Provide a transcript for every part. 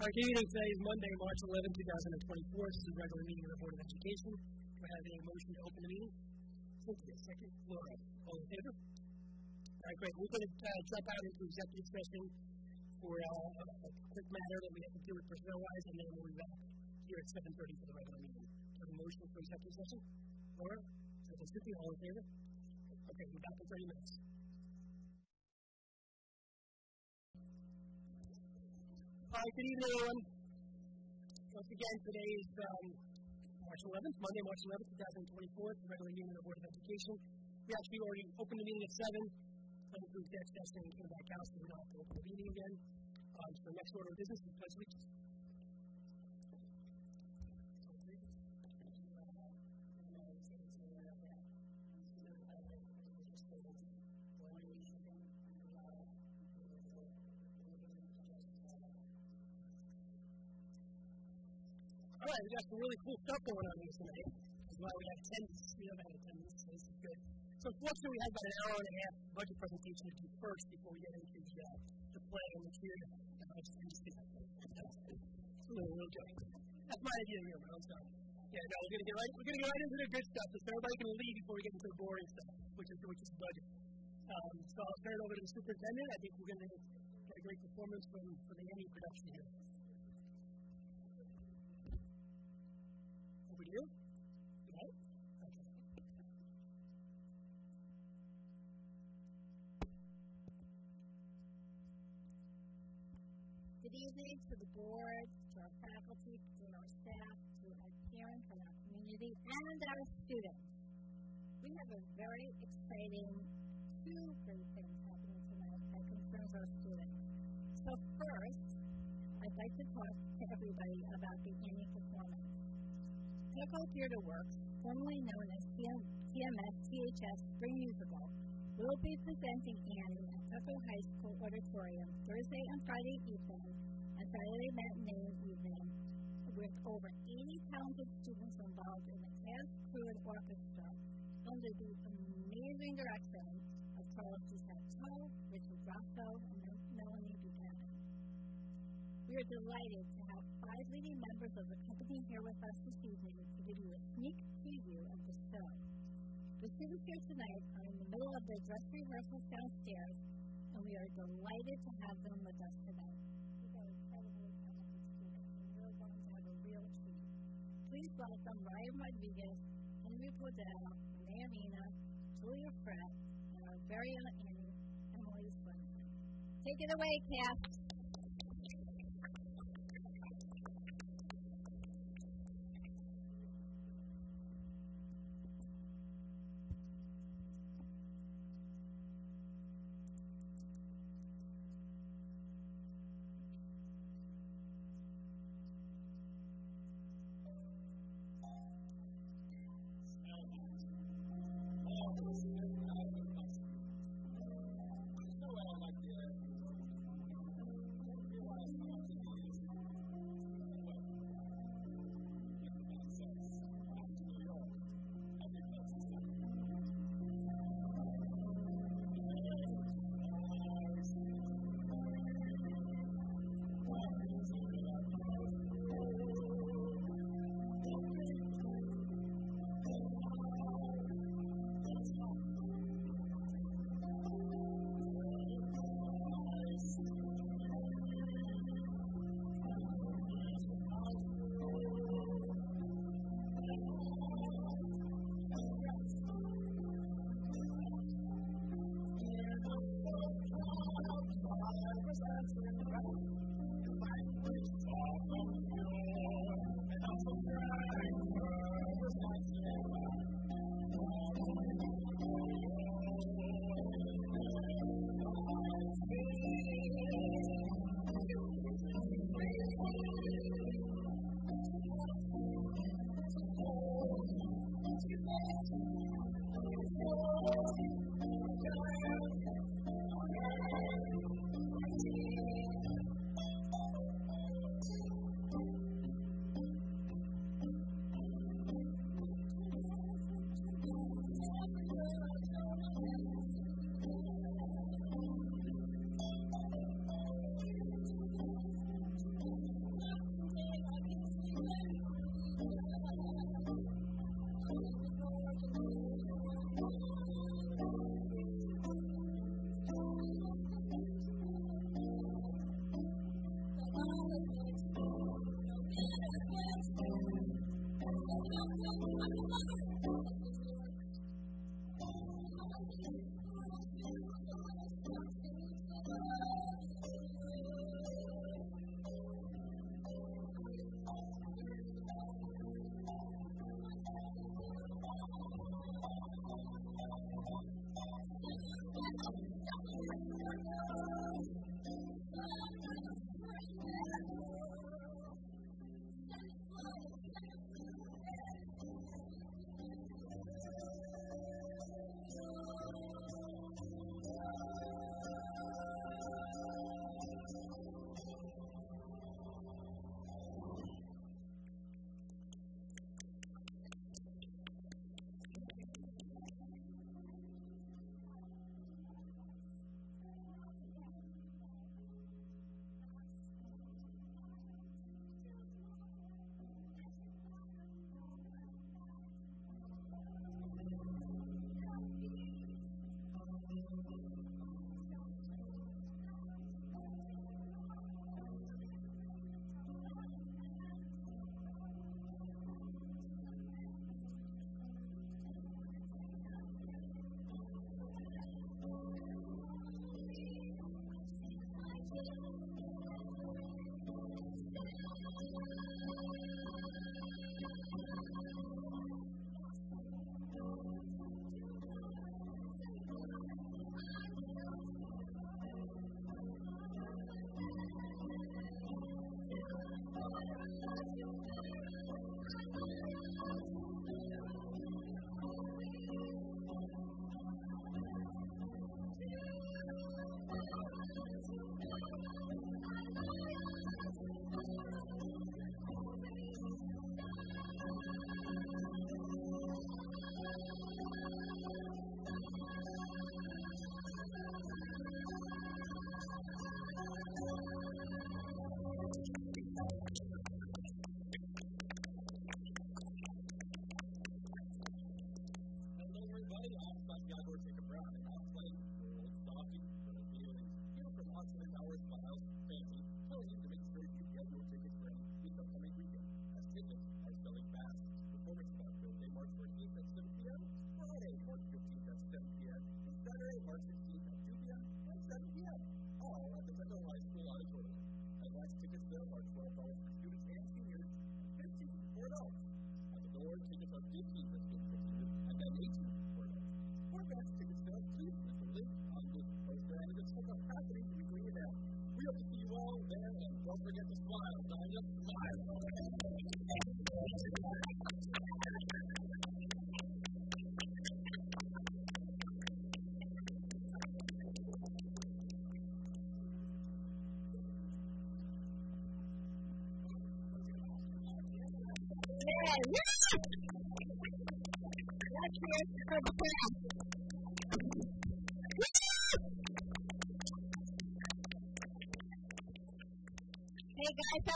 Our meeting today is Monday, March 11, 2024. This is a regular meeting of the Board of Education. Do I have a motion to open the meeting? Cynthia, second. Laura, all in favor? All right, great. We're going to uh, jump out into executive session for uh, a, quick matter that we have to do with personnel-wise, and then we'll be back here at 7.30 for the regular meeting. Do I have a motion for executive session? Laura? Second, Cynthia, all in favor? Okay, we're back in 30 minutes. Right, good evening, everyone. Once again, today is um, March 11th, Monday, March 11th, 2024, the regular meeting of the Board of Education. We actually already opened the meeting at 7, went through exec session, and came back out, so we don't have to open the meeting again. Um, so the next order of business is pledge. We got some really cool stuff going on here tonight. As well, we have attendance. We haven't so this is good. So, unfortunately, we have about an hour and a half budget presentation to do first before we get into the, uh, the play and the cheer. It's a little, little joke. That's my idea here, man. I'm sorry. Yeah, no, we're gonna get right. We're gonna get right into the good stuff, so everybody can leave before we get into the boring stuff, which is which is budget. Um, so I'll turn it over to the superintendent. I think we're gonna get a great performance from from the Annie production here. Over to you. Good. Evening to the board, to our faculty, to our staff, to our parents and our community, and our students. We have a very exciting two great things happening tonight that concerns our students. So first, I'd like to talk to everybody about the Annie performance. Tuckahoe Theater Works, formerly known as TMS THS Spring Musical, will be presenting Annie at Tuckahoe High School Auditorium Thursday and Friday evening and Saturday matinee evening with over 80 talented students involved in the cast, crew, and orchestra under the amazing direction of Charles DiSanto, Richard Rosso, and Melanie Buchanan. We are delighted to leading members of the company here with us this evening to give you a sneak preview of the show. The students here tonight are in the middle of their dress rehearsals downstairs, and we are delighted to have them with us tonight. Please welcome Ryan Rodriguez, Henry Podell, Renee Amina, Julia Fred, and our very own Emily Swenson. Take it away, cast.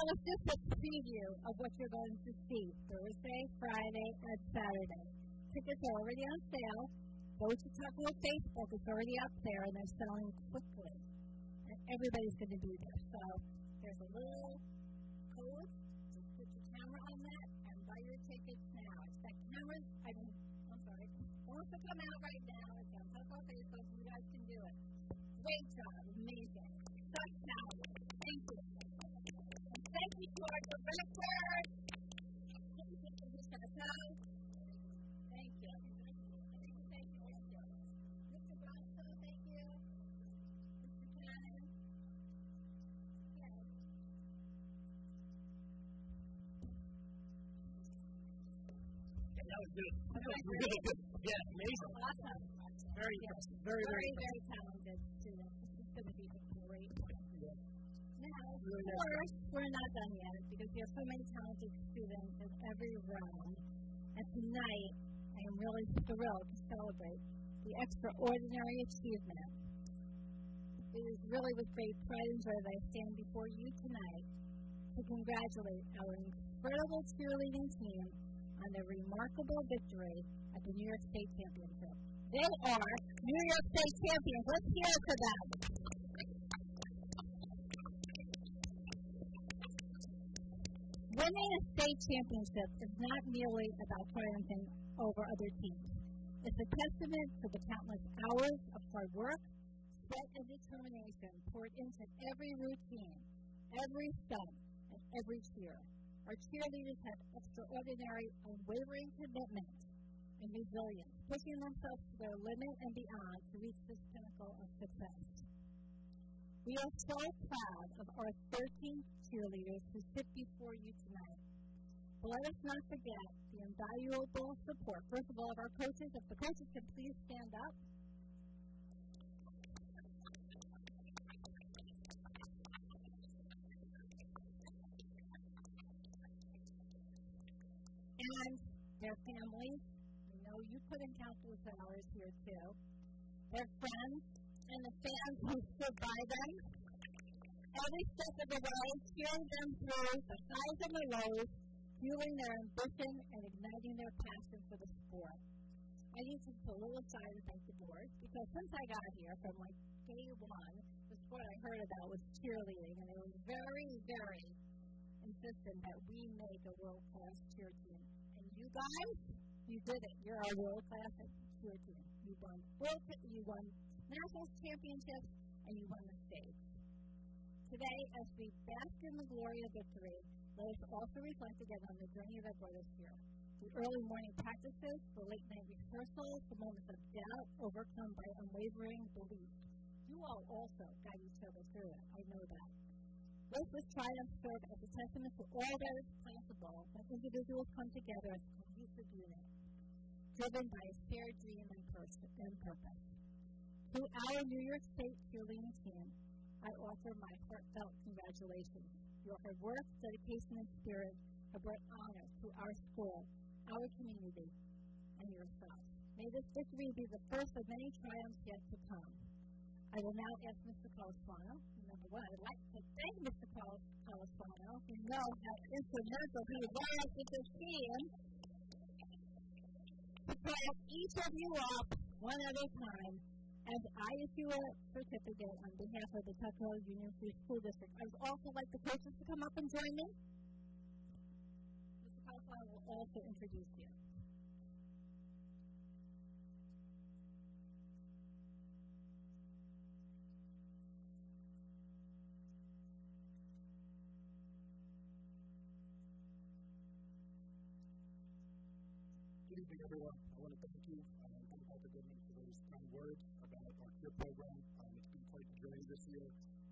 Was just a preview of what you're going to see Thursday, Friday, and Saturday. Tickets are already on sale. Go to Tuckville Facebook, it's already up there, and they're selling quickly. And everybody's going to be there. So there's a little code. Just put your camera on that and buy your tickets now. Expect cameras, I mean, I'm sorry, wants to come out right now. It's on Tuckville Facebook. You guys can do it. Great job. Amazing. Thank you to. Thank you for this for the. Thank you. Thank you, thank you, thank you. Mr. Bronson, thank you. Mr. Cannon. Yes. Yeah, that was good. That was really good. Yeah, amazing. Awesome. Very impressive. Very Very, very talented Now, of Really course, we're not done yet because we have so many talented students in every realm. And tonight, I am really thrilled to celebrate the extraordinary achievement. It is really with great pride and joy that I stand before you tonight to congratulate our incredible cheerleading team on their remarkable victory at the New York State Championship. They are New York State champions. Let's hear it for them. Winning a state championship is not merely about triumphing over other teams. It's a testament to the countless hours of hard work, sweat, and determination poured into every routine, every stunt, and every cheer. Our cheerleaders have extraordinary, unwavering commitment and resilience, pushing themselves to their limit and beyond to reach this pinnacle of success. We are so proud of our 13 cheerleaders who sit before you tonight. But let us not forget the invaluable support, first of all, of our coaches. If the coaches can please stand up. And their families. We know you put in countless hours here too. Their friends and the fans who stood by them. Every step of the way, cheering them through the highs and the lows, fueling their ambition and igniting their passion for the sport. I need to a little aside and thank the board because since I got here from like day one, the sport I heard about was cheerleading, and they were very, very insistent that we make a world class cheer team. And you guys, you did it. You're our world class cheer team. You won world, you won national championships, and you won the state. Today, as we bask in the glory of victory, let us also reflect again on the journey that brought us here. The early morning practices, the late night rehearsals, the moments of doubt overcome by unwavering belief. You all also guide each other through it. I know that. Let this triumph serve as a testament to all that is possible when individuals come together as a cohesive unit, driven by a shared dream and, and purpose. To our New York State cheerleading team, I offer my heartfelt congratulations. Your hard work, dedication, and spirit have brought honor to our school, our community, and yourself. May this victory be the first of many triumphs yet to come. I will now ask Mr. Colasano. Number one, I'd like to thank Mr. Colas- Colasano. We know how instrumental he was with this team to pass each of you up one at a time as I issue a certificate on behalf of the Tuckahoe Union Free School District, I would also like the coaches to come up and join me. Mr. Cauliflower will also introduce you. Good evening, everyone. I want to thank you. Um, thank you all for kind words about our CURE program. Um, it's been quite a journey this year.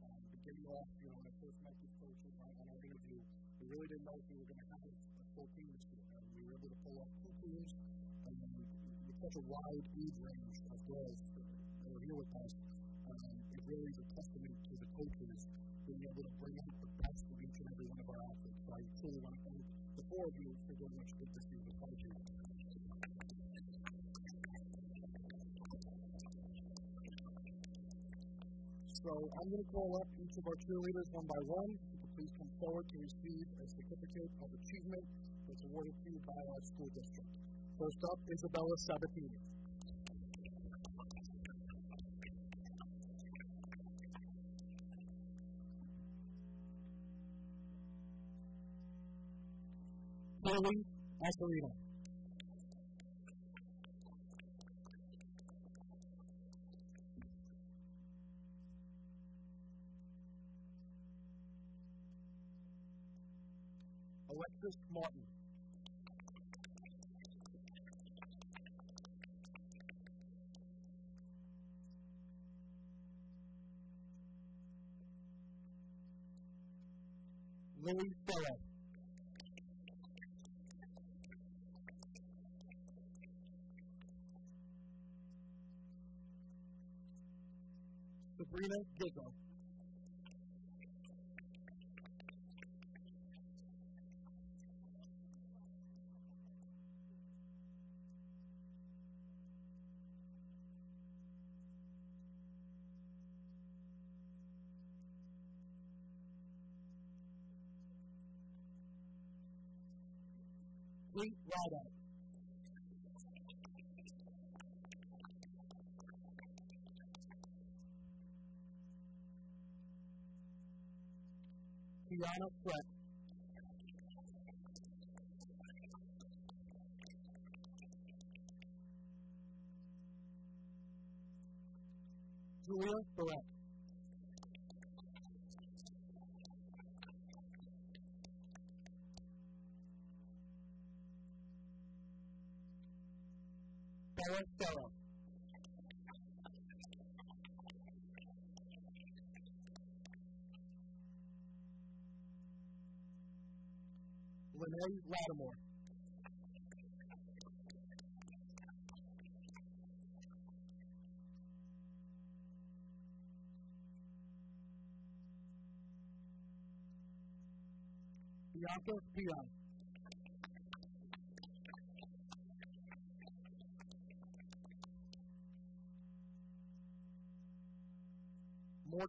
Um, beginning off, you know, when I first met these coaches on, on our interview, we really didn't know if we were going to have a full team this year. And we were able to pull off two teams um, with such a wide age range of girls that were here with us. Um, it really is a testament to the coaches being able to bring out the best of each and every one of our athletes. So I truly want to thank the four of you for doing what you did this year. Thank you. So I'm going to call up each of our cheerleaders one by one. Please come forward to receive a certificate of achievement that's awarded to you by our school district. First up, Isabella Sabatini. Chloe Asarino. Alexis Martin. Lily Farrell. Sabrina Gizzo. Fleet Rideout. Tiana Fleck. Julia Barrett. Bella Farrell. Renee Lattimore. Bianca Pion.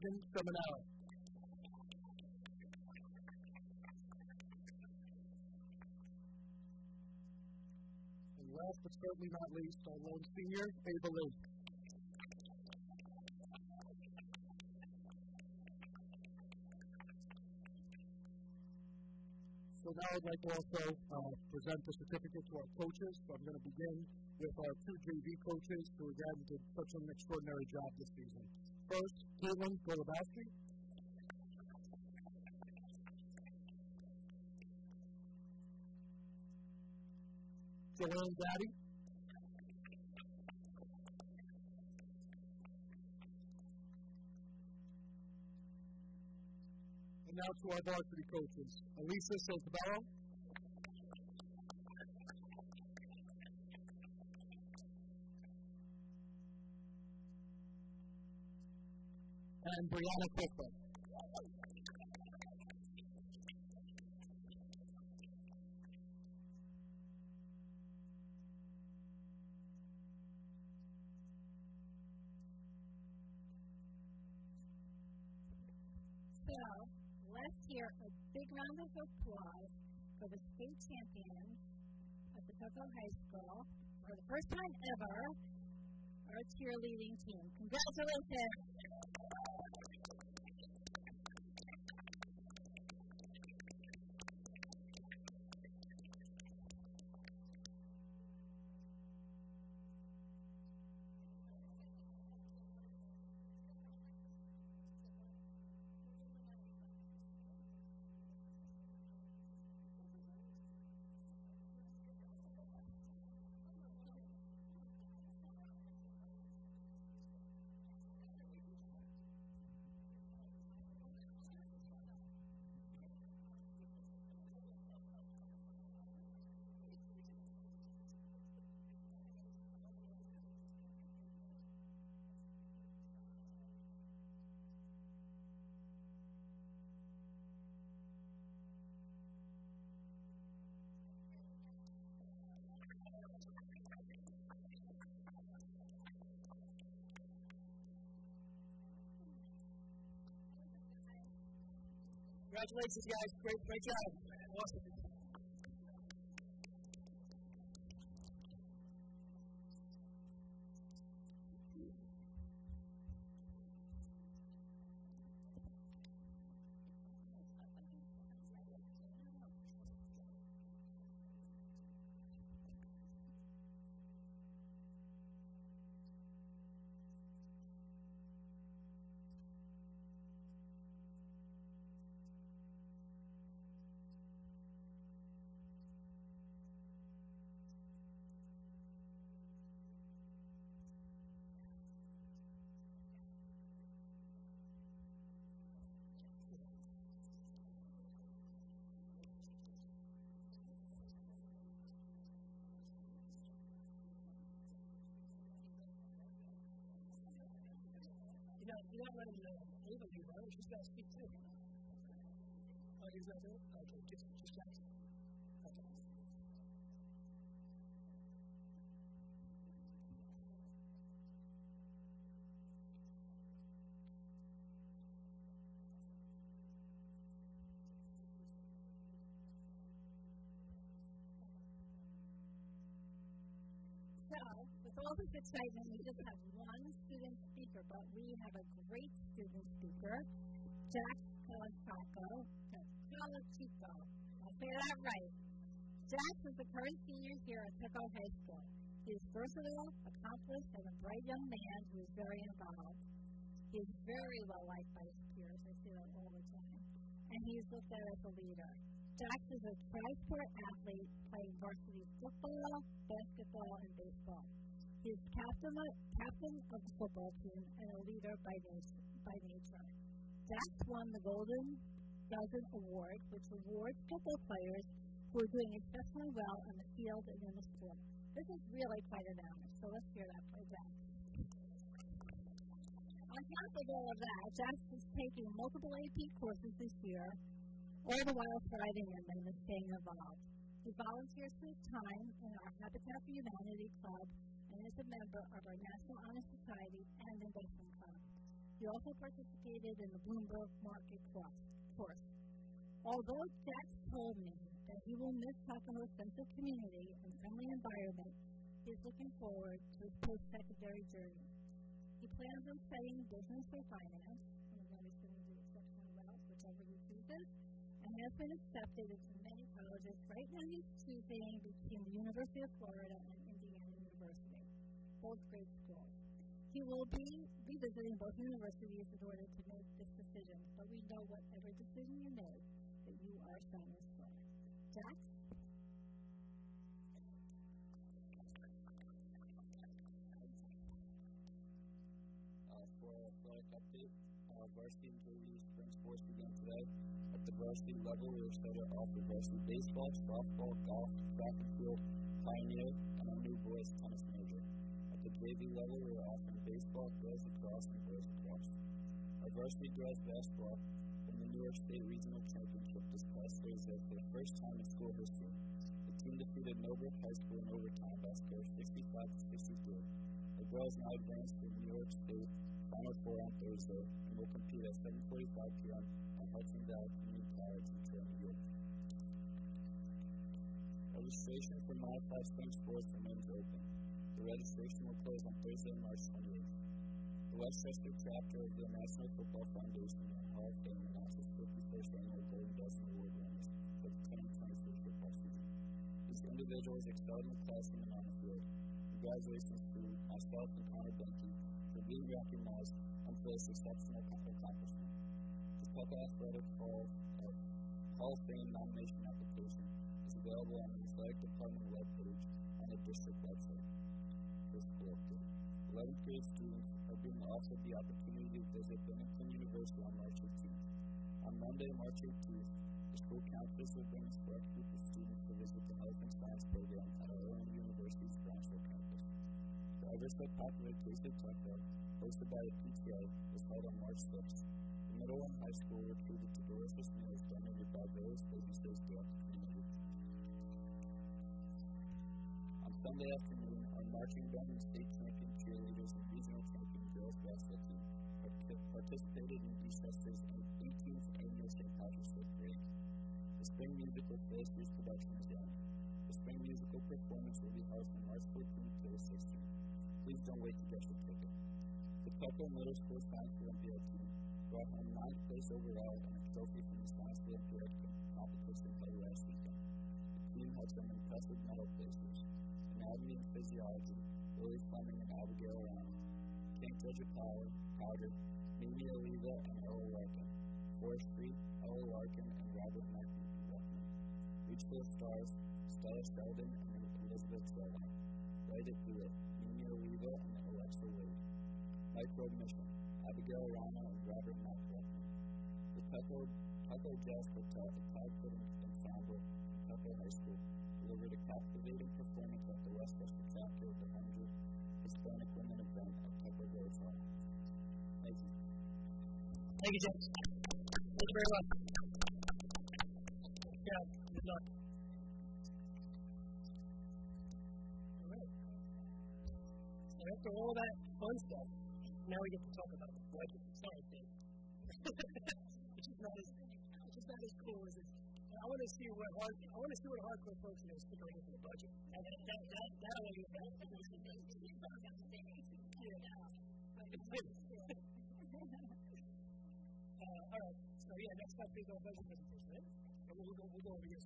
Morgan Seminara. And last but certainly not least, our lone senior, Ava Lee. So now I'd like to also uh, present the certificate to our coaches. So I'm going to begin with our two JV coaches who again did such an extraordinary job this season. First, Caitlin Golubowski. Joanne Daddy. And now to our varsity coaches, Elisa Santabello. And Brianna Quickly. So, let's hear a big round of applause for the state champions at the Tuckahoe High School for the first time ever, our cheerleading team. Congratulations! Congratulations, guys. Great, great job. You're not running the Ava lead, right? She's got to speak too. Oh, not doing it? Okay, just, just Jackson. Okay. So, with all this excitement, we just have one student speaker, but we have a great student speaker, Jack Colachico. Colachico. I'll say that right. Jack is the current senior here at Tuckahoe High School. He is versatile, accomplished, and a bright young man who is very involved. He is very well liked by his peers. I see that all the time. And he is looked at as a leader. Jax is a tri-sport athlete playing varsity football, basketball, and baseball. He is captain of, captain of the football team and a leader by, nature. by nature. Jax won the Golden Dozen Award, which awards football players who are doing exceptionally well on the field and in the sport. This is really quite an honor, so let's hear that for Jax. On top of all of that, Jax is taking multiple AP courses this year all the while thriving in them and staying involved. He volunteers his time in our Habitat for Humanity Club and is a member of our National Honor Society and Investment Club. He also participated in the Bloomberg Market course. Although Jax told me that he will miss Tuckahoe's sense of community and friendly environment, he is looking forward to his post-secondary journey. He plans on studying business or finance, and he's going to do exceptionally well, whichever he chooses, has been accepted into many colleges. Right now he's choosing between the University of Florida and Indiana University, both great schools. He will be revisiting both universities in order to make this decision, but we know whatever decision you make, that you are Shiner's for. Jax? uh, for athletic update. Uh, varsity and JV spring sports begin today. At the varsity level, we are started off varsity baseball, softball, golf, track and field, pioneer, and our new boys tennis major. At the JV level, we are offering baseball, girls lacrosse, and boys lacrosse. Our varsity girls basketball won the New York State Regional Championship this past Thursday for the first time in school history. The team defeated Noble High School in overtime by score of 65 to 63. The girls now advance to New York State Final Four on Thursday and will compete at 7:45 p.m. at Hudson Valley College in Troy, New Registration for modified spring sports remains open. The registration will close on Thursday, March 28th. The Westchester chapter of the National Football Foundation and Hall of Fame announces 51st annual Golden Dozen Award winners for the 2023 football season. These individuals excelled in the classroom and on the field. Congratulations to myself and Connor Benke for being recognized and for this exceptional accomplishment. The Peppa Athletic Hall of Hall of Fame nomination application is available on the athletic department webpage and the district website. This update. 11th grade students are being offered the opportunity to visit Bennington University on March 18th. On Monday, March 18th, the school campus will bring a select group of students to visit the Health and Science program at own university's Brownsville campus. The ever so popular of Tuckahoe, hosted by the PTA, was held on March 6th. Middle and high school were treated to delicious meals donated by various businesses throughout the community. On Sunday afternoon, our marching band and state champion cheerleaders and regional champion girls basketball team participated in Eastchester's 18th annual St. Patrick's Day parade. The spring musical Phyllis Reese production is young. The spring musical performance will be held from March 14th to the 16th. Please don't wait to get your ticket. The Pepper Middle School Science Olympiad team brought home ninth place overall and a trophy from the Science Olympiad competition held last weekend. The team had some impressive medal placers. Anatomy and Physiology, Lily Fleming and Abigail Rana. King Georgia Power, Powder, Mimi Oliva and Ella Larkin. Forestry, Ella Larkin and Robert Martin Ruckman. Reach the Stars, Stella Sheldon and Elizabeth Trello. Write It Do Mimi Oliva and Alexa Wade. Micro Mission, Abigail Rana and Robert Ruckman. The Pepper Jazz Quartet, a Cloud Ensemble from Pepper High School, delivered a captivating performance at the Westchester chapter of the 100 Hispanic Women event at Pepper Grove Hall. Thank you. Thank you, James. Thank you very much. Yeah, good luck. All right. So after all that fun stuff, now we get to talk about the budget. Sorry, Dave. which is not as is not as cool as it. I want to see what hard I want to see what hardcore folks are stickering for the budget. And that that that that will be that. Uh, all right. So yeah, next up is our budget presentation. Right? And we'll, we'll, we'll go over here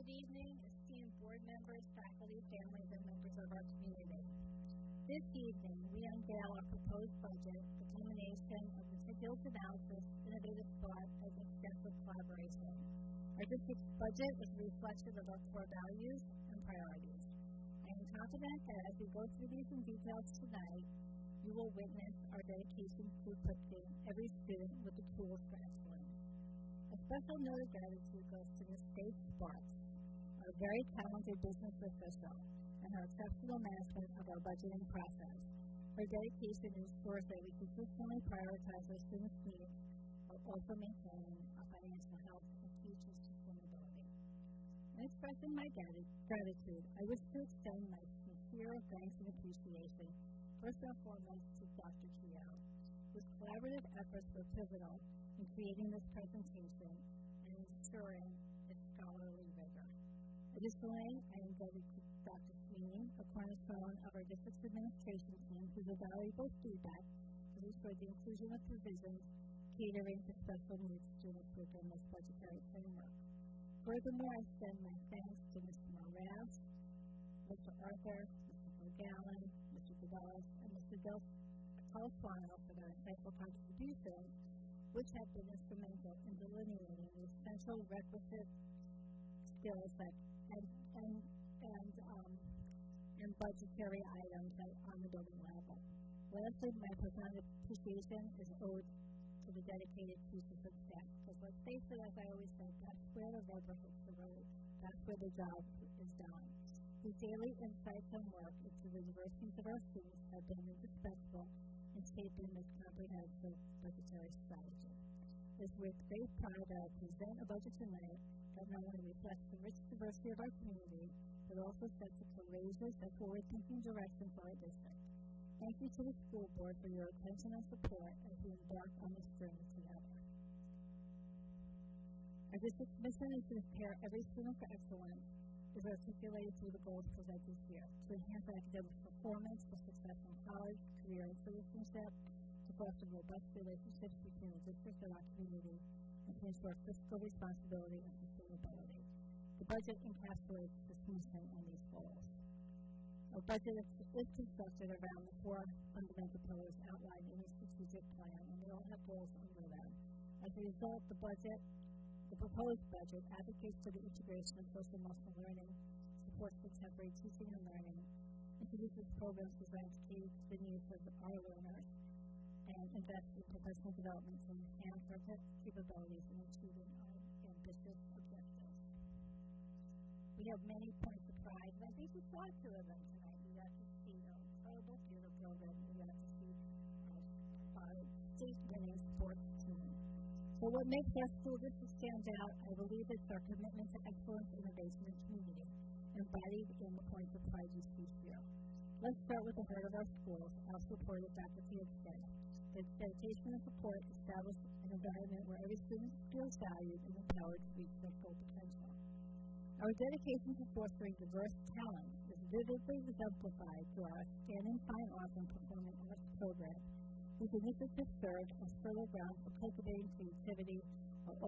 Good evening, esteemed board members, faculty, families, and members of our community. This evening, we unveil our proposed budget, the culmination of meticulous analysis, innovative thought, and extensive collaboration. Our district's budget is a reflection of our core values and priorities. I am confident that as we go through these in detail tonight, you will witness our dedication to equipping every student with the tools for excellence. A special note of gratitude goes to Ms. Faith Sparks, our very talented business official, and her exceptional management of our budgeting process. Her dedication ensures that we consistently prioritize our students' needs while also maintaining our financial health and future sustainability. In expressing my gratitude, I wish to extend my sincere thanks and appreciation, first and foremost, to Dr. Keough, whose collaborative efforts were pivotal in creating this presentation and ensuring its scholarly rigor. Additionally, I am indebted to Dr. Sweeney, a cornerstone of our district's administration team, whose invaluable feedback has ensured the inclusion of provisions catering to special needs students within this budgetary framework. Furthermore, I send my thanks to Mr. Moraz, Mr. Arthur, Mr. O'Gallon, Mr. Gonzalez, and Mr. Del for their insightful contributions, which have been instrumental in delineating the essential requisite skills that and and and um, and budgetary items on the building level. Lastly, my profound appreciation is owed to the dedicated teachers and staff. Because let's face it, as I always say, that's where the rubber hits the road. That's where the job is done. Whose daily insights and work into the diverse needs of our students have been indispensable in shaping this comprehensive budgetary strategy. It is with great pride that I present a budget tonight not only reflects the rich diversity of our community, but also sets a courageous and forward-thinking direction for our district. Thank you to the school board for your attention and support as we embark on this journey together. Our district's mission is to prepare every student for excellence is articulated through the goals presented here to enhance academic performance for success in college, career, and citizenship, to foster robust relationships between the district and our community, and to ensure fiscal responsibility and sustainability. The budget encapsulates this mission and these goals. Our budget is constructed around the four fundamental pillars outlined in the strategic plan, and we all have goals under them. As a result, the budget, the proposed budget, advocates for the integration of social emotional learning, supports contemporary teaching and learning, introduces programs designed to to the needs of our learners, and invests in professional development to enhance our capabilities in achieving our ambitious. We have many points of pride, and I think we saw two of them tonight. We got to see the incredible theater program, we got to see uh, our state-winning sports team. So what makes our school district stand out, I believe it's our commitment to excellence, innovation, and community, embodied in the points of pride you see here. Let's start with the heart of our schools, our supportive faculty and staff. The dedication and support establish an environment where every student feels valued and empowered to reach their full potential. Our dedication to fostering diverse talent is vividly exemplified through our outstanding fine arts and performing arts program. These initiatives serve as fertile ground for cultivating creativity while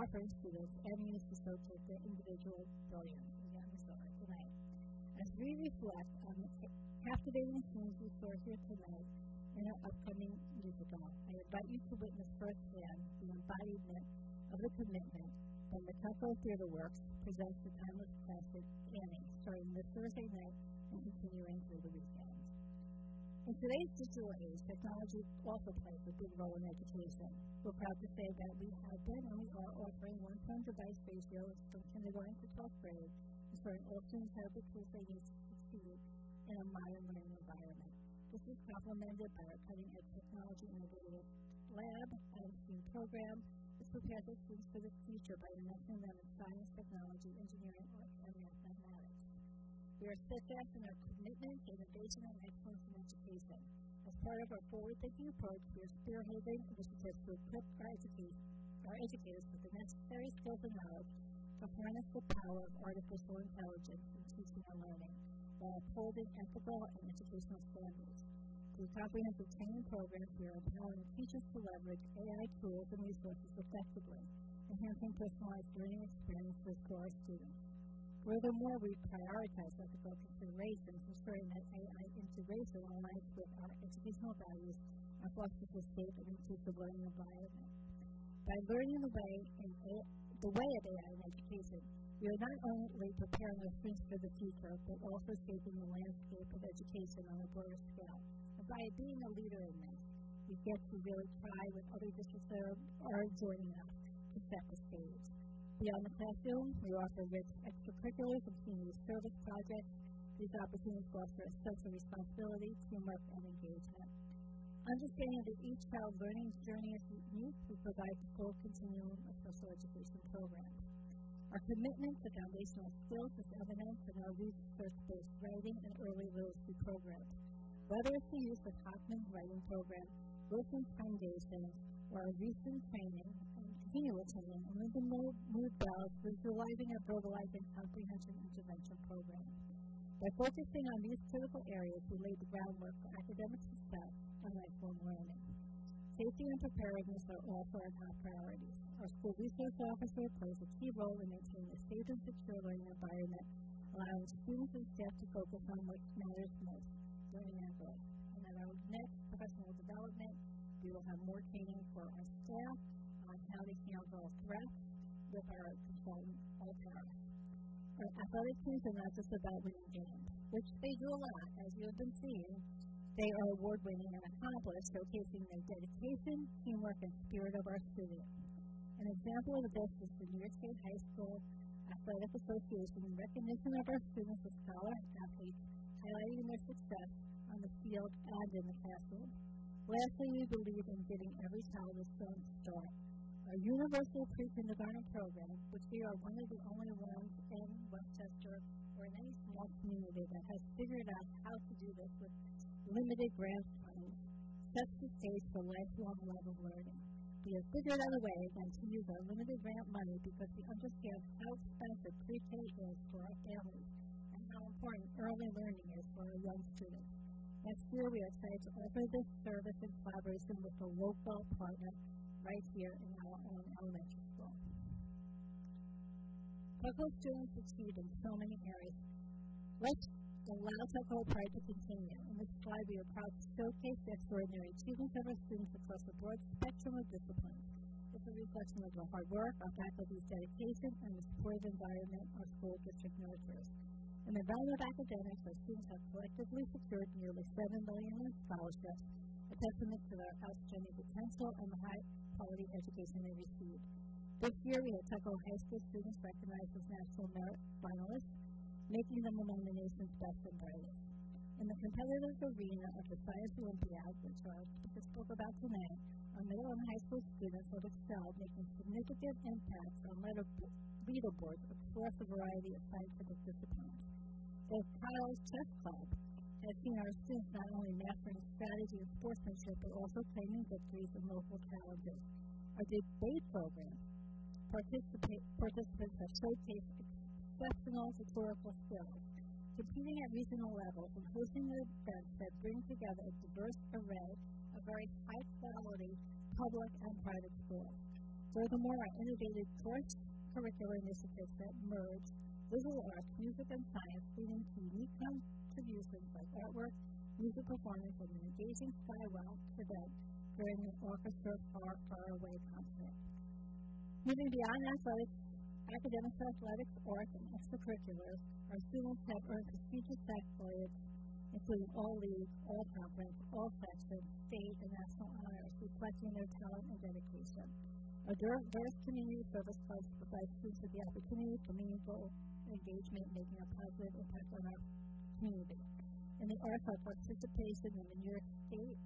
offering students avenues to showcase their individual brilliance. Tonight. As we reflect on the captivating scenes we saw here tonight, in our upcoming musical. I invite you to witness firsthand the embodiment of the commitment when the Tuckahoe Theater Works presents the timeless classic Annie, starting this Thursday night and continuing through the weekend. In today's digital age, technology also plays a big role in education. We're proud to say that we have been and we are offering one-to-one device ratios from kindergarten to 12th grade, ensuring all students have the tools they need to succeed in a modern learning environment. This is complemented by our cutting edge technology innovative lab and STEAM program, prepares our students for the future by immersing them in science, technology, engineering, arts, and mathematics. We are steadfast in our commitment to innovation and excellence in education. As part of our forward-thinking approach, we are spearheading initiatives to equip our, our educators with the necessary skills and knowledge to harness the power of artificial intelligence in teaching and learning while upholding ethical and educational standards. Through comprehensive training programs, we are empowering teachers to leverage AI tools and resources effectively, enhancing personalized learning experiences for our students. Furthermore, we prioritize ethical considerations, ensuring that AI integration aligns with our educational values and fosters a safe and inclusive learning environment. By learning the way, in a, the way of AI in education, we are not only preparing our students for the future, but also shaping the landscape of education on a broader scale. By being a leader in this, we get to really try with other districts that are joining us to set the stage. Beyond the classroom, we offer rich extracurriculars and community service projects. These opportunities foster a sense of responsibility, teamwork, and engagement. Understanding that each child's learning journey is unique, we provide the full continuum of special education programs. Our commitment to foundational skills is evident in our research-based writing and early literacy programs. Whether it's the use of Hochman's writing program, Wilson's foundations, or our recent training and continual training in Lindamood-Bell's Visualizing and Verbalizing Comprehension Intervention program. By focusing on these critical areas, we laid the groundwork for academic success and lifelong learning. Safety and preparedness are also our top priorities. Our school resource officer plays a key role in maintaining a safe and secure learning environment, allowing students and staff to focus on what matters most, learning next professional development, we will have more training for our staff on how to handle threats with our consultant, All Our athletic teams are not just about winning games, which they do a lot, as you have been seeing. They are award winning and accomplished, showcasing the dedication, teamwork, and spirit of our students. An example of this is the New York State High School Athletic Association recognition of our students as scholar athletes, highlighting their success on the field and in the classroom. Lastly, we believe in giving every child a strong start. Our universal pre-kindergarten program, which we are one of the only ones in Westchester or in any small community that has figured out how to do this with limited grant funds, sets the stage for lifelong learning. We have figured out a way then to use our limited grant money because we understand how expensive pre-K is for our families and how important early learning is for our young students. Next year, we are excited to offer this service in collaboration with a local partner right here in our own elementary school. Local students succeed in so many areas. Let's allow Tuckahoe Pride to continue. In this slide, we are proud to showcase the extraordinary achievements of our students across a broad spectrum of disciplines. It's a reflection of the hard work, our faculty's dedication, and the supportive environment our school district nurtures. In the realm of academics, our students have collectively secured nearly 7 million in scholarships, a testament to their outstanding potential and the high quality education they receive. This year, we had Tuckahoe High School students recognized as National Merit Finalists, making them among the nation's best and brightest. In the competitive arena of the Science Olympiad, which our speaker spoke about tonight, our middle and high school students have excelled, making significant impacts on leaderboards across a variety of scientific disciplines. The Cottle's Chess Club has seen our students not only mastering strategy and sportsmanship, but also claiming victories in local challenges. Our debate program participants have showcased exceptional rhetorical skills, competing at regional levels and hosting events that bring together a diverse array of very high quality public and private schools. Furthermore, our innovative course curricular initiatives that merge visual arts, music, and science, leading to unique contributions like artwork, music performance, and an engaging skywell event during the orchestra far, far away concert. Moving beyond athletics, academics, athletics, arts, and extracurriculars, our students have earned prestigious accolades, including all leagues, all conference, all sections, state, and national honors, reflecting their talent and dedication. Our diverse community service clubs provide students with the opportunity for meaningful engagement, making a positive impact on our community. In the arts, our participation in the New York State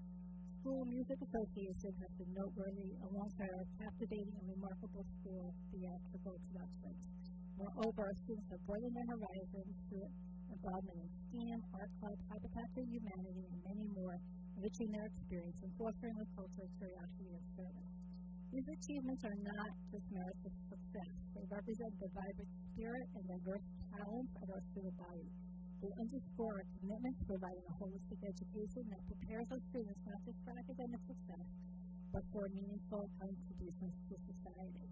School Music Association has been noteworthy alongside our captivating and remarkable school theatrical productions. Moreover, our students have broadened their horizons through involvement in STEAM, Art Club, Habitat for Humanity, and many more, enriching their experience and fostering a culture of curiosity and service. These achievements are not just merits of success. They represent the vibrant spirit and diverse talents of our student body. They underscore our commitment to providing a holistic education that prepares our students not just for academic success, but for meaningful contributions to society.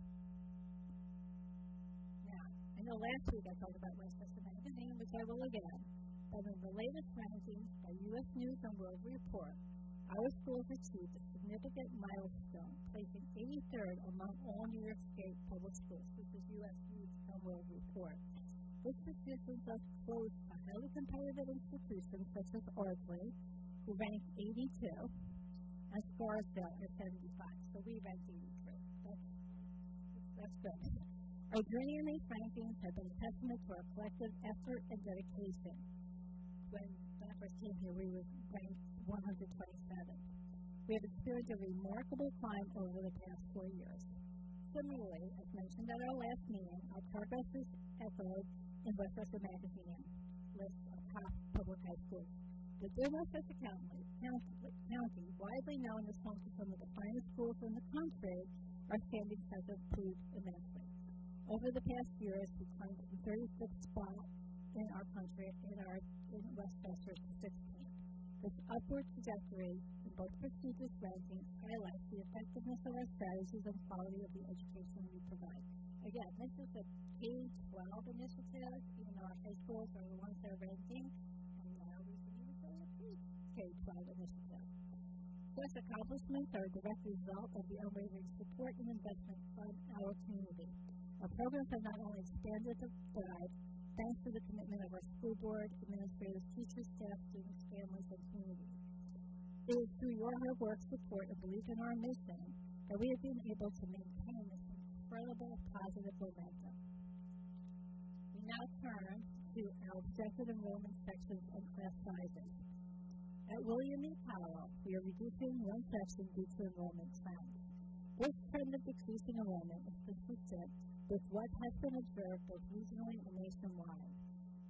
Now, I know last week I talked about Westchester Magazine, which I will again, but in the latest rankings by U.S. News and World Report, our schools achieved significant milestone, placing 83rd among all New York State public schools. This is U.S. News and World Report. This positions us close to highly competitive institutions such as Ardsley, who ranked 82, and Scarsdale at 75. So we ranked 83. That's, that's good. Our journey in these rankings has been a testament to our collective effort and dedication. When, when I first came here, we were ranked 127. We have experienced a remarkable climb over the past four years. Similarly, as mentioned at our last meeting, our progress is echoed in Westchester Magazine list of top public high schools. The Dear Westchester County, County, widely known as home to some of the finest schools in the country, our standings has improved immensely. Over the past years, we climbed from 36th spot in our country in our in Westchester to 16th. This upward trajectory both prestigious rankings highlights the effectiveness of our strategies and quality of the education we provide. Again, this is a K-12 initiative, even though our high schools are the ones that are ranking, and now we can even say a K-12 initiative. Such accomplishments are a direct result of the unwavering support and investment from our community. Our programs have not only expanded to thrive, thanks to the commitment of our school board, administrators, teachers, staff, students, families, and communities. It is through your hard work, support, and belief in our mission that we have been able to maintain this incredible positive momentum. We now turn to our projected enrollment sections and class sizes. At William E. Cottle, we are reducing one section due to enrollment trends. This trend of decreasing enrollment is consistent with what has been observed both regionally and nationwide.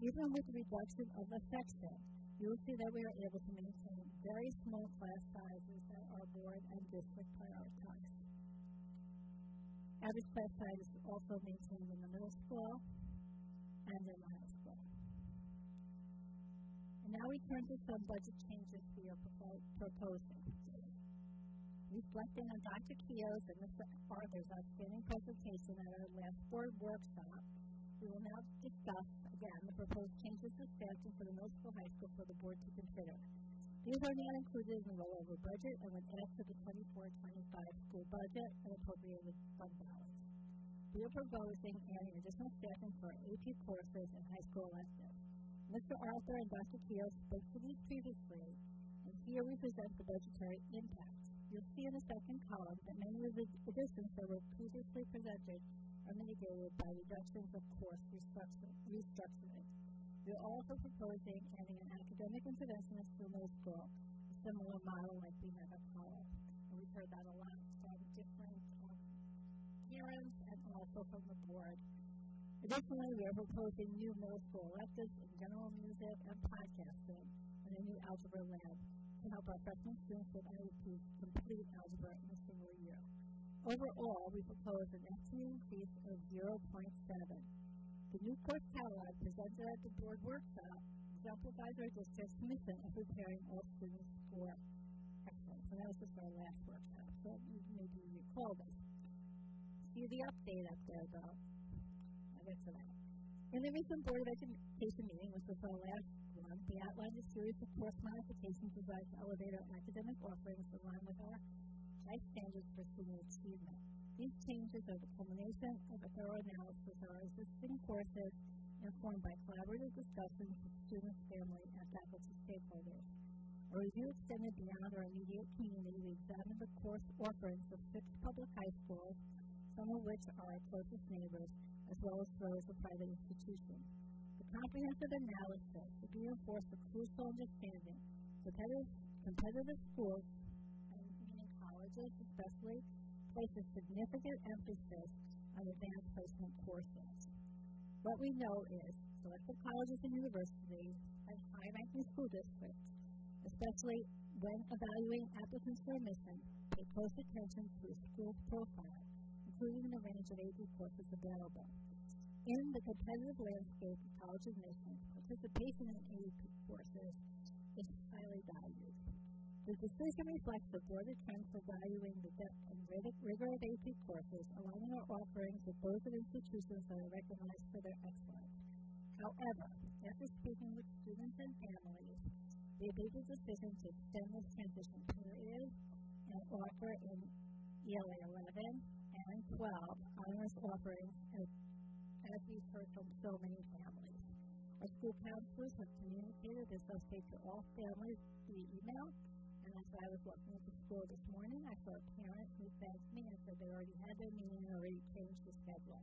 Even with the reduction of a section, you will see that we are able to maintain very small class sizes that our board and district prioritize. Average class size is also maintained in the middle school and in the high school. And now we turn to some budget changes we are proposing. Reflecting on Dr. Keogh's and Mr. Arthur's outstanding presentation at our last board workshop, We will now discuss again the proposed changes to staffing for the middle school high school for the board to consider. These are not included in the rollover budget and would add to the 24-25 school budget and appropriated fund balance. We are proposing adding additional staffing for AP courses and high school electives. Mr. Arthur and Dr. Keo spoke to these previously, and here we present the budgetary impact. You'll see in the second column that many of the additions that were previously presented are mitigated by reductions of course restructuring. We are also proposing adding an academic interventionist to the middle school, a similar model like we have at Cottle. And we've heard that a lot from different um, parents and also from the board. Additionally, we are proposing new middle school electives in general music and podcasting and a new algebra lab to help our freshman students with IEPs complete algebra in a single year. Overall, we propose an FTE increase of 0.7. The new course catalog presented at the board workshop exemplifies our district's mission of preparing all students for excellence. And that was just our last workshop, so maybe you recall this. See the update up there, though. I'll get to that. In the recent Board of Education meeting, which was our last one, we outlined a series of course modifications designed to elevate our academic offerings in line with our high standards for student achievement. These changes are the culmination of a thorough analysis of our existing courses informed by collaborative discussions with students, family, and faculty stakeholders. A review extended beyond our immediate community. We examined the course offerings of six public high schools, some of which are our closest neighbors, as well as those of private institutions. The comprehensive analysis reinforced the crucial understanding competitive, competitive schools, and meaning colleges especially, place a significant emphasis on advanced placement courses. What we know is selected colleges and universities and high-ranking school districts, especially when evaluating applicants for admission, pay close attention to a school's profile, including the range of AP courses available. In the competitive landscape of college admission, participation in AP courses is highly valued. The decision reflects the broader trend for valuing the depth and rigor of AP courses, aligning our offerings with those of institutions that are recognized for their excellence. However, after speaking with students and families, we made the decision to extend this transition period and offer in ELA 11 and 12 honors offerings as, as we've heard from so many families. Our school counselors have communicated this update to all families via email and as I was walking into school this morning, I saw a parent who thanked me and said they already had their meeting and already changed the schedule.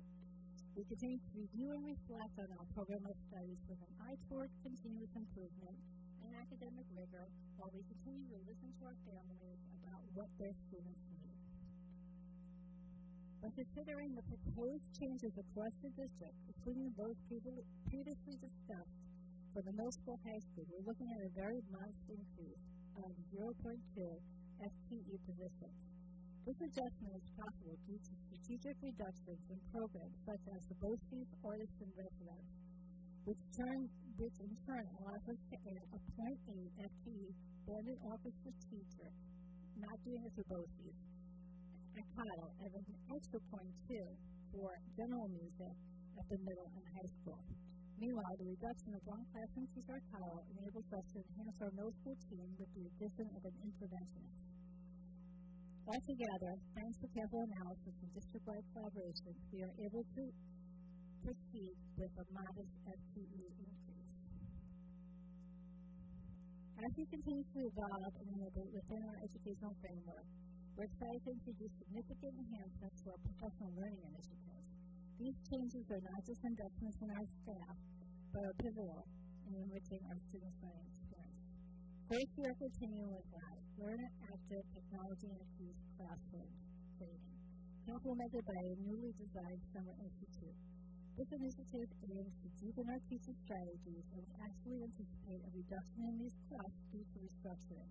We continue to review and reflect on our program of studies with an eye toward continuous improvement and academic rigor while we continue to listen to our families about what their students need. When considering the proposed changes across the district, including those previously discussed for the middle school high school, we're looking at a very modest increase of 0.2 FTE positions. This adjustment is possible due to strategic reductions in programs such as the BOCES Artists in Residence, which, turn, which in turn allows us to add a 0.8 FTE office for teacher, not doing it for BOCES, at Cottle, and an extra 0.2 for general music at the middle and high school. Meanwhile, the reduction of one classroom teacher Cottle enables us to enhance our middle school team with the addition of an interventionist. Altogether, thanks to careful analysis and district-wide collaboration, we are able to proceed with a modest FTE increase. As we continue to evolve and innovate within our educational framework, we're excited to introduce significant enhancements to our professional learning initiatives. These changes are not just investments in our staff, but are pivotal in enriching our students' learning experience. First, we are continuing with that Learn Active Technology Infused Classroom training, complemented by a newly designed Summer Institute. This initiative aims to deepen our teaching strategies and actually anticipate a reduction in these costs due to restructuring.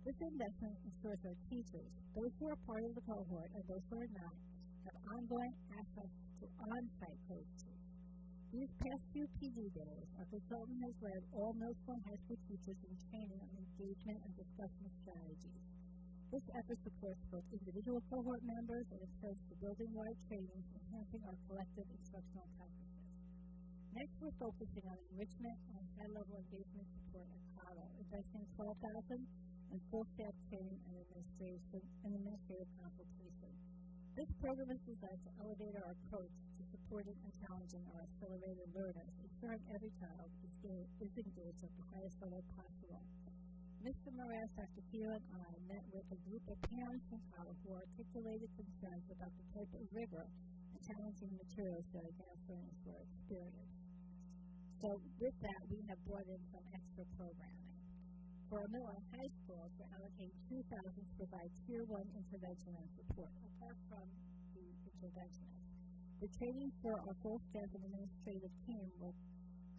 This investment ensures our teachers, those who are part of the cohort and those who are not, have ongoing access to on-site coaches. These past few PD days, our consultant has led all middle school and high school teachers in training on engagement and discussion strategies. This effort supports both individual cohort members and extends to building-wide trainings, enhancing our collective instructional practices. Next, we're focusing on enrichment and high-level engagement support at Cottle, investing 12000 in full staff training and administration and administrative consultation. This program is designed to elevate our approach to supporting and challenging our accelerated learners, ensuring every child is, is engaged at the highest level possible. Mr. Moraes, Dr. Pio, and I met with a group of parents from Cottle who articulated concerns about the type of rigor and challenging materials that advanced learners were experiencing. So with that, we have brought in some extra programming. Middle high schools, we're allocating 2000 to provide Tier 1 intervention and support, apart from the interventionists. The training for our full staff and administrative team will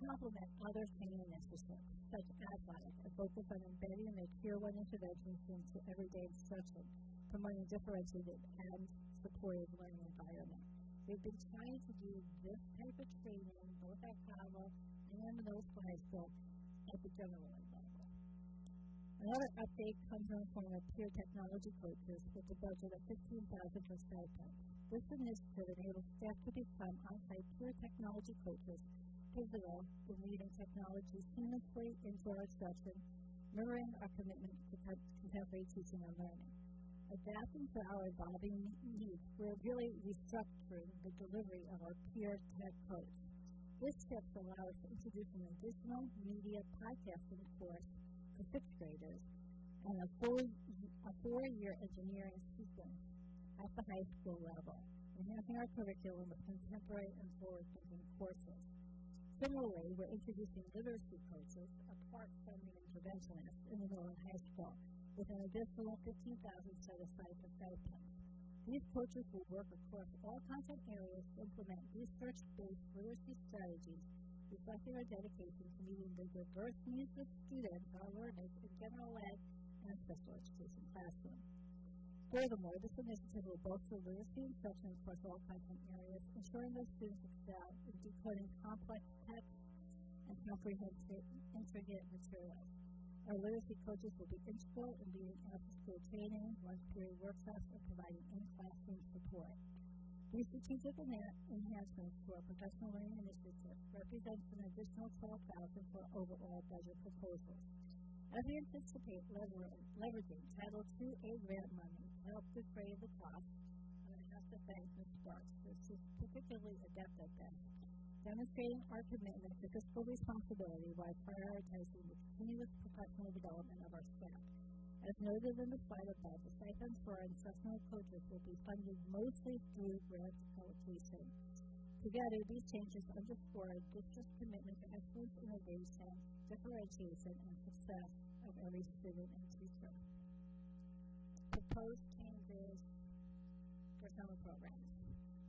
complement other training initiatives, such as a focus on embedding the Tier 1 interventions into everyday instruction, promoting differentiated and supportive learning environment. We've been trying to do this type of training both at Cottle and middle school high school at the general level. Another update comes in the form of peer technology coaches with a budget of 15000 for stipends. This initiative enables staff to become on-site peer technology coaches pivotal in weaving technology seamlessly into our instruction, mirroring our commitment to contemporary teaching and learning. Adapting to our evolving needs, we're really restructuring the delivery of our peer tech coach. This shift allows us to introduce an additional media podcasting course for sixth graders and a, full, a four-year engineering sequence at the high school level, enhancing our curriculum with contemporary and forward-thinking courses. Similarly, we're introducing literacy coaches apart from the interventionists in the and high school with an additional 15000 set aside for stipends. These coaches will work across all content areas to implement research-based literacy strategies reflecting our dedication to meeting the diverse needs of students, our learners, in general ed and special education classrooms. Furthermore, this initiative will bolster literacy instruction across all content areas, ensuring that students excel in decoding complex texts and comprehensive intricate materials. Our literacy coaches will be integral in leading after-school training, lunch-period workshops, and providing in-classroom support. These strategic enhancements to our professional learning initiative represent an additional 12000 for overall budget proposals. As we anticipate leveraging Title II-A grant money to help defray the cost, to have to thank Ms. Sparks, who is particularly adept at this, demonstrating our commitment to fiscal responsibility while prioritizing the continuous professional development of our staff. As noted in the slide above, the stipends for our instructional coaches will be funded mostly through grant allocation. Together, these changes underscore our district's commitment to excellence, innovation, differentiation, and success of every student and teacher. Proposed changes for summer programs.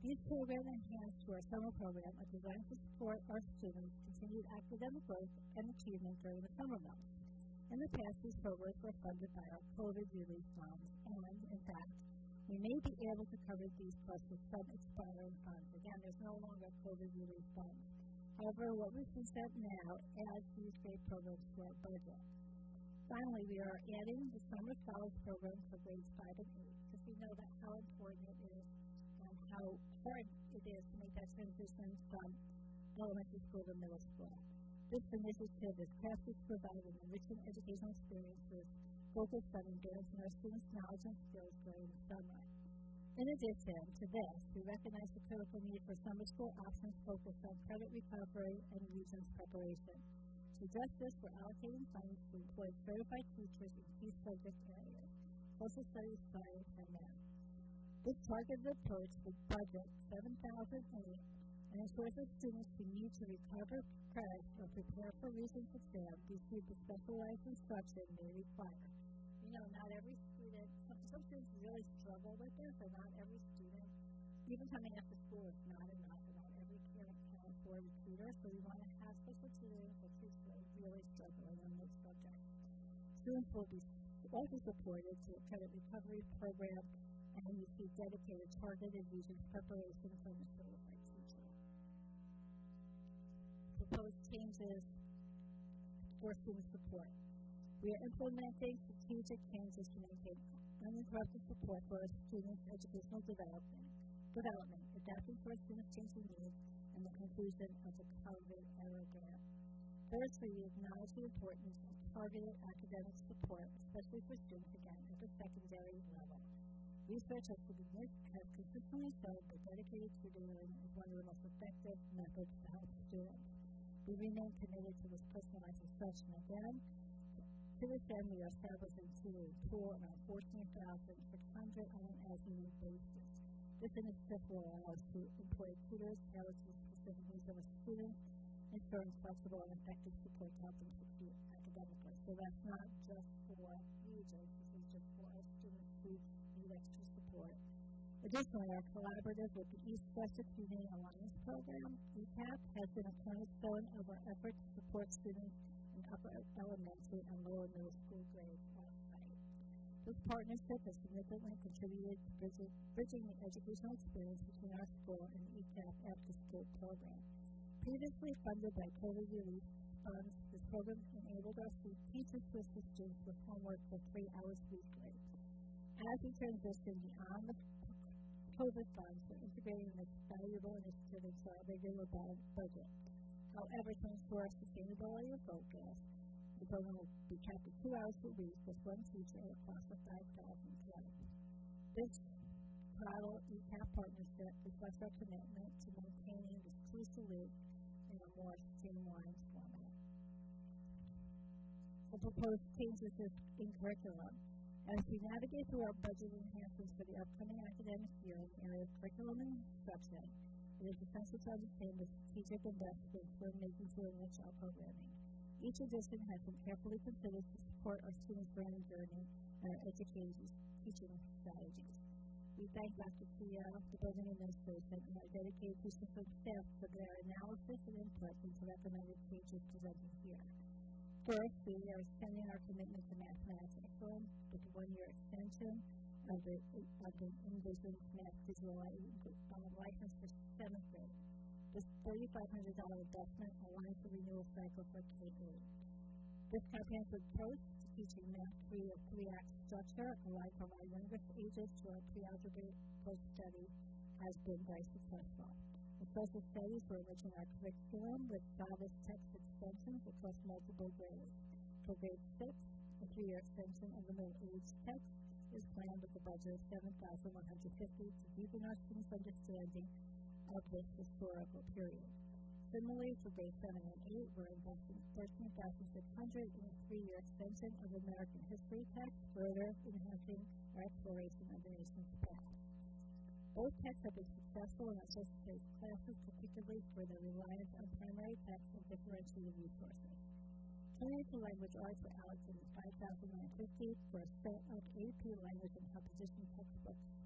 These programs enhanced to our summer program are designed to support our students' continued academic growth and achievement during the summer months. In the past, these programs were funded by our COVID relief funds, and, in fact, we may be able to cover these costs with some expiring funds. Again, there's no longer COVID relief funds. However, what we present now adds these great programs to our budget. Finally, we are adding the Summer Scholars Program for grades 5 and 8 because we know that how important it is and how hard it is to make that transition from elementary school to middle school. This initiative is provide an enriching educational experiences focused on advancing our students' knowledge and skills during the summer. In addition to this, we recognize the critical need for summer school options focused on credit recovery and Regents preparation. To address this, we're allocating funds to employ certified teachers in key subject areas, social studies, science, and math. This targeted approach would budget 7000 and that students who need to recover credits or prepare for Regents exam receive the specialized instruction they require. You know, not every student, some, some students really struggle with this, and not every student, even coming after school, is not enough, and not every parent can afford a tutor, so we want to have special tutors for kids who really struggling in those subjects. Students will be also supported through a credit recovery program and receive dedicated targeted Regents preparation from a Proposed changes for student support. We are implementing strategic changes to maintain uninterrupted support for our students' educational development, development adapting our students' changing needs, and the conclusion of the COVID era grant. First, we acknowledge the importance of targeted academic support, especially for students, again, at the secondary level. Research has, has consistently shown that dedicated tutoring is one of the most effective methods to help students. We remain committed to this personalized instruction again. To this end, we are establishing tutoring pool around 14,600 on an as-needed basis. This initiative will allow us to employ tutors tailored to specific needs of students, ensuring flexible and effective support to help them succeed academically. So that's not just for users, this is just for our students who need extra support. Additionally, our collaborative with the Eastchester Community Alliance Program, ECAP, has been a cornerstone of our effort to support students in upper elementary and lower middle school grades. This partnership has significantly contributed to bridging, the educational experience between our school and the ECAP after-school program. Previously funded by COVID relief funds, this program enabled us to teachers to assist students with homework for three hours weekly. As we transition beyond the COVID funds, we're integrating this valuable initiative into our regular budget. However, thanks to ensure sustainability focus, the program will be capped at two hours per week with one teacher at a cost of 5000 credits. This Prado ECAP partnership reflects our commitment to maintaining this crucial link in a more streamlined format. The proposed changes in curriculum. As we navigate through our budget enhancements for the upcoming academic year in the area of curriculum and instruction, it is essential to understand the strategic investments we're making to enrich our programming. Each edition has been carefully considered to support our students' learning journey and our education teaching strategies. We thank Dr. Kia, the building administration, and our dedicated teachers and staff for their analysis and input into recommended changes presented here. First, we are extending our commitment to mathematics excellence with a one-year extension of the, of the Envision's Math Visual um, license for seventh grade. This $3,500 investment aligns the renewal cycle for K-8. This comprehensive approach to teaching math three of three act structure, aligned from our youngest ages to our pre-algebra post-study, has been very successful. Social studies, we're enriching our curriculum with Savvas text extensions across multiple grades. For grade 6, a three-year extension of the middle age text is planned with a budget of 7150 to deepen our students' understanding of this historical period. Similarly, for grade 7 and 8, we're investing 13600 in a three-year extension of American history text, further enhancing our exploration of the nation's past. Both texts have been successful in studies classes, particularly for their reliance on primary texts and differentiated resources. Turning to language arts for Alex in 5950 for a set of AP language and composition textbooks,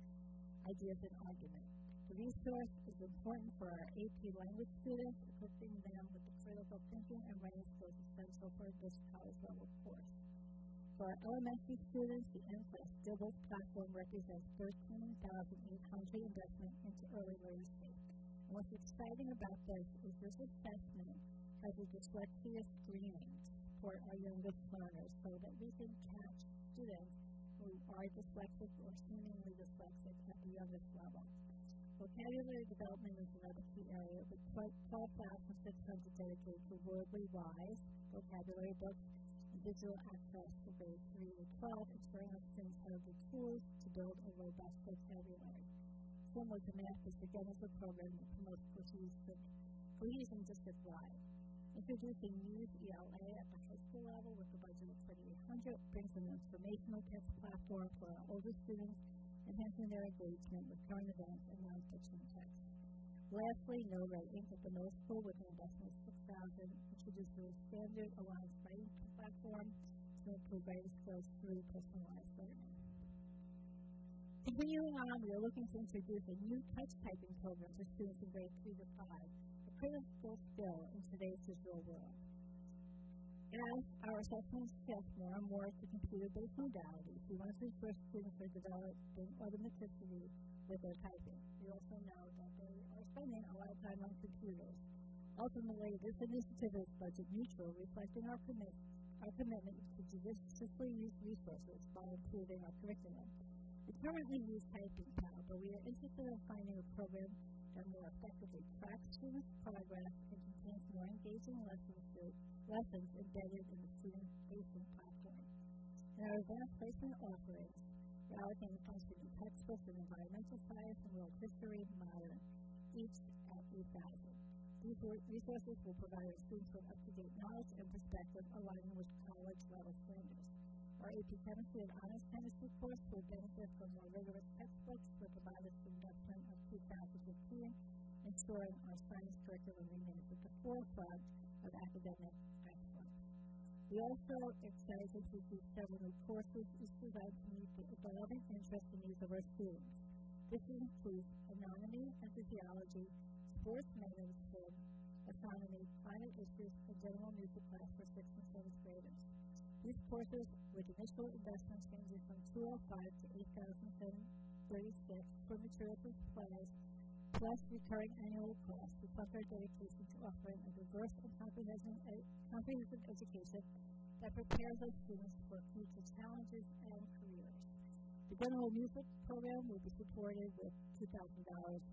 ideas and argument. The resource is important for our AP language students, equipping them with the critical thinking and writing skills essential for this college level course. For our elementary students, the DIBELS platform represents 13,800 investment into early literacy. And what's exciting about this is this assessment has a dyslexia screening support our youngest learners so that we can catch students who are dyslexic or seemingly dyslexic at the youngest level. Vocabulary development is another key area, with 12,600 dedicated to Worldly Wise vocabulary books digital access to grades 3 to 12, ensuring our students have the tools to build a robust vocabulary. Similar to math, this again is program that promotes cohesion district-wide. Introducing Use ELA at the high school level with a budget of 2800 brings an informational text platform for our older students enhancing their engagement with current events and nonfiction texts. Lastly, NoRedInk at the middle school with an investment of 6000 introduces a standard Alliance writing platform to writing skills through personalized learning. Continuing on, we are looking to introduce a new touch typing program for students in grades 3 to 5, a critical skill in today's digital world. As our assessments shift more and more to computer-based modalities, we want to ensure students are developing automaticity with their typing. We also know that they are spending a lot of time on computers. Ultimately, this initiative is budget neutral, reflecting our, commit, our commitment to judiciously use resources while improving our curriculum. We currently use Typing Pal, but we are interested in finding a program that more effectively tracks students' progress and contains more engaging lessons, lessons embedded in the student-facing platform. In our advanced placement offerings, we allocate funds to textbooks in environmental science and world history, modern, each at 8,000. Resources will provide our students with up-to-date knowledge and perspective aligning with college-level standards. Our AP Chemistry and Honors Chemistry course will benefit from more rigorous textbooks with the Bible investment of 2015, ensuring our science curriculum remains at the forefront of academic excellence. We also excited to introduce several new courses each designed to meet the evolving interests and needs of our students. This includes anatomy and physiology, sports medicine, astronomy, climate issues, and general music class for 6th and 7th graders. These courses, with initial investments ranging from 205 to 8,736 for materials and supplies, plus recurring annual costs, reflect our dedication to offering a diverse and comprehensive education that prepares our students for future challenges and careers. The general music program will be supported with $2,000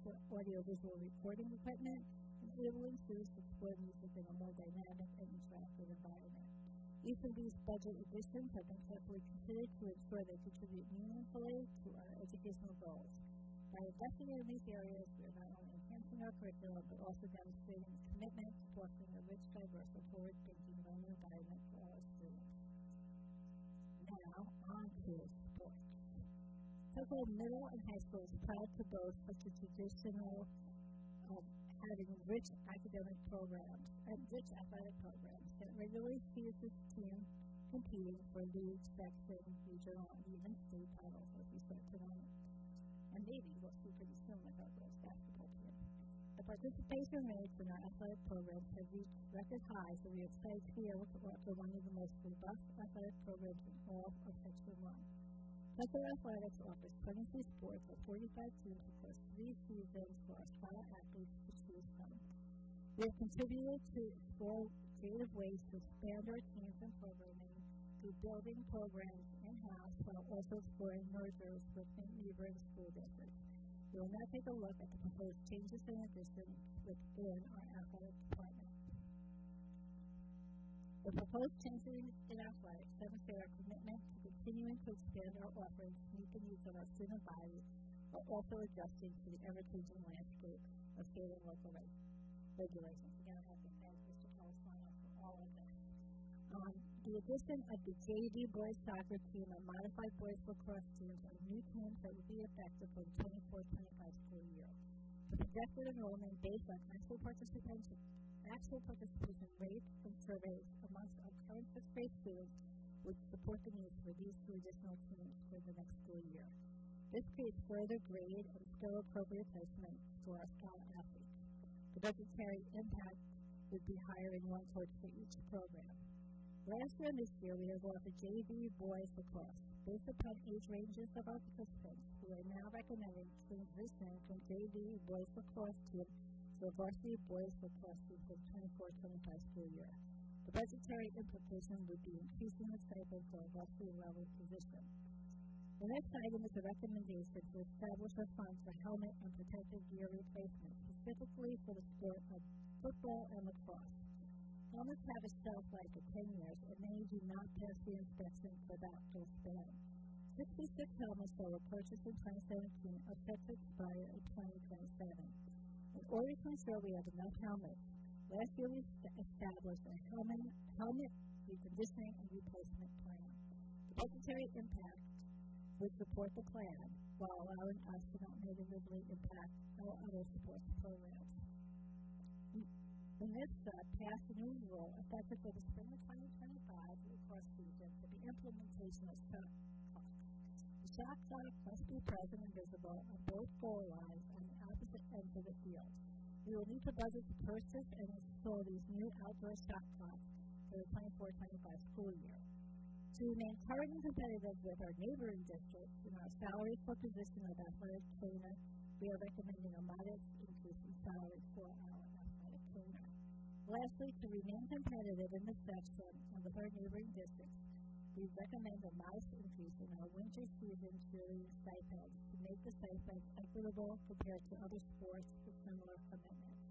for audiovisual recording equipment, and enabling students to explore music in a more dynamic and interactive environment. Each of these budget additions have been carefully considered to ensure they contribute meaningfully to our educational goals. By investing in these areas, we are not only enhancing our curriculum, but also demonstrating commitment to fostering a rich, diverse, and forward-thinking learning environment for our students. Now, on to Several middle and high schools proud to boast such a traditional of having rich academic programs and rich athletic programs that regularly sees this team competing for league, section, regional, and even state titles, as we said tonight. And maybe we'll see pretty soon with our girls basketball team. The participation rates in our athletic programs have reached record highs, and we are excited to be able to offer one of the most robust athletic programs in all of Section 1. Central Athletics offers 23 sports at 45 teams across three seasons for our star athletes to choose from. We have contributed to explore creative ways to expand our teams and programming through building programs in-house while also exploring mergers with neighboring school districts. We will now take a look at the proposed changes and additions within our athletic department. The proposed changes in athletics demonstrate our commitment to continuing to expand our offerings to meet the needs of our student body while also adjusting to the ever-changing landscape of state and local regulations. Again, I have to thank Mr. Califano for all of this. Um, the addition of the JV boys soccer team and modified boys lacrosse teams are new teams that will be effective for the 24-25 school year. The projected enrollment based on actual participation actual participation rates and surveys amongst our current fifth grade students would support the needs for these two additional teams for the next school year. This creates further grade and skill appropriate placement for our scout athletes. The budgetary impact would be higher in one coach for each program. Last year and this year, we have offered JV boys lacrosse. Based upon age ranges of our participants, we are now recommending transitioning from JV boys lacrosse to the varsity boys lacrosse team for the 24-25 school year. The budgetary implication would be increasing the stipend for a varsity level position. The next item is a recommendation to establish a fund for helmet and protective gear replacement, specifically for the sport of football and lacrosse. Helmets have a shelf life of 10 years, and many do not pass the inspection for that full span. 66 helmets that were purchased in 2017 are set to expire in 2027. In order to ensure we have enough helmets, last year we established a helmet, helmet reconditioning and replacement plan. The budgetary impact would support the plan while allowing us to not negatively impact our other sports programs. Mm. The NHTSA uh, passed a new rule effective for the spring of 2025 lacrosse season for the implementation of shot clocks. The shot clock must be present and visible on both goal lines on the opposite ends of the field. We will need to budget to purchase and install these new outdoor shot clocks for the 24-25 school year. To remain current and competitive with our neighboring districts in our salary for position of athletic trainer, we are recommending a modest increase in salary for our athletic trainer. Lastly, to remain competitive in this section and with our neighboring districts, we recommend a modest increase in our winter season cheerleading stipends to make the the stipend equitable compared to other sports with similar commitments.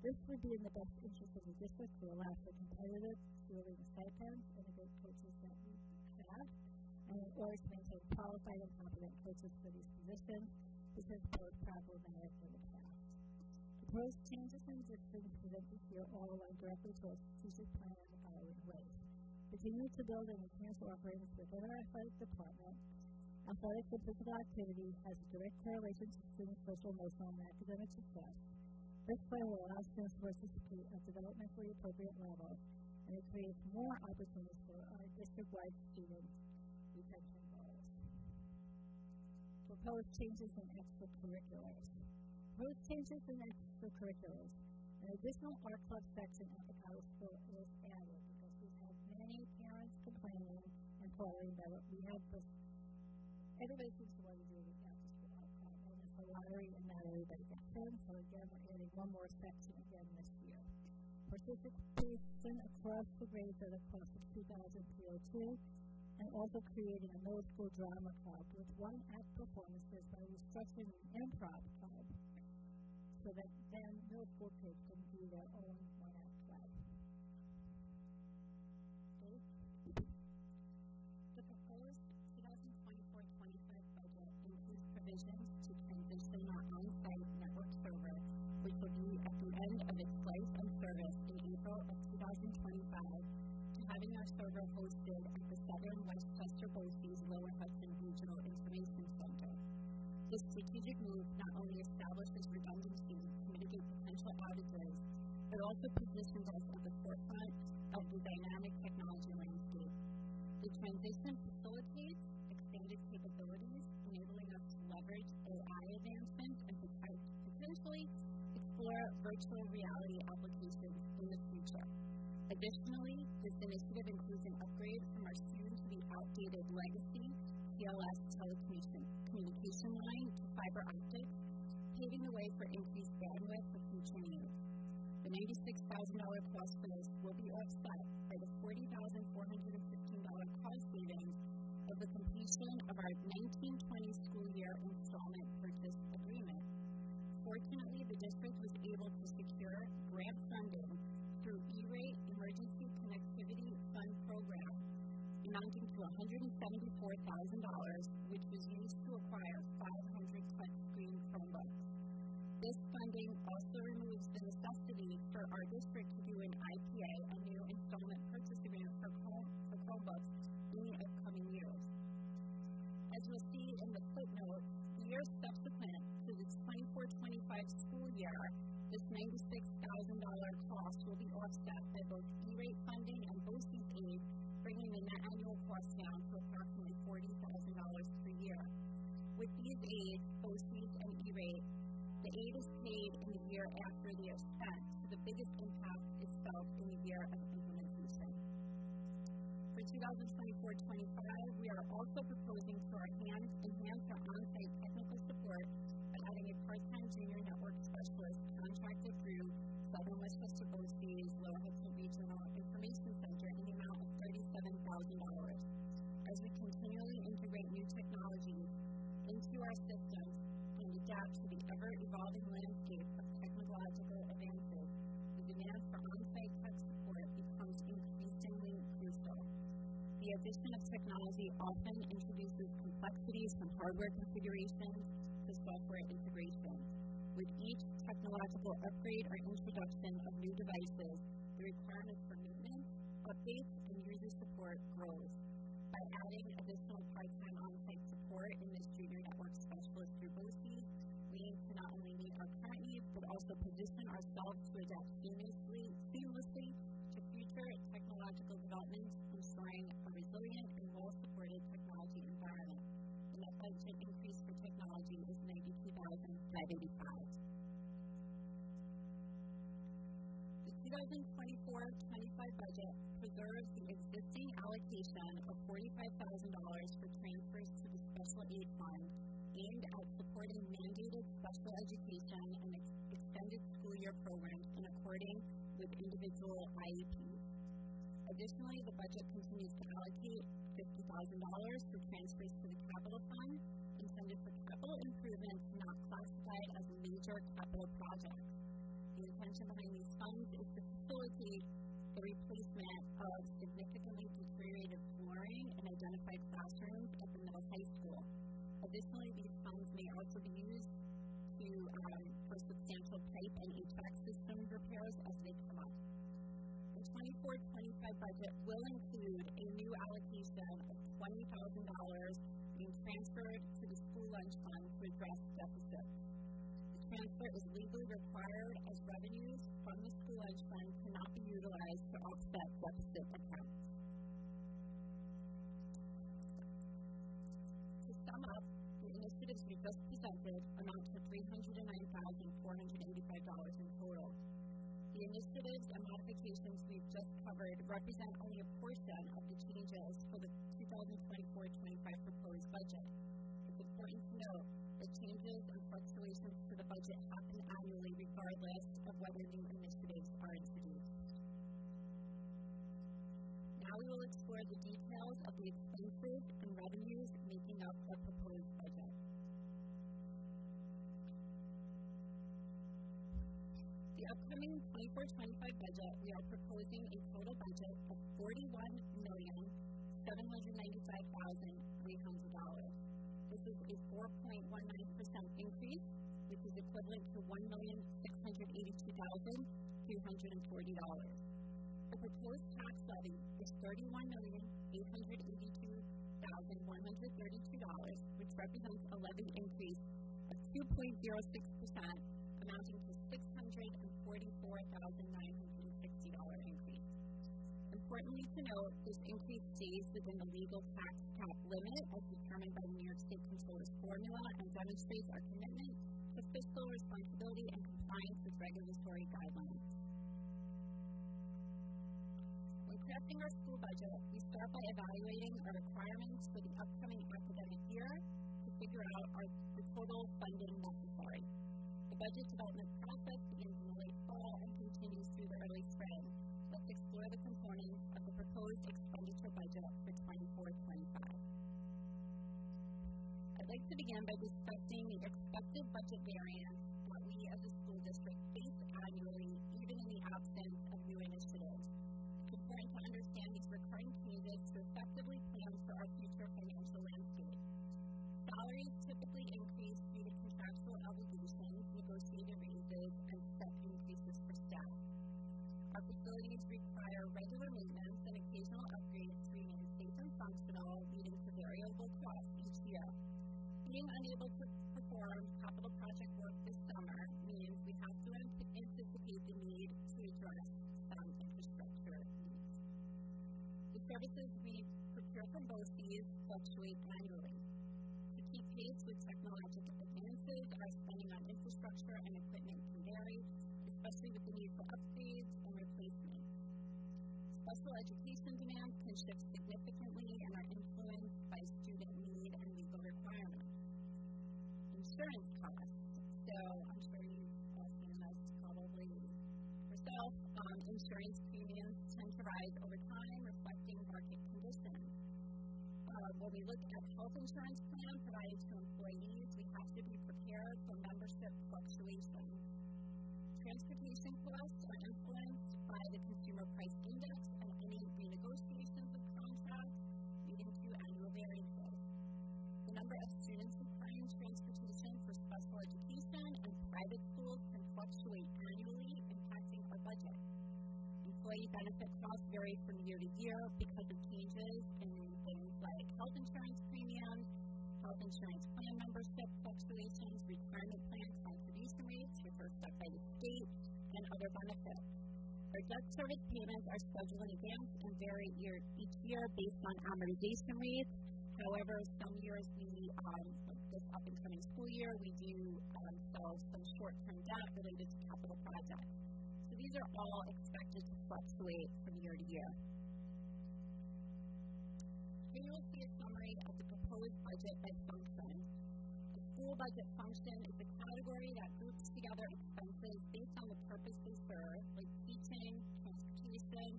This would be in the best interest of the district to allow for competitive fielding stipends and the great coaches that we have, and in order to maintain qualified and competent coaches for these positions, which has posed problematic in the past. Proposed changes in district presented here all align directly to our strategic plan in the following ways. Continue to build and enhance offerings within our athletic department. Athletics and physical activity has a direct correlation to student social, emotional, and academic success. This plan will allow students to participate at developmentally appropriate levels, and it creates more opportunities for our district-wide student retention goals. Proposed changes in extracurriculars. Proposed changes in extracurriculars. An additional art club section at the college school is added many parents complaining and calling that we have this. Everybody seems to want to do the after school club, and it's a lottery, and not everybody gets in. So again, we're adding one more section again this year. Participation across the grades at a cost of 2,302 and also creating a middle school drama club with one act performances by restructuring an improv club so that then middle school kids can do their own our server hosted at the Southern Westchester BOCES Lower Hudson Regional Information Center. This strategic move not only establishes redundancy to mitigate potential outages, but also positions us at the forefront of the dynamic technology landscape. The transition facilitates expanded capabilities, enabling us to leverage AI advancements and potentially explore virtual reality applications. Additionally, this initiative includes an upgrade from our soon-to-be outdated legacy TLS telecommunication line to fiber optics, paving the way for increased bandwidth for future needs. The $96,000 cost for this will be offset by the $40,415 cost savings of the completion of our 1920 school year installment purchase agreement. Fortunately, the district was able to secure grant amounting to $174,000, which was used to acquire 500 touchscreen Chromebooks. This funding also removes the necessity for our district to do an IPA, a new installment purchase agreement for, Chrome, for Chromebooks, in the upcoming years. As you'll see in the footnotes, the years subsequent to the 24-25 school year, this $96,000 cost will be offset by both E-rate funding and bringing the net annual cost down to approximately $40,000 per year. With these aids, BOCES and E-rate, the aid is paid in the year after the spent, so the biggest impact is felt in the year of implementation. For 2024-25, we are also proposing to enhance, enhance our on-site technical support by adding a part-time junior the ever-evolving landscape of technological advances, the demand for on-site tech support becomes increasingly crucial. The addition of technology often introduces complexities from hardware configurations to software integration. With each technological upgrade or introduction of new devices, the requirements for maintenance, updates, and user support grows. By adding additional part-time on-site support in this junior network specialist through BOCES, to not only meet our current needs, but also position ourselves to adapt seamlessly, seamlessly to future technological developments, ensuring a resilient and well-supported technology environment. The net budget increase for technology is 92,585. The 2024-25 budget preserves the existing allocation of $45,000 for transfers to the Special Aid Fund aimed at supporting mandated special education and ex- extended school year programs in accordance with individual IEPs. Additionally, the budget continues to allocate $50,000 for transfers to the capital fund intended for capital improvements not classified as major capital projects. The intention behind these funds is to facilitate the replacement of significantly deteriorated flooring in identified classrooms Additionally, these funds may also be used to um, for substantial pipe and HVAC system repairs as they come up. The 24-25 budget will include a new allocation of $20,000 being transferred to the school lunch fund to address deficits. The transfer is legally required as revenues from the school lunch fund cannot be utilized to offset deficit accounts. To sum up, we just presented amount to $309,485 in total. The initiatives and modifications we've just covered represent only a portion of the changes for the 2024-25 proposed budget. It's important to note that changes and fluctuations to the budget happen annually regardless of whether new initiatives are introduced. Now we will explore the details of the expenses and revenues making up the proposed The upcoming 24-25 budget, we are proposing a total budget of $41,795,300. This is a 4.19% increase, which is equivalent to $1,682,340. The proposed tax levy is $31,882,132, which represents a levy increase of 2.06%, amounting to $644,960 increase. Importantly to note, this increase stays within the legal tax cap limit as determined by the New York State Comptroller's formula and demonstrates our commitment to fiscal responsibility and compliance with regulatory guidelines. When crafting our school budget, we start by evaluating our requirements for the upcoming academic year to figure out our, the total funding necessary. The budget development process fall and continues through the early spring. Let's explore the components of the proposed expenditure budget for 24-25. I'd like to begin by discussing the expected budget variance that we as a school district face annually, even in the absence of new initiatives. It's important to understand these recurring changes to effectively plan for our future financial landscape. Salaries perform capital project work this summer means we have to anticipate the need to address some infrastructure needs. The services we procure from BOCES fluctuate annually. To keep pace with technological advances, our spending on infrastructure and equipment can vary, especially with the need for upgrades and replacements. Special education demands can shift significantly and are influenced by student Insurance costs. So I'm sure you've seen this probably yourself. Um, insurance premiums tend to rise over time, reflecting market conditions. Uh, when we look at health insurance plan provided to employees, we have to be prepared for membership fluctuations. Transportation costs are influenced by the consumer price Benefit costs vary from year to year because of changes in things like health insurance premiums, health insurance plan membership fluctuations, retirement plan contribution rates, are set by the state, and other benefits. Our debt service payments are scheduled in advance and vary year, each year based on amortization rates. However, some years we, um, this up and coming school year, we do um, sell some short-term debt related to capital projects. These are all expected to fluctuate from year to year. Here you will see a summary of the proposed budget by function. The school budget function is a category that groups together expenses based on the purpose they serve, like teaching, transportation,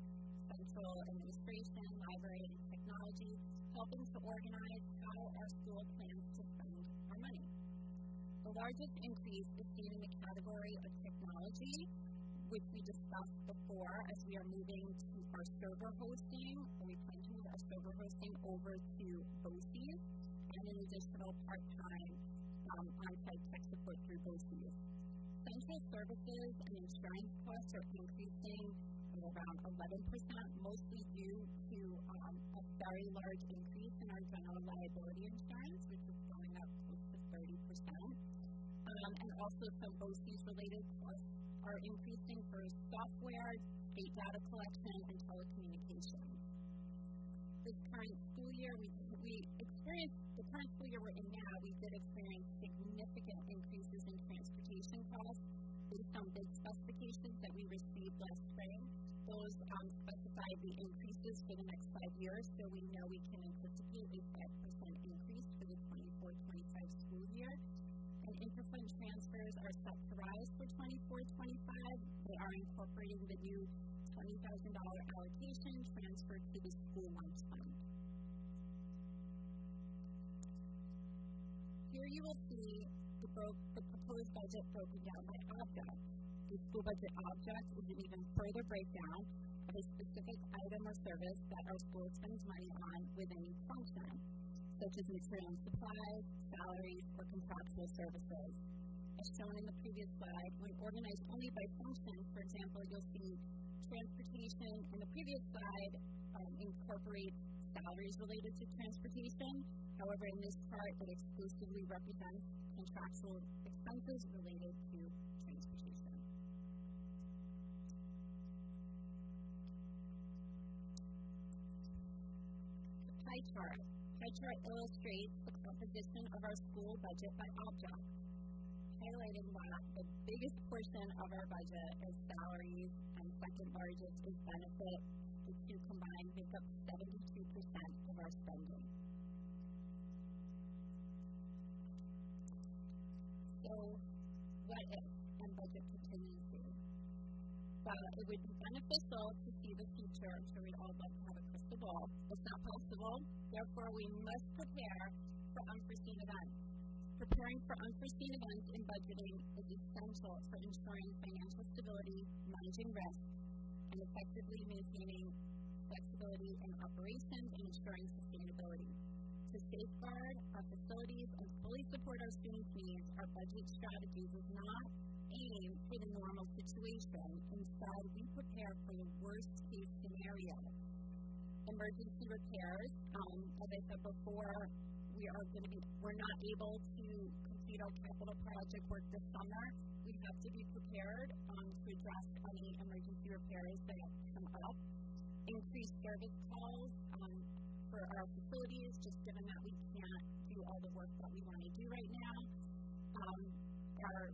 central administration, library, and technology, helping to organize how our school plans to spend our money. The largest increase is seen in the category of technology, which we discussed before as we are moving to our server hosting, or we plan to move our server hosting over to BOCES, and an additional part-time um, on-site tech support through BOCES. Central services and insurance costs are increasing around 11%, mostly due to um, a very large increase in our general liability insurance, which is going up close to 30%. Um, and also some BOCES related costs are increasing for software, state data collection, and telecommunications. This current school year, we, we experienced, the current school year we're in now, we did experience significant increases in transportation costs based on bid specifications that we received last spring. Those um, specify the increases for the next five years, so we know we can anticipate a 5% And interfund transfers are set to rise for 24-25. They are incorporating the new $20,000 allocation transferred to the school lunch fund. Here you will see the, the proposed budget broken down by object. The school budget object is an even further breakdown of a specific item or service that our school spends money on within each function, such as material and supplies, salaries, or contractual services. As shown in the previous slide, when organized only by function, for example, you'll see transportation in the previous slide um, incorporates salaries related to transportation. However, in this chart, it exclusively represents contractual expenses related to transportation. The pie chart. Pie chart illustrates the composition of our school budget by object, highlighting that the biggest portion of our budget is salaries and second largest is benefits. The two combined make up 72% of our spending. So, what if and budget contingency? Well, it would be beneficial to see the future. I'm we'd all love have a crystal ball. It's not possible. Therefore, we must prepare for unforeseen events. Preparing for unforeseen events in budgeting is essential for ensuring financial stability, managing risks, and effectively maintaining flexibility in operations and ensuring sustainability. To safeguard our facilities and fully support our students' needs, our budget strategy does not aim for the normal situation. Instead, we prepare for the worst case scenario. Emergency repairs, um, as I said before, we are going to be, we're not able to complete our capital project work this summer. We have to be prepared um, to address any emergency repairs that come up. Increased service calls um, for our facilities, just given that we can't do all the work that we want to do right now. Um, our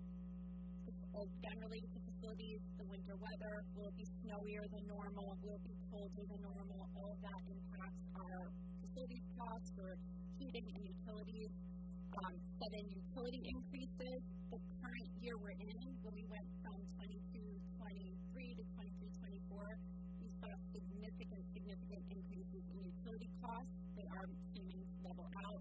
again related to facilities, the winter weather, will it be snowier than normal, will it be colder than normal, all of that impacts our facilities costs for heating and utilities. Um, sudden utility increases. The current year we're in, when we went from 22 23 to 23 24, we saw significant, significant increases in utility costs. They are seeming to level out,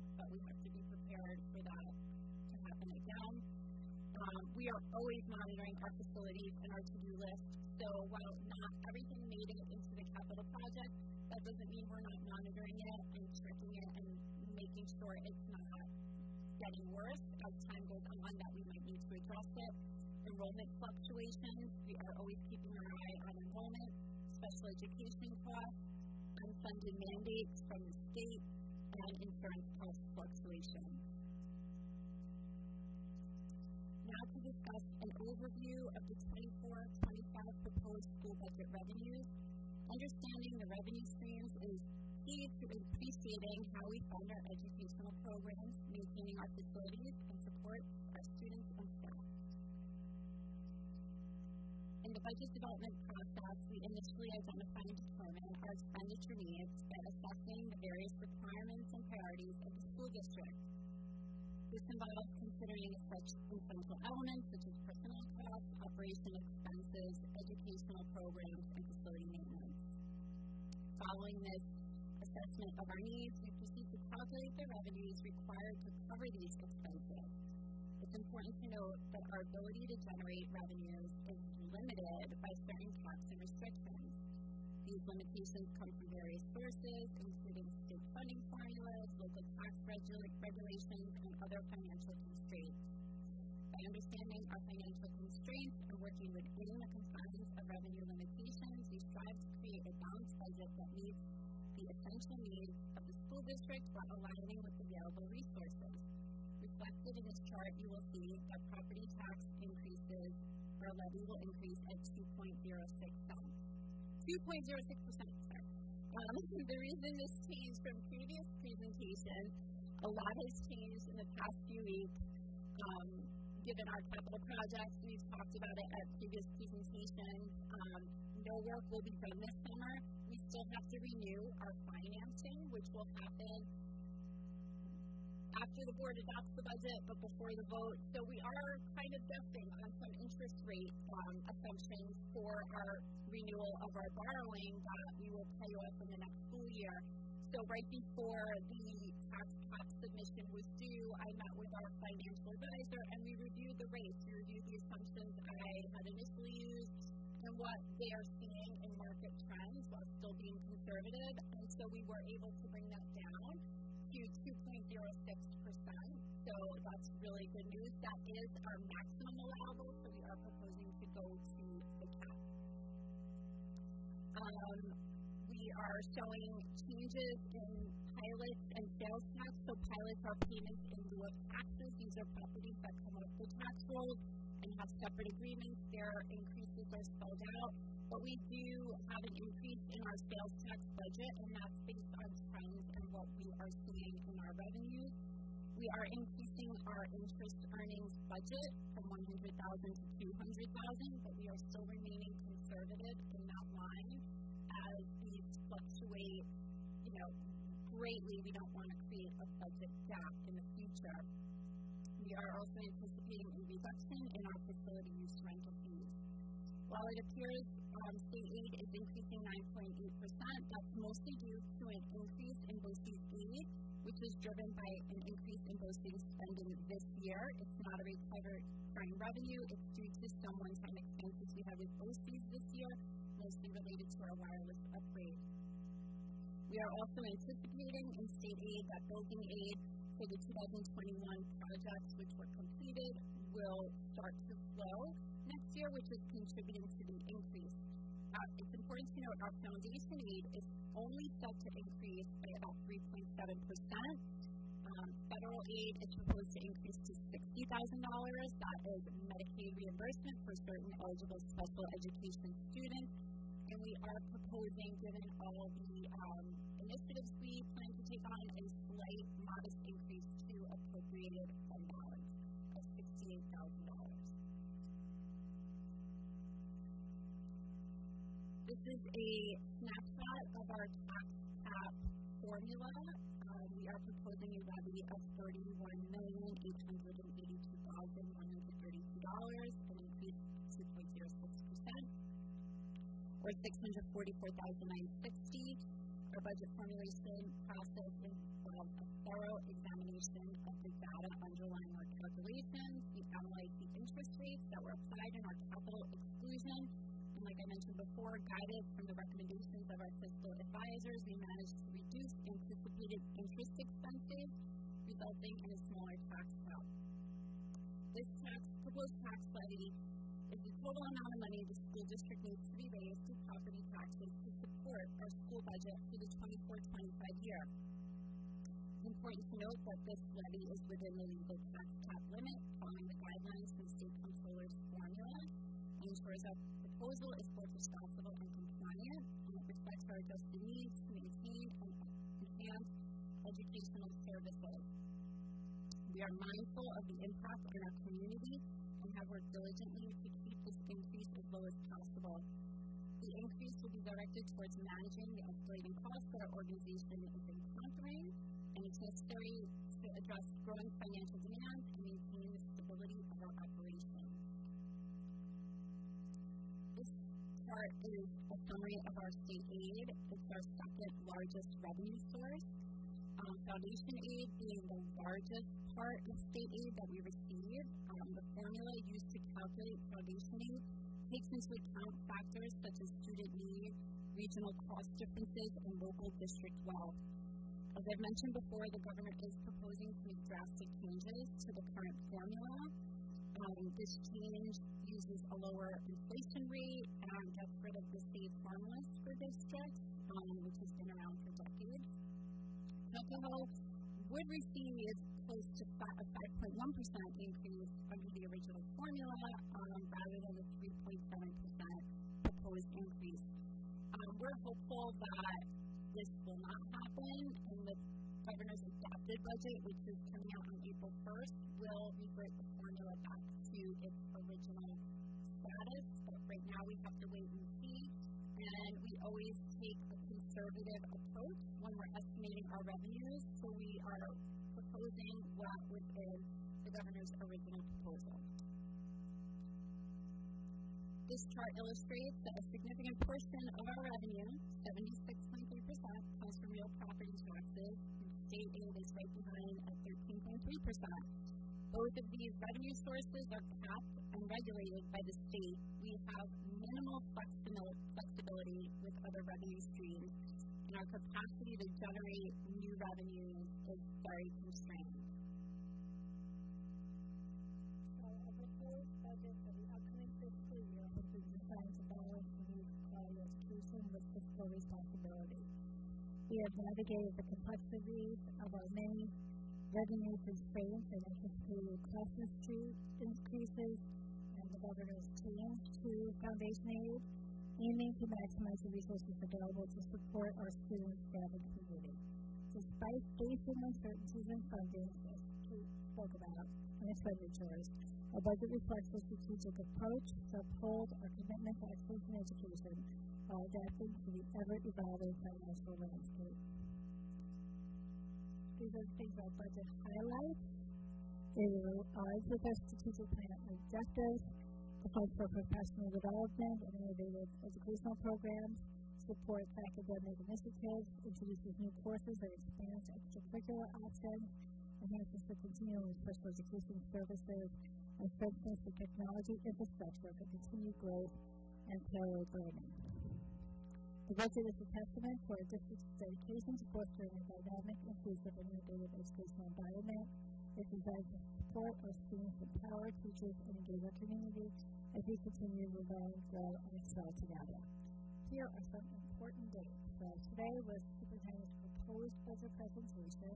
Um, we are always monitoring our facilities and our to-do list. So while not everything made it into the capital project, that doesn't mean we're not monitoring it and checking it and making sure it's not getting worse as time goes on that we might need to address it. Enrollment fluctuations, we are always keeping our eye on enrollment, special education costs, unfunded mandates from the state, and insurance cost fluctuations. Now to discuss an overview of the 24-25 proposed school budget revenues. Understanding the revenue streams is key to appreciating how we fund our educational programs, maintaining our facilities, and support our students and staff. In the budget development process, we initially identify and determine our expenditure needs by assessing the various requirements and priorities of the school district. This involves considering such essential elements such as personnel costs, operation expenses, educational programs, and facility maintenance. Following this assessment of our needs, we proceed to calculate the revenues required to cover these expenses. It's important to note that our ability to generate revenues is limited by certain caps and restrictions. These limitations come from various sources, including funding formulas, local tax regula- regulations, and other financial constraints. By understanding our financial constraints and working within the confines of revenue limitations, we strive to create a balanced budget that meets the essential needs of the school district while aligning with available resources. Reflected in this chart, you will see that property tax increases, or levy will increase at 2.06 cents. 2.06%. Sorry. Um, the reason this changed from previous presentations, a lot has changed in the past few weeks. Um, given our capital projects, we've talked about it at previous presentations. Um, no work will be done this summer. We still have to renew our financing, which will happen after the board adopts the budget, but before the vote. So we are kind of guessing on some interest rate um, assumptions for our renewal of our borrowing that we will pay off in the next school year. So right before the tax cap submission was due, I met with our financial advisor and we reviewed the rates. We reviewed the assumptions I had initially used and what they are seeing in market trends while still being conservative. And so we were able to bring that down to 2.06%. So that's really good news. That is our maximum allowable, so we are proposing to go to the cap. Um, we are showing changes in pilots and sales tax. So pilots are payments in lieu of taxes. These are properties that come off the tax rolls and have separate agreements. Their increases are spelled out. But we do have an increase in our sales tax budget, and that's based on trends and what we are seeing in our revenues. We are increasing our interest earnings budget from 100,000 to 200,000, but we are still remaining conservative in that line as these fluctuate, you know, greatly. We don't want to create a budget gap in the future. We are also anticipating a reduction in our facility use rental fees. While it appears um, state aid is increasing 9.8%, that's mostly due to an increase in BOCES aid, which is driven by an increase in BOCES spending this year. It's not a recurring revenue, it's due to some one-time expenses we had with BOCES this year, mostly related to our wireless upgrade. We are also anticipating in state aid that building aid for the 2021 projects which were completed will start to flow next year, which is contributing to the increase. Uh, it's important to note our foundation aid is only set to increase by about 3.7%. Um, federal aid is proposed to increase to $60,000. That is Medicaid reimbursement for certain eligible special education students. And we are proposing, given all the um, initiatives we plan to take on, a slight modest increase to appropriated fund balance of $68,000. This is a snapshot of our tax cap formula. Um, we are proposing a levy of $31,882,132, an increase of 2.06%, or $644,960. Our budget formulation process involves a thorough examination of the data underlying our calculations. We analyze the interest rates that were applied in our capital exclusion like I mentioned before, guided from the recommendations of our fiscal advisors, we managed to reduce anticipated interest expenses, resulting in a smaller tax bill. This tax, proposed tax levy is the total amount of money the school district needs to be raised through property taxes to support our school budget for the 24-25 year. It's important to note that this levy is within the legal tax cap limit, following the guidelines from the state comptroller's formula, and ensures that proposal is both responsible and compliant, and it reflects our adjusted needs to maintain and enhance educational services. We are mindful of the impact on our community and have worked diligently to keep this increase as low as possible. The increase will be directed towards managing the escalating costs that our organization is encountering, and it's necessary to address growing financial chart is a summary of our state aid. It's our second largest revenue source. Um, foundation aid being the largest part of state aid that we receive, um, the formula used to calculate foundation aid takes into account factors such as student need, regional cost differences, and local district wealth. As I've mentioned before, the governor is proposing to make drastic changes to the current formula. Um, this change uses a lower inflation rate and gets rid of the save harmless for districts, um, which has been around for decades. Tuckahoe would receive close to a 5.1% increase under the original formula um, rather than the 3.7% proposed increase. Um, we're hopeful that this will not happen and the governor's adopted budget, which is coming out on April 1st, will revert the formula back to its original status. But right now we have to wait and see. And we always take a conservative approach when we're estimating our revenues. So we are proposing what was in the governor's original proposal. This chart illustrates that a significant portion of our revenue, 76.3%, comes from real property taxes, and state aid is right behind at 13.3%. Both of these revenue sources are capped and regulated by the state. We have minimal flexibility with other revenue streams, and our capacity to generate new revenues is very constrained. Responsibility. We have navigated the complexities of our many revenue constraints and anticipated cost increases and the governor's change to foundation aid, aiming to maximize the resources available to support our students, staff, and community. Despite facing uncertainties in funding, as Kate spoke about, and expenditures, our budget reflects a strategic approach to uphold our commitment to excellence in education while adapting to the ever-evolving financial landscape. These are things our budget highlights. It aligns with our strategic plan objectives, the funds for professional development and innovative educational programs, supports academic initiatives, introduces new courses that expands extracurricular options, enhances the continuum of special education services, and strengthens the technology infrastructure for continued growth and parallel learning. The budget is a testament to our district's dedication to fostering a dynamic, inclusive, and innovative educational environment. It's designed to support our students, empower teachers, and engage our community as we continue to learn, grow, and excel together. Here are some important dates. So today was Superintendent's proposed budget presentation.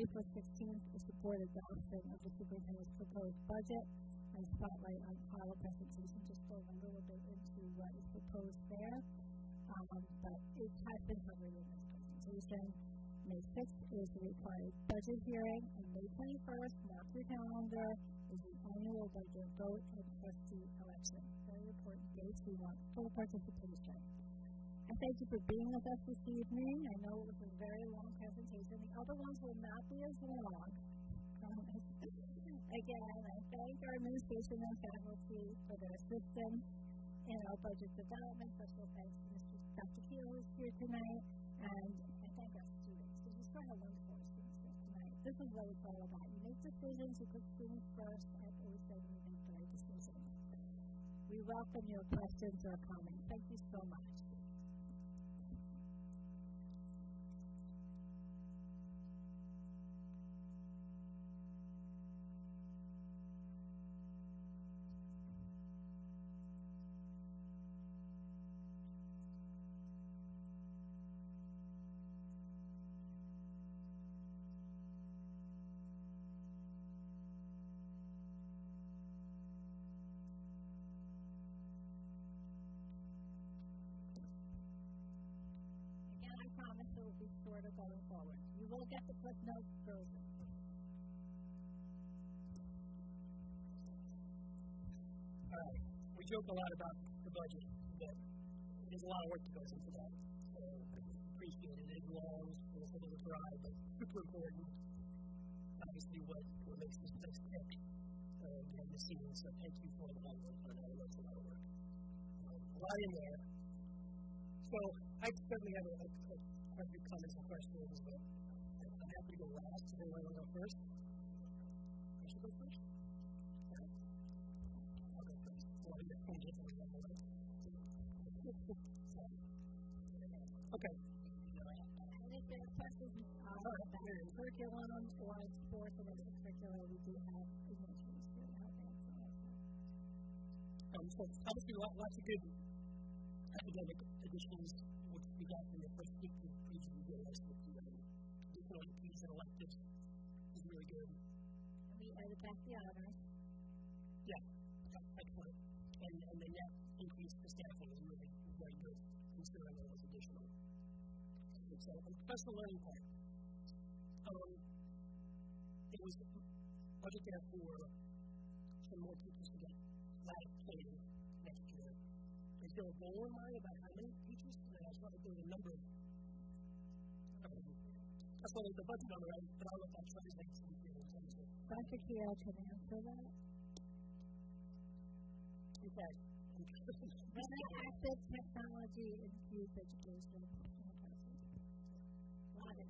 April 16th is the board adoption of the superintendent's proposed budget and spotlight on our presentation, just going a little bit into what is proposed there um, but it has been covered in this presentation. May 6th is the required budget hearing, and May 21st, mark your calendar, is the annual budget vote and trustee election. Very important dates. We want full participation. And thank you for being with us this evening. I know it was a very long presentation. The other ones will not be as long. Again, I thank our administration and faculty for their assistance in our budget development. Special thanks to. Dr. Keel is here tonight, and I thank our students because we still have wonderful students here tonight. This is what it's all about. You make decisions, you put students first, and always say you make the right decisions. We welcome your questions or comments. Thank you so much. Going forward. You will get the Cliff Notes version. We joke a lot about the budget, but there's a lot of work that goes into that. So appreciate it. It belongs for the little bride, but super important. Obviously, what, what makes this place tick uh, the scenes. So thank you for the hard work. I know that's a lot of work. Um, a lot in there. So I certainly have a, a, a few comments and questions, but I'm happy to go last. Does anyone want to go first? go first? I'll go first. I for the other way. Okay. Curriculum or sports or extracurricular, we do have those. Um, so obviously lot, lots of good academic additions we got from the first week of each of the years with the um, different IPs and electives is really good. And we added back the honors. Yeah, excellent. And, and then that increase the staffing is really very good considering there was additional. So the professional learning part, um, it was budget there for some more teachers to get lab training next year. Is there a goal in mind about how many teachers? And I saw that there a number of I saw the budget number, but I don't know if that translates into in terms of Dr. Can answer that. Okay. Technology infused education. Lot of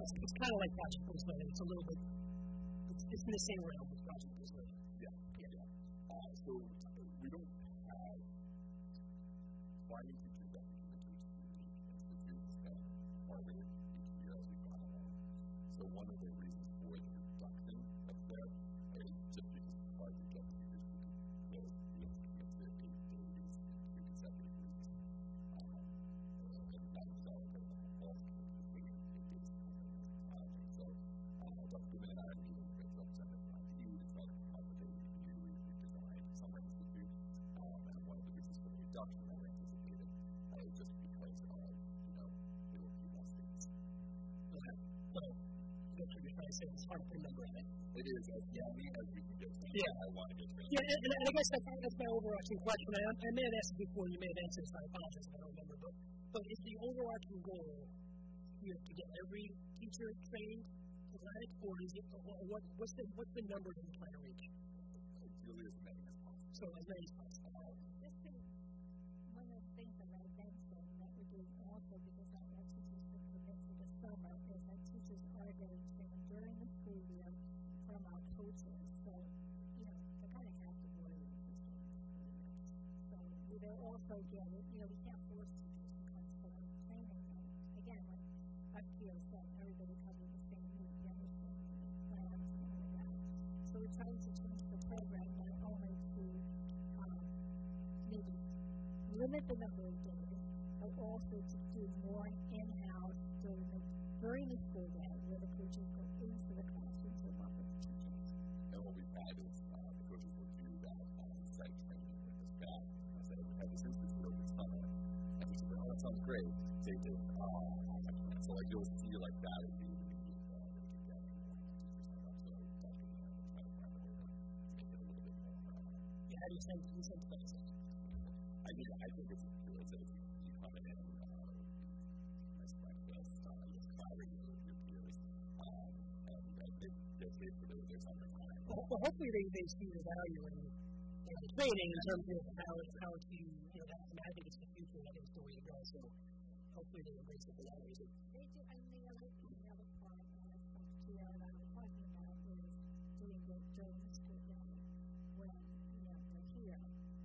it's, it's kind of like project based. It's a little bit, it's, it's in the same realm as project based learning. Yeah, yeah. Uh, so we don't have finding teachers that we can into institutes that each year as we've gone. So one of the reasons that's what you're trying to say. It's hard to a it. It is as young as we can get. Yeah. I want to get trained. Yeah, and, and I guess that's, that's my overarching question. I, I may have asked it before, you may have answered, so I apologize if I don't remember. But, but is the overarching goal here to get every teacher trained athletic, or is it, what, what's, the, what's the number that you trying to reach? Ideally as many as possible. So, as many as possible. Also getting, you know, we can't force teachers to come to the training. Again, like Akio said, everybody covers the same route, the understanding plans and all that. So we're trying to change the program not only to um, maybe limit the number of days, but also to do more in-house during the, during the school day, where the coaches go into the classroom to work with the teachers. And what we've had sounds great. They did. Uh, so like you'll see like that uh, that you? I think I think it's that if you, come in and you with your peers, um, and, they for their, time. Well, hopefully they, they see the value in, in training in terms of how, how to, I, I think it's the I think it's the way to go. So, hopefully they embrace it for that reason. They do, and the other, the other part, as Kia and I were talking about, is doing the day when, you know, they're here.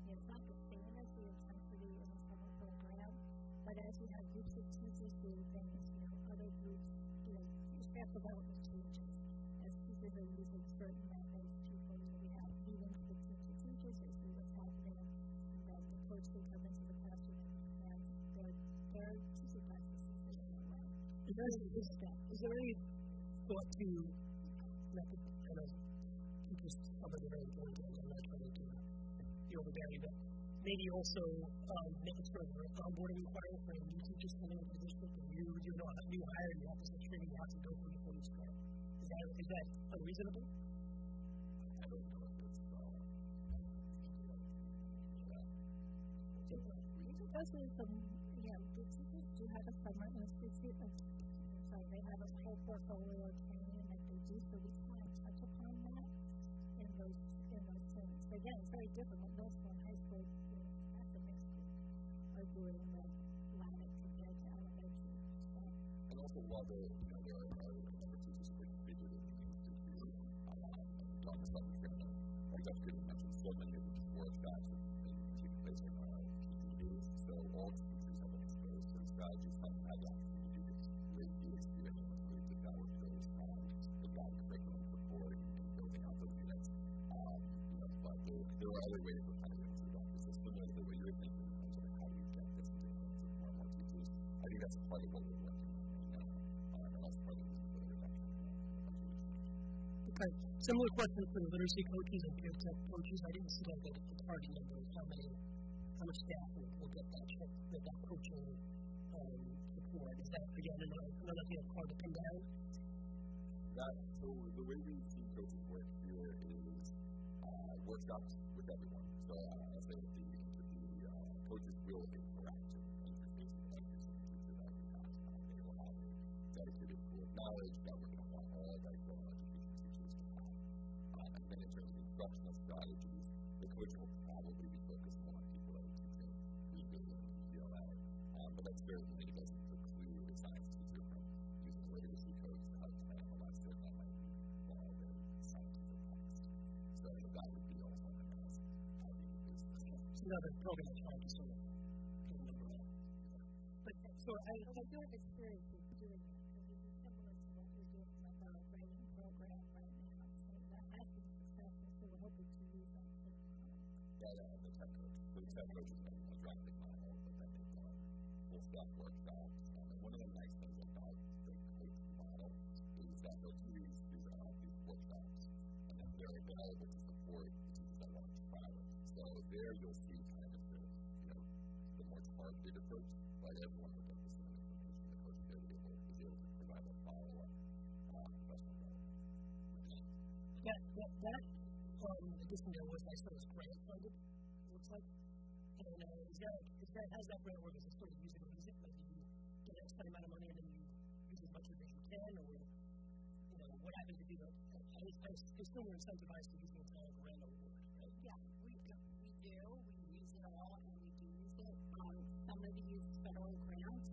You know, it's not the same as the intensity in the summer program, but as you have groups of teachers doing things, you know, other groups, you know, staff development changes. As teachers are using certain methods, you know, we have meetings with teacher teachers, they see what's happening, and then the coach will their teaching practices in that way. Is there, is, is there any thought to, not to kind of keep this something very important, and I'm not trying to do the overbearing, but maybe also um, make it sort of an onboarding requirement for new teachers coming into the district, and you, you know, a new hire, you have to start training, you have to go through before you start. Is that, is that unreasonable? I don't know if it's, uh, yeah. We took especially some, you know, teachers do have a summer institute. Uh, sorry, they have a whole portfolio of training that they do, so we kind of touch upon that in those in those things. But again, it's very different. What middle school and high school, you know, that's a mixed group, are doing that latter compared to elementary. So, And also, while the, you know, there are other teachers figured it into, uh, talk about training, like Dr. Goodman mentioned, so many of these workshops uh, so all exposed to the strategies, have had the opportunity to really be experienced with the develop those, um, the guided curriculum support and building out those units. Um, you know, but there, there are other ways of kind of getting to the office. It's similar to way you're thinking in terms of how do you get this into the hands of more and more teachers. I think that's part of what we're working on right now. Uh, and that's part of the reduction. Okay. Similar question for the literacy coaches and peer tech coaches. I didn't see like the, target number of how many, how much staff will, will get that, that coaching that that's hard so the way we've seen coaches work here is uh, workshops with everyone. So uh, I say the, the uh, coaches will interact and interface with every single teacher that we have. Uh, of knowledge that we're going to want all diagonal education teachers to have. Uh, and then in terms of instructional strategies, Um, but that certainly doesn't preclude a science teacher from using literacy coach to help plan a lesson that might be more of a scientific text. So that would be also something else. I think is It's another program that's hard to sort of number on. But so I, I do have experience that it is to. So that so to use that to that uh, the tech coach. The tech coach is a drastic staff workshops. And one of the nice things about the coach model is that they'll these, these, uh, these workshops, and then they're available to support teachers that want to try it. So there you'll see kind of the, you know, the more targeted approach, but everyone will get the same information. The coach able, is able to provide that follow-up uh, professional development. that that that um, addition there was I saw was grant funded. It looks like. And uh, is that that how's that grant work? Is it sort of or lose? Like do you get an X amount of money and then you use as much of it as you can, or you know what happens if you don't? I, I assume you're incentivized to the entire grant award, right? Yeah, we, we do. We use it all, and we do use it. Um, some of these federal grants,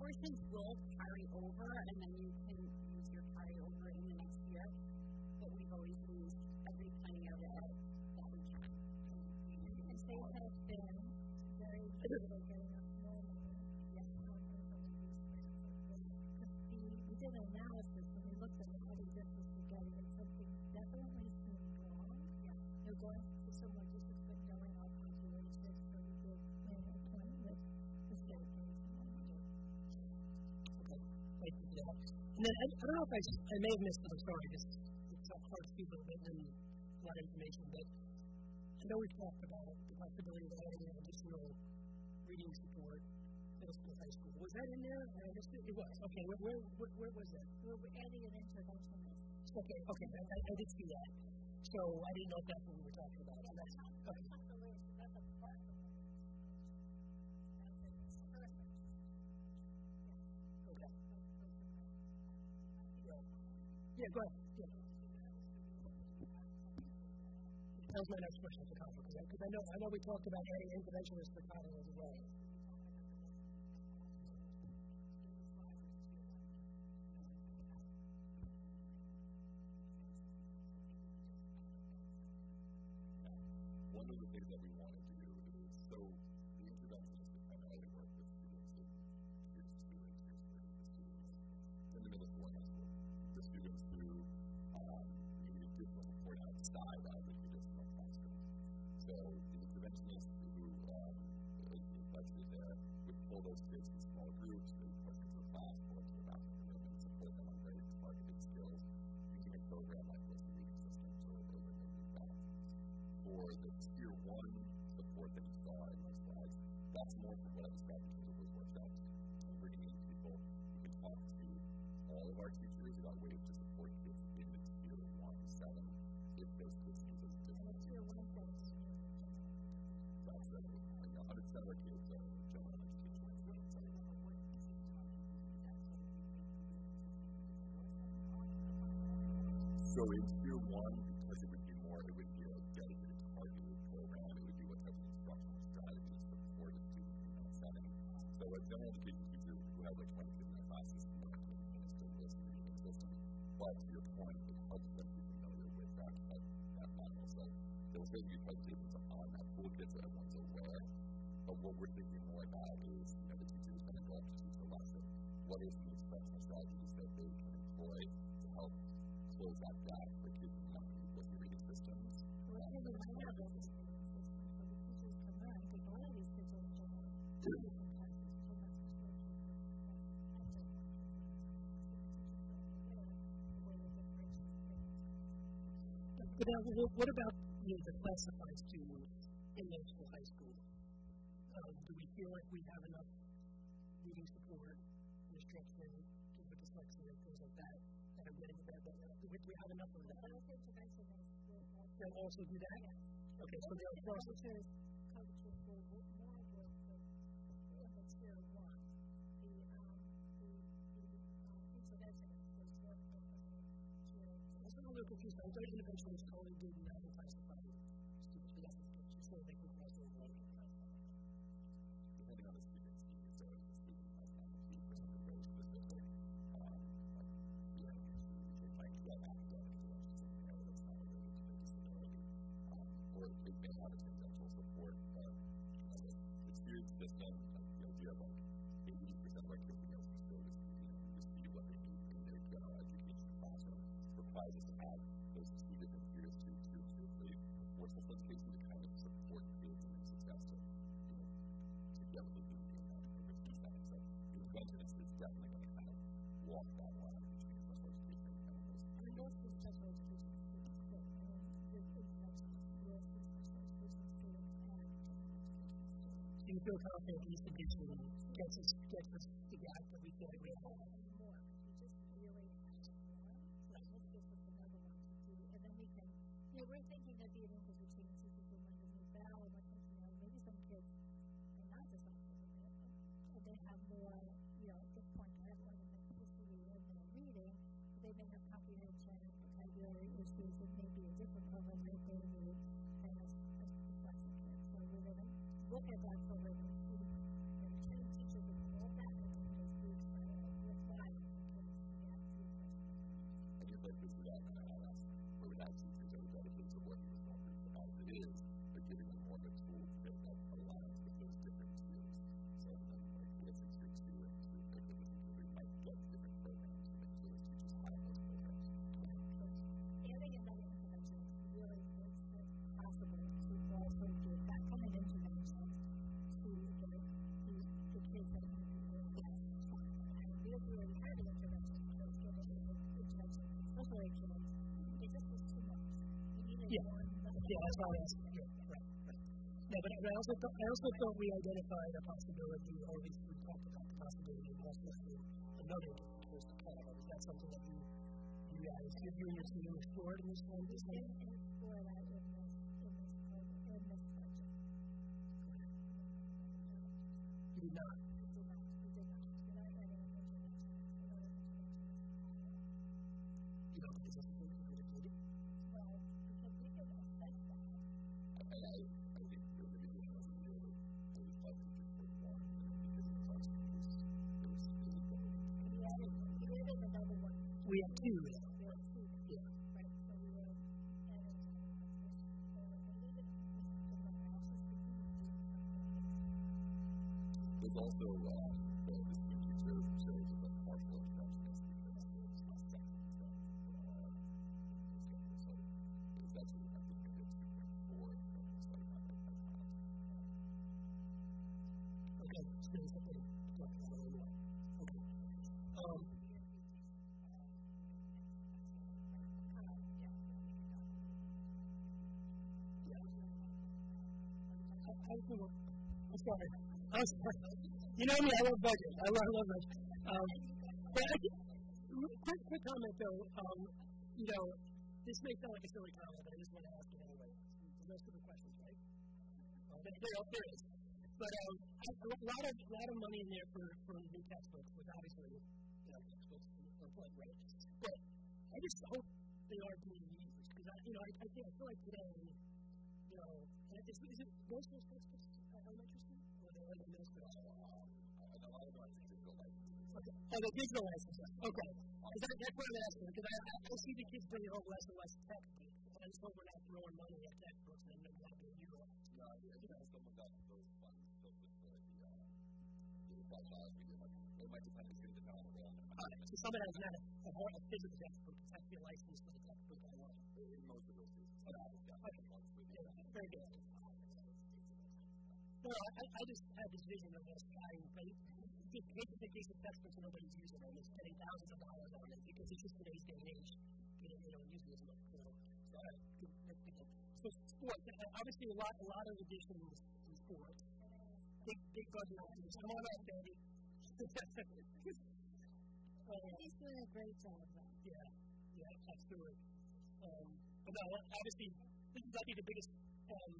portions will carry over, and then you can use your carryover in the next year. But we've always I, I don't know if I, I may have missed it. I'm sorry. This it's uh, hard to see a little bit and a lot of information, but I know we've talked about the possibility of adding an additional reading support, middle school, high school. Was that in there? I missed it. It was. Okay. Where where where, where was that? We're adding an interventionist. Okay. Okay. I, I, I did see that. So I didn't know if that's what we were talking about. That's, okay. Okay. Yeah. Go ahead. Yeah. That was my next question for because I know I know we talked about adding interventionists for as well. Those kids in small groups, would push them to a class, pull them to the bathroom and support them on very targeted skills using a program like Reading Systems or, or the Moving Back for the tier one support that you saw in my slides, that's more from what I described in terms of those workshops. And bringing in people. Who can talk to all of our teachers about ways to support kids in the tier one setting if those kids need those additional And the tier one settings. that's a, a young 100% of our kids are So in tier one, because it would be more, it would be a dedicated targeted program. It would be what type of instructional strategies support a student in that setting. So a general education teacher who has like 20 kids in their classes, not going to administer this reading system. But to your point, it helps them be familiar with that, that, that model. So will be presentations on that toolkit so everyone's aware. But what we're thinking more about is, you know, the teacher is going to go up to teach a lesson. What are some instructional strategies that they can employ to help close that gap for kids be with reading systems? Well, I think right now, those are the systems, the teachers can learn, because a of these kids are in general education classes, so much instruction. That's just one thing. So the teachers don't know the way they differentiate things. But now, wh- what about you know, the classified students in school, high school? Um, do we feel like we have enough reading support, instruction, kids with dyslexia, things like that, that are getting that? that we, we have enough of that? Those interventionists will also They'll also do that? Okay, so they'll cross it. coaches, coaches will work more with the, in the tier one, the, um, the, the, uh, interventionists will work with they may have a tangential support, but you know, the, tiered system, like the idea of like 80% of our kids being able to still receive what they need in their general education classroom requires us to have those two different tiers, two, two, two, three, for special education to kind of support kids and success to, you know, to what they need in that. So the interventionist is definitely going to kind of walk that you feel confident these conditions gets us, gets us the gap that we feel like we have? Just have and we. You know, we're thinking of because we're taking teachers who and we're you know, maybe some kids are not dyslexic, and they have more. You know, at point, they have more than history in their reading, they may have comprehension and vocabulary issues that may look at that program and Yeah, that's why I asked. Yeah, right, right. No, but I also thought, I also thought we identified a possibility, or at least we talked about the possibility of doing another to Canada. Is that something that you, you guys, you and your team explored in this one? This We one? explore that in this, in this, in this budget. You did did not, one. I'm sorry. I'm sorry. You know me, I love budget. I love, I love budget. Um, but I just, quick, quick comment though. Um, you know, this may sound like a silly comment, but I just want to ask it anyway. There's no stupid questions, right? Uh, there, there, there is. But um, a lot of a lot of money in there for for new textbooks, which obviously you know textbooks are point right. But I just hope they are being used because I you know I, I, think, I feel like today you know is, is it most of those elementary school or the like middle school? And a lot of our digital licenses. Okay. Oh, the digital licenses. Okay. Is that, that's what I'm asking because I, I, I see the kids bringing home less and less textbooks. And I just hope we're not throwing money at textbooks and they're not being utilized. No, yeah, know, someone got those funds filtered for the, uh, the we did. Like, it might depend if it's going to develop around. So someone has not a, a, physical textbook, it's has to be a license for the textbook I want. In most of those cases. Okay. Very good. No, I, I just have this vision of us trying, but just take the case of textbooks and nobody's using them, and spending thousands of dollars on it because it's just today's day and age. You know, they don't use it as much. So, so, all right, good. So sports, uh, obviously a lot, a lot of additions in sports. Big, big budget items. Come on up, baby. Um, He's doing a great job. Though. yeah, yeah, absolutely. Um, but no, obviously, this is actually the biggest um,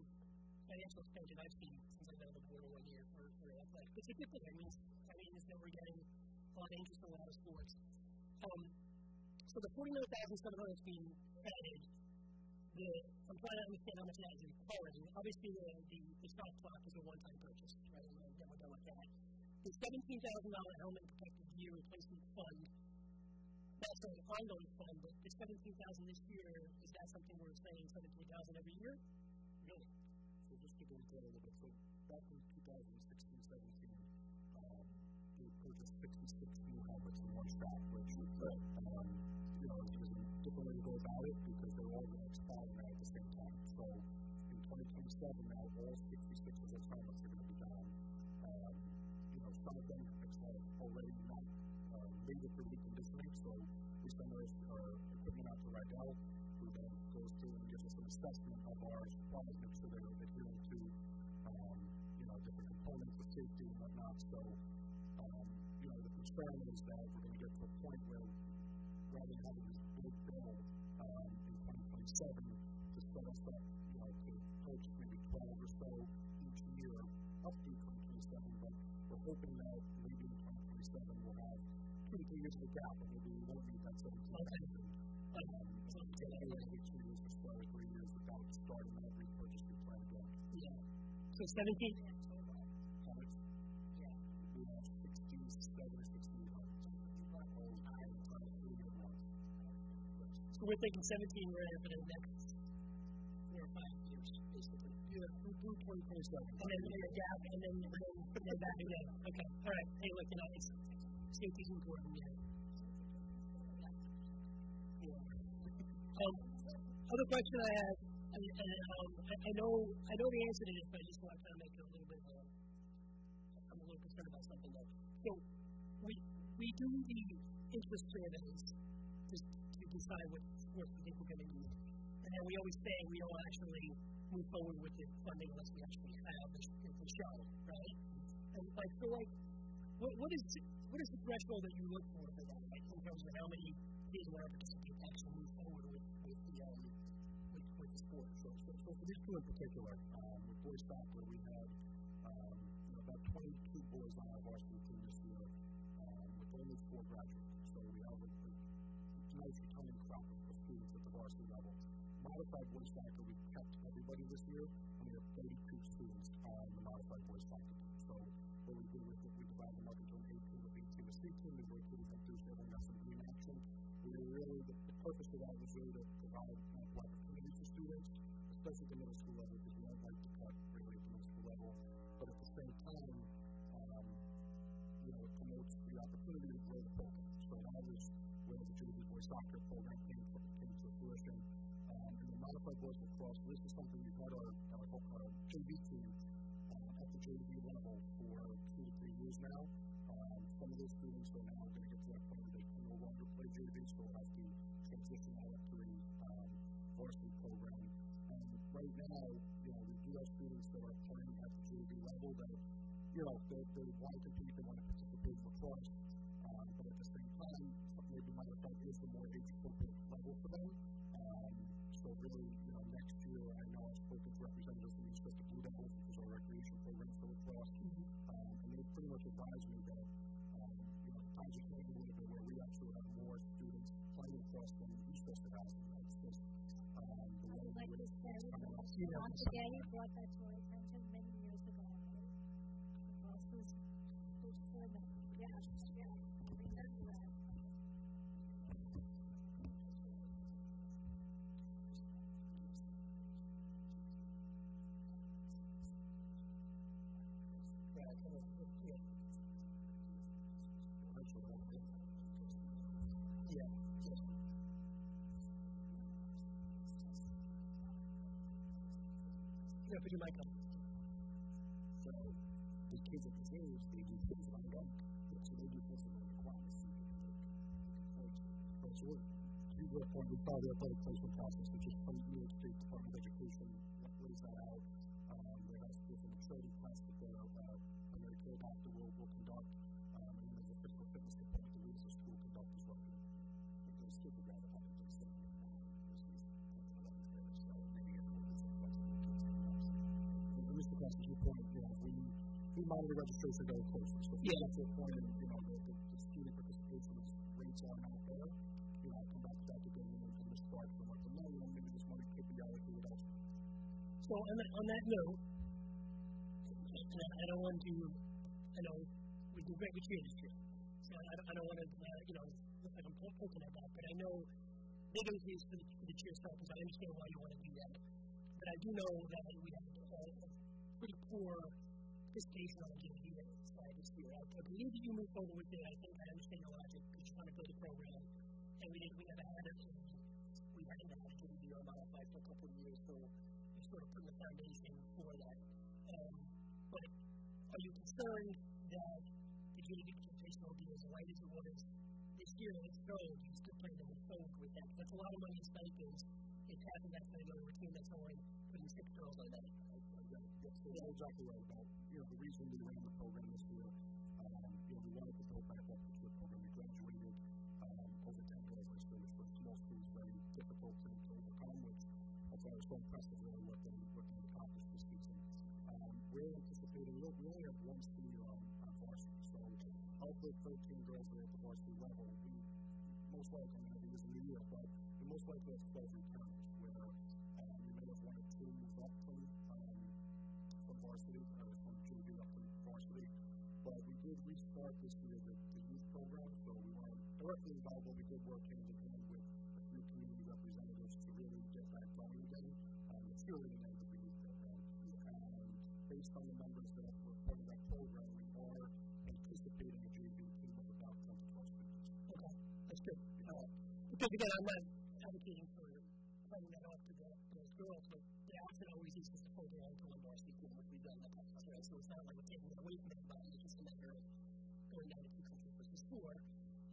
financial expansion I've seen since I've been on the board one year for, for athletics. It's a good thing. I mean, I mean, is that we're getting a lot of interest in a lot of sports. Um, so the 49,700 is being added. The, I'm trying to understand how much that is in quality. Obviously, the, the, the stock clock is a one-time purchase, right? Then we're done with that. The $17,000 helmet protective gear replacement fund that's an ongoing fund, but the seventeen thousand this year, is that something we're seventeen thousand every year? Really? So just to go into that a little bit, so back in 2016, 17, um, we purchased 66 new helmets in one shot, which, um, you know, is a different way to go about it because they're all going to expire at the same time. So in 2027 now, all 66 some of them already not uh, rated for reconditioning, so we send those uh, equipment out to Riddell, who then goes through and gives us an assessment of our supplies, make sure they're adhering to, um, you know, different components of safety and whatnot. So, um, you know, the concern is that we're going to get to a point where rather than having this big bill um, in 2027 to set us up, we're hoping that maybe in 2027 we'll have two to three years of a gap, and maybe we won't need that 17 Okay. um, so it's going to be two years or so, or three years without starting that repurchasing plan again. Yeah. So seventeen, How much? We have 67 or 68 homes. Oh, I to figure it out. Yeah, through through 2027. And then in a and then, and then back again. Okay. All right. Hey, look, you know, it's, safety's important, yeah. Yeah. Um, other question I have, and, and um, I, I know, I know the answer to this, but I just want to make it a little bit, uh, I'm a little concerned about something though. So, we, we do the interest surveys just to decide what sports we think we're going to need. And then we always say we don't actually move forward with the funding unless we actually have the, the show, right? And like, so like, what, what is what is the threshold that you look for for that, right? In terms of how many want to participate to actually move forward with, with the um, with, with the sport. So, so, so for these two in particular, um, with boys soccer, we had um, you know, about 22 boys on our varsity team this year, um, with only four graduates. So we have a, a nice returning crop of students at the varsity level. Modified boys soccer, we kept everybody this year, and we have 32 students on the modified boys soccer team. So what we do is we divide them up into an A team, a B team, a C team, we rotate them through everyone has some green action. We really, the, the purpose of that was really to provide ample opportunities for students, especially at the middle school level, because we don't like to cut really at the middle school level. But at the same time, um, you know, it promotes the opportunity to grow the program. So that was where the JV boys soccer program came. Modified boys lacrosse, this is something we've had our, our, our JV team um, at the JV level for two to three years now. Um, some of those students are now going to get to that point where they can no longer play JV, so we'll have to transition out to the um, varsity program. And right now, you know, we do have students that are playing at the JV level that, you know, they, they want to compete, they want to participate in lacrosse, um, but at the same time, maybe modified is the more age-appropriate level for them. Um, so really, you know, next year, I know I've spoken to representatives from East Coast Blue Devils, which is our recreation programs for lacrosse. Um, and they pretty much advised me that, um, you know, times are changing a little bit where we actually have more students playing lacrosse than Eastchester has. And that's just um, the way Like in you said, it's coming up. Don Yeah. Yeah, put your mic on. So the kids at this age, they do things like that. So they do things that require us to do But so we're, work on the father athletic placement process, which is from York State Department of Education, what lays that out. A Medicare doctor will, conduct. Um, and a physical fitness component that we as a school conduct as well. The school would rather have it than in the So maybe get more of some flexibility. And Mr. To your point, you know, we, we monitor registration very closely. So Yeah. get to a point and, you know, the, the, the student participation rates are not there, you know, I come back to Dr. Goodman and, and Ms. Clark and let them know, you know, maybe this money could be allocated elsewhere. So on that, on that note, and I don't want to, I know we do great with year. So I, I don't want to, uh, you know, look like I'm poking at that, but I know big increase for the, the cheer stuff, because I understand why you want to do that. But I do know that we have a, a pretty poor participation on the JV side this year. I, I believe that you move forward with it. I think I understand your logic, because you want to build a program, and we didn't, we never had it. We hadn't had a JV or modified for a couple of years, so we sort of put the foundation for that. Um, but are you concerned that the JV participation will be as light as it was this year? And if so, do you still plan to move forward with that? That's a lot of money stipends. If half of that's to go a team that's only putting six girls on that. You're exactly right about, you know, the reason we ran the program this year, um, you know, we wanted to build back up the program. We graduated, um, over ten girls last year, which for a small school very difficult to, overcome, which that's I was so impressed with really what they, what they accomplished this season. Um, we're only have senior on, on varsity, so of the thirteen girls that are at the varsity level, we most likely, I mean, it new year, but we most likely have twelve returners, where, um, we may have one or two move up from, um, from varsity, or from JV up to varsity. But we did restart this year the, the youth program, so we weren't directly involved, but we did work hand in hand with a few community representatives to really get that going again. Um, the cheerleading based on the numbers that were part of that program, we are anticipating a JV team of about 10 to 12 students. Okay, that's good. Because again, I'm not advocating for playing that off to the, those girls, but the option always is just to fold it onto one varsity team, which we've done the past, right? So it's not like we're taking it away from anybody, it's just a matter of going down to two countries versus four,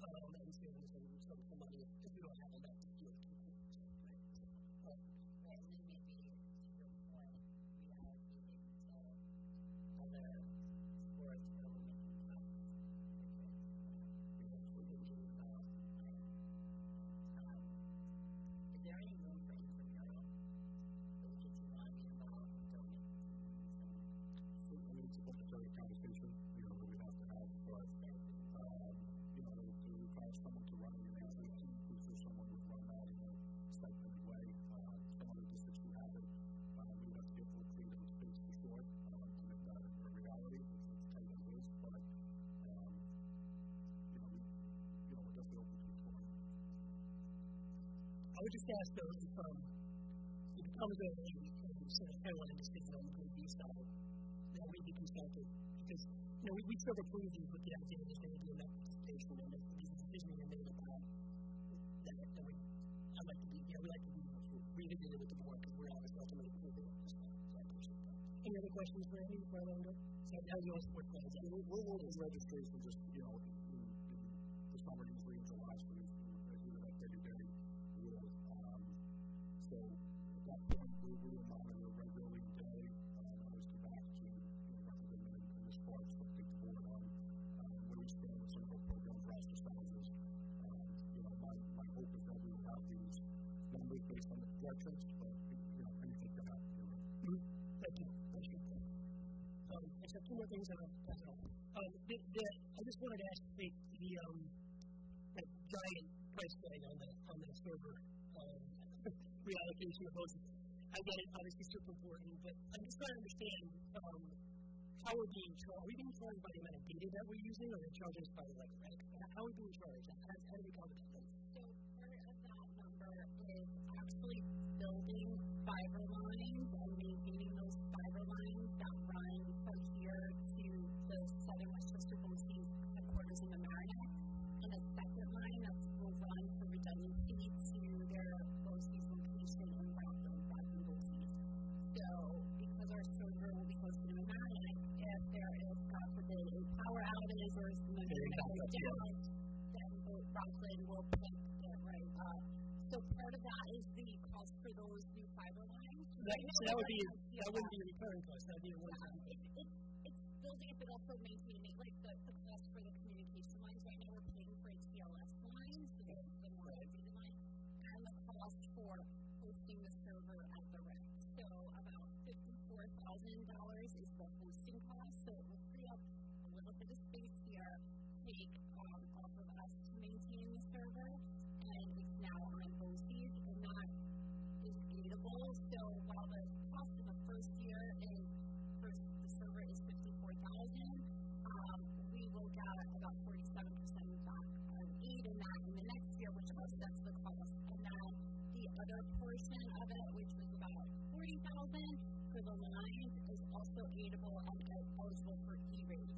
um, and saving some, some, money if, we don't have enough to I would just ask though, if, um, if it comes a, a, a sort of headline decision on the Green View side, that we be consulted, because, you know, we, we sort of approve with the idea that there's going to be enough participation, and if there's a decision being made about that, then we, I'd like to be, yeah, we like to be revisited with the board, because we're obviously ultimately approving it, so I appreciate that. Any other questions for Andy before I let him go? So, how's your sports plans? Yeah, we're, we're registration just, based on the projections, but, you know, anything can happen, you know. Thank you. Thank you. Um, I just have two more things on pass it off. Um, the, the, I just wanted to ask the, the um, that giant price tag on the on the server um, reallocation of those. I get it, obviously super important, but I'm just trying to understand um, how we're being charged. Are we being charged by the amount of data that we're using, or are they charging us by like rank? How are we being charged? How, how do we come to that? So part of that number is actually building fiber lines and maintaining those fiber lines that run from here to the Southern Westchester BOCES headquarters in the Marinette, and a second line that will run for redundancy to their BOCES location in Rockland, Rockland BOCES. So because our server will be hosted in the Marinette, if there is, God forbid, a power outage or some goes down, then the Rockland will pick it right up. So part of that is That, so that would be that wouldn't be a recurring cost. That would be a one-time thing. It's it's building it, but also maintaining like the, the cost for the communication lines. Right now, we're paying for a TLS line, so this is the more outdated line, and the cost for hosting the server at the rack. So about fifty-four thousand dollars is the hosting cost. So it will free up a little bit of space here, take um, off of us to maintain the server, and it's now on BOCES, and that is aidable. So portion of it, which was about forty thousand for the lines, is also aidable and eligible for E-rate.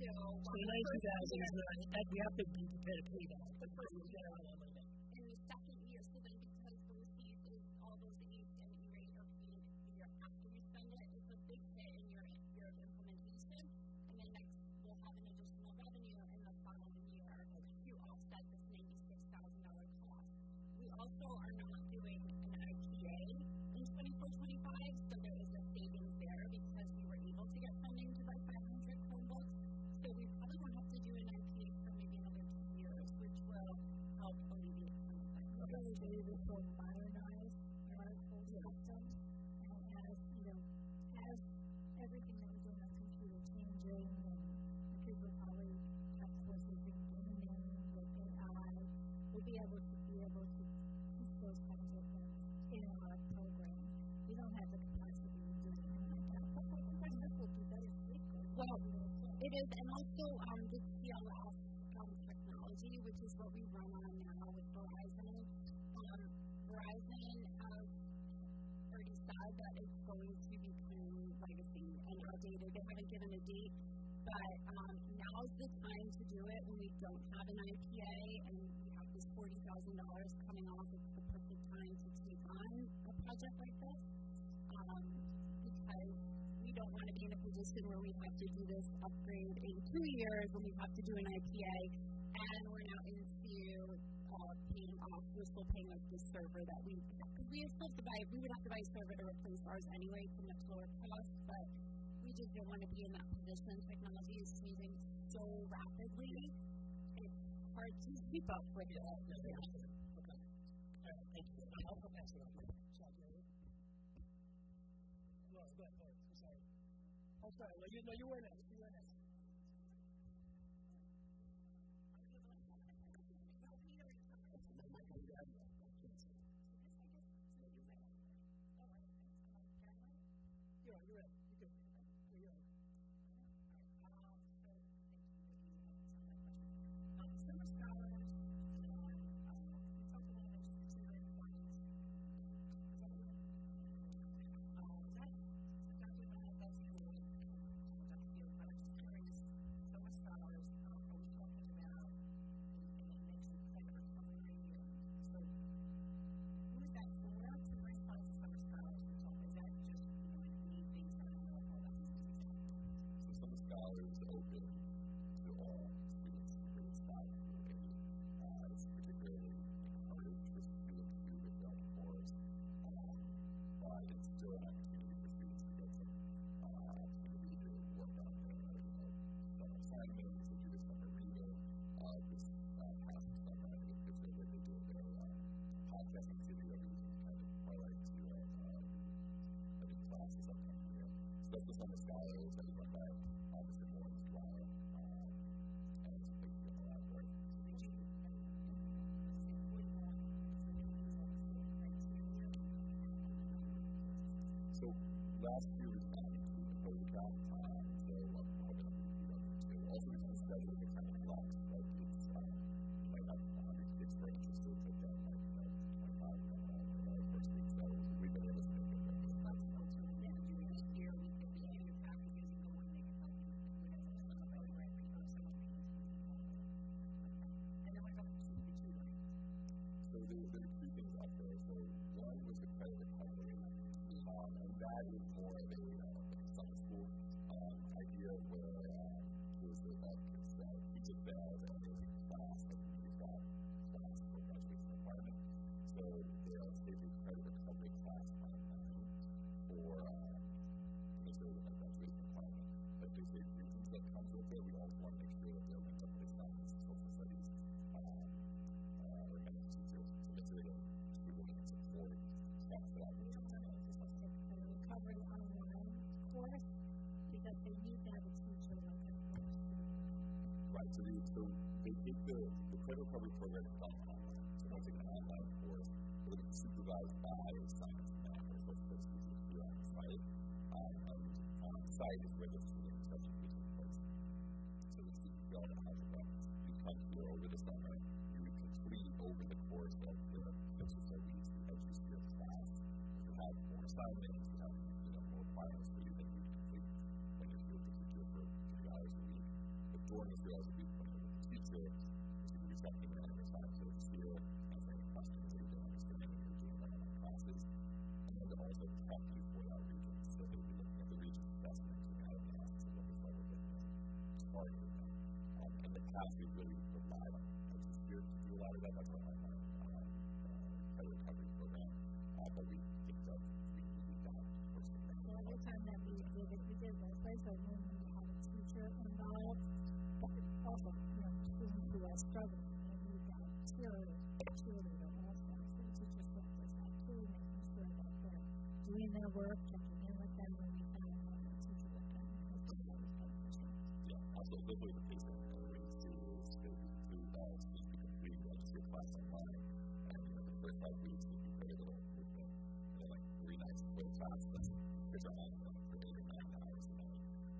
So, So while the the nineteen first thousand year- is not that we have to be prepared to pay that. But first, we get out of that money. in the second year, so then because BOCES is all those aids and E-rate are paid the year after you spend it, it's a big hit in your year of implementation. And then next, we'll have an additional revenue in the following year to offset this ninety-six thousand dollar cost. We also are not 25, so there's a savings there because we were able to get funding to buy 500 Chromebooks. So we probably won't have to do an IP for maybe another two years, which will help alleviate some of that. Really, It is, and also um, the TLS um, technology, which is what we run on now with Verizon. Um, Verizon has already said that it's going to become legacy and outdated. They haven't given a date, but um, now's the time to do it when we don't have an IPA and we have this forty thousand dollars coming off. It's the perfect time to take on a project like this um, because don't want to be in a position where we have to do this upgrade in two years when we have to do an IPA and we're now into uh, paying off, we're still paying off the server that we because we still have to buy, we would have to buy a server to replace ours anyway to much lower cost, but we just don't want to be in that position. Technology is changing so rapidly, it's hard to keep up with it. Okay. All right, thank you. I'll pass it on. I'm sorry. No, you, no, you were next. Some scholars open to all students for this valuable aid. Uh, it's particularly encouraged for students who withdraw the course, um, but it's still an opportunity for students to get some uh, opportunity to work on their you know, summer assignments, to do the summer reading. Uh, this uh, past summer, I think it's good that they did their uh, podcast activity that we kind of highlight to uh, uh, every class this upcoming year. The summer scholars that last year we kind of included the photograph, um, so I'm hoping that we can do that two. Also, we can schedule the kind of flex, like it's, um, you might have a hundred kids who are interested, but then like, you know, twenty-five, uh, uh, first week, so we've been able to make it. work. So there, there are two things Right, so they, so they take the, the credit recovery program is done online. So they'll take an online course, to be supervised by a science or social studies teachers here on site. Um, and on site is where the student sessions will take place. So the students go to algebra, you come here over the summer, you complete over the course of the six or so weeks you have your class. You have more assignments, in the past, we really relied on coaches here to do a lot of that. That's our online um, uh, credit recovery program. Uh, but we think that we need that person. So every time that we did it, we did this way, so when we had a teacher involved, but also, you know, students who are struggling, and we've got cheerleader, cheerleader also, so the teachers with that too, making sure that they're doing their work, checking in with them when we found that teacher with them, because we know it's beneficial. Yeah, also literally the pace your. And you know, the first five weeks will be improvement. And then like three nights the class, for eight or nine hours and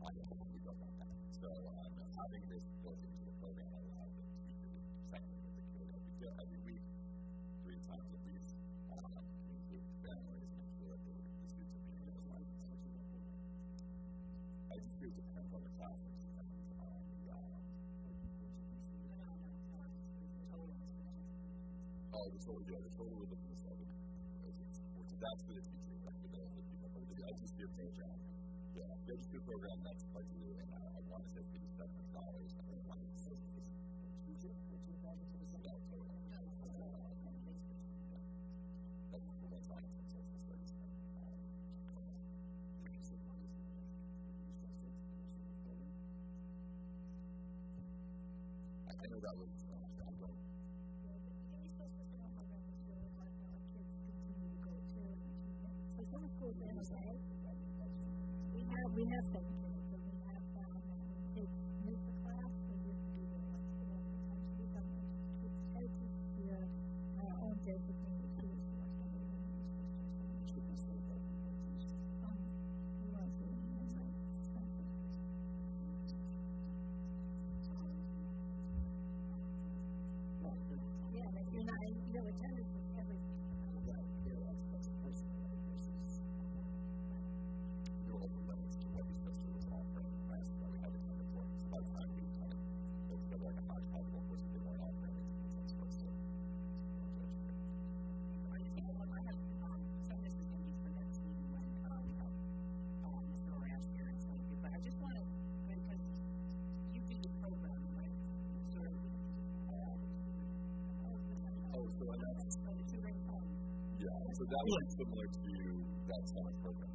I don't know go about that. So um, having this built Oh, the total, yeah, the total with the of it. Which that's for the teacher, that's for the, the people, but the register program. Yeah, register program, that's budgeted, and I, I want to say fifty seven dollars, and then one is teacher, teacher the the studies. I I know that was, Schools the day, we have, we have some So that was similar to that summer program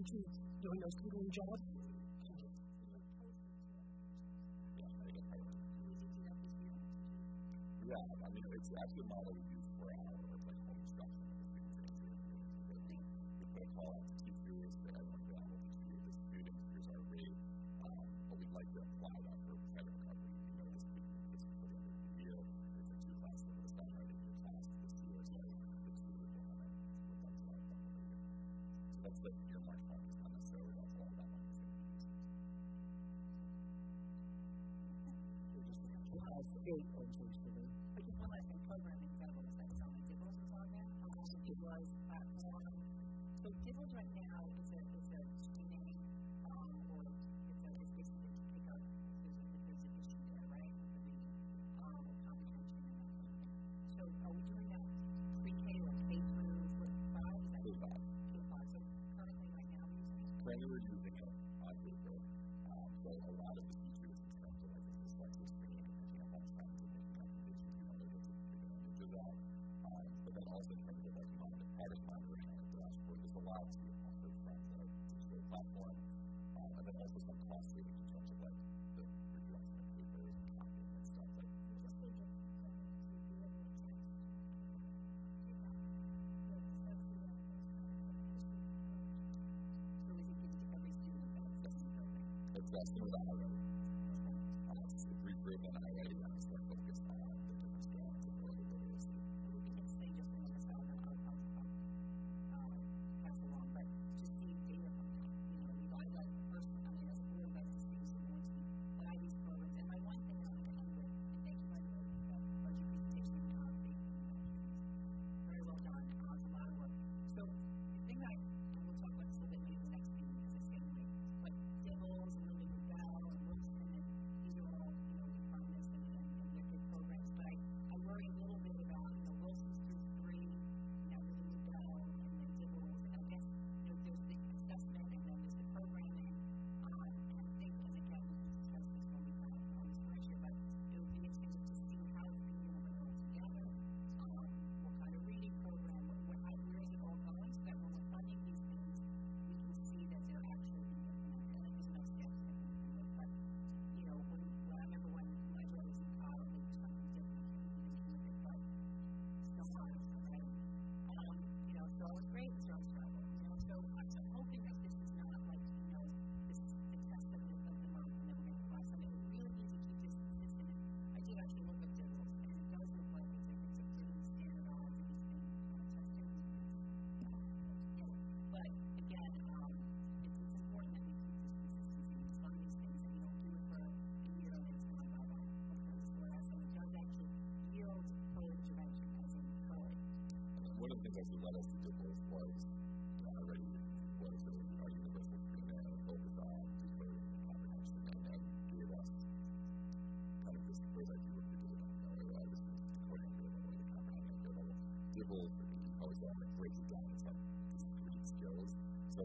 teachers doing tutoring jobs? Yeah, I mean, it's actually a model we use for our like, home instruction. They call it teachers, they have one job, the students, here's our rate, um, but we'd like to apply that for credit recovery. You know, this could be just for the deal, it's a two class level, it's not hard task this year, so it's really important. So that's the escape from Jerusalem. Which is one the programming that was that song that did. What was the song again? How long it was? that one. Um, and then also some cost savings in terms of like the reduction of papers and copying and stuff like That's what I it doesn't let us do those plays already be our universal female focus on deeper comprehension and then gave us kind of this phrase that you were doing earlier, this is according to the way to comprehend at. DIBELS, always want to break it down into like discrete skills. So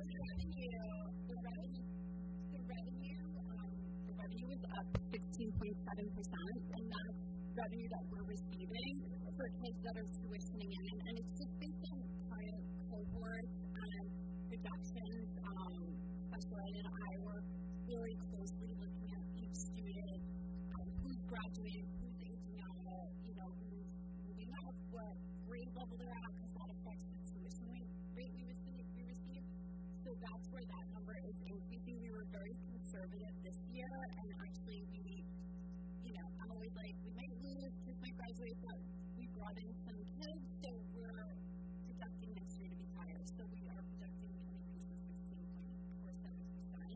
the revenue, the revenue, the revenue, um, the revenue was up 16.7%, and that's revenue that might graduate, but we brought in some kids, so we're projecting next year to be higher. So we are projecting an increase of 16.47%.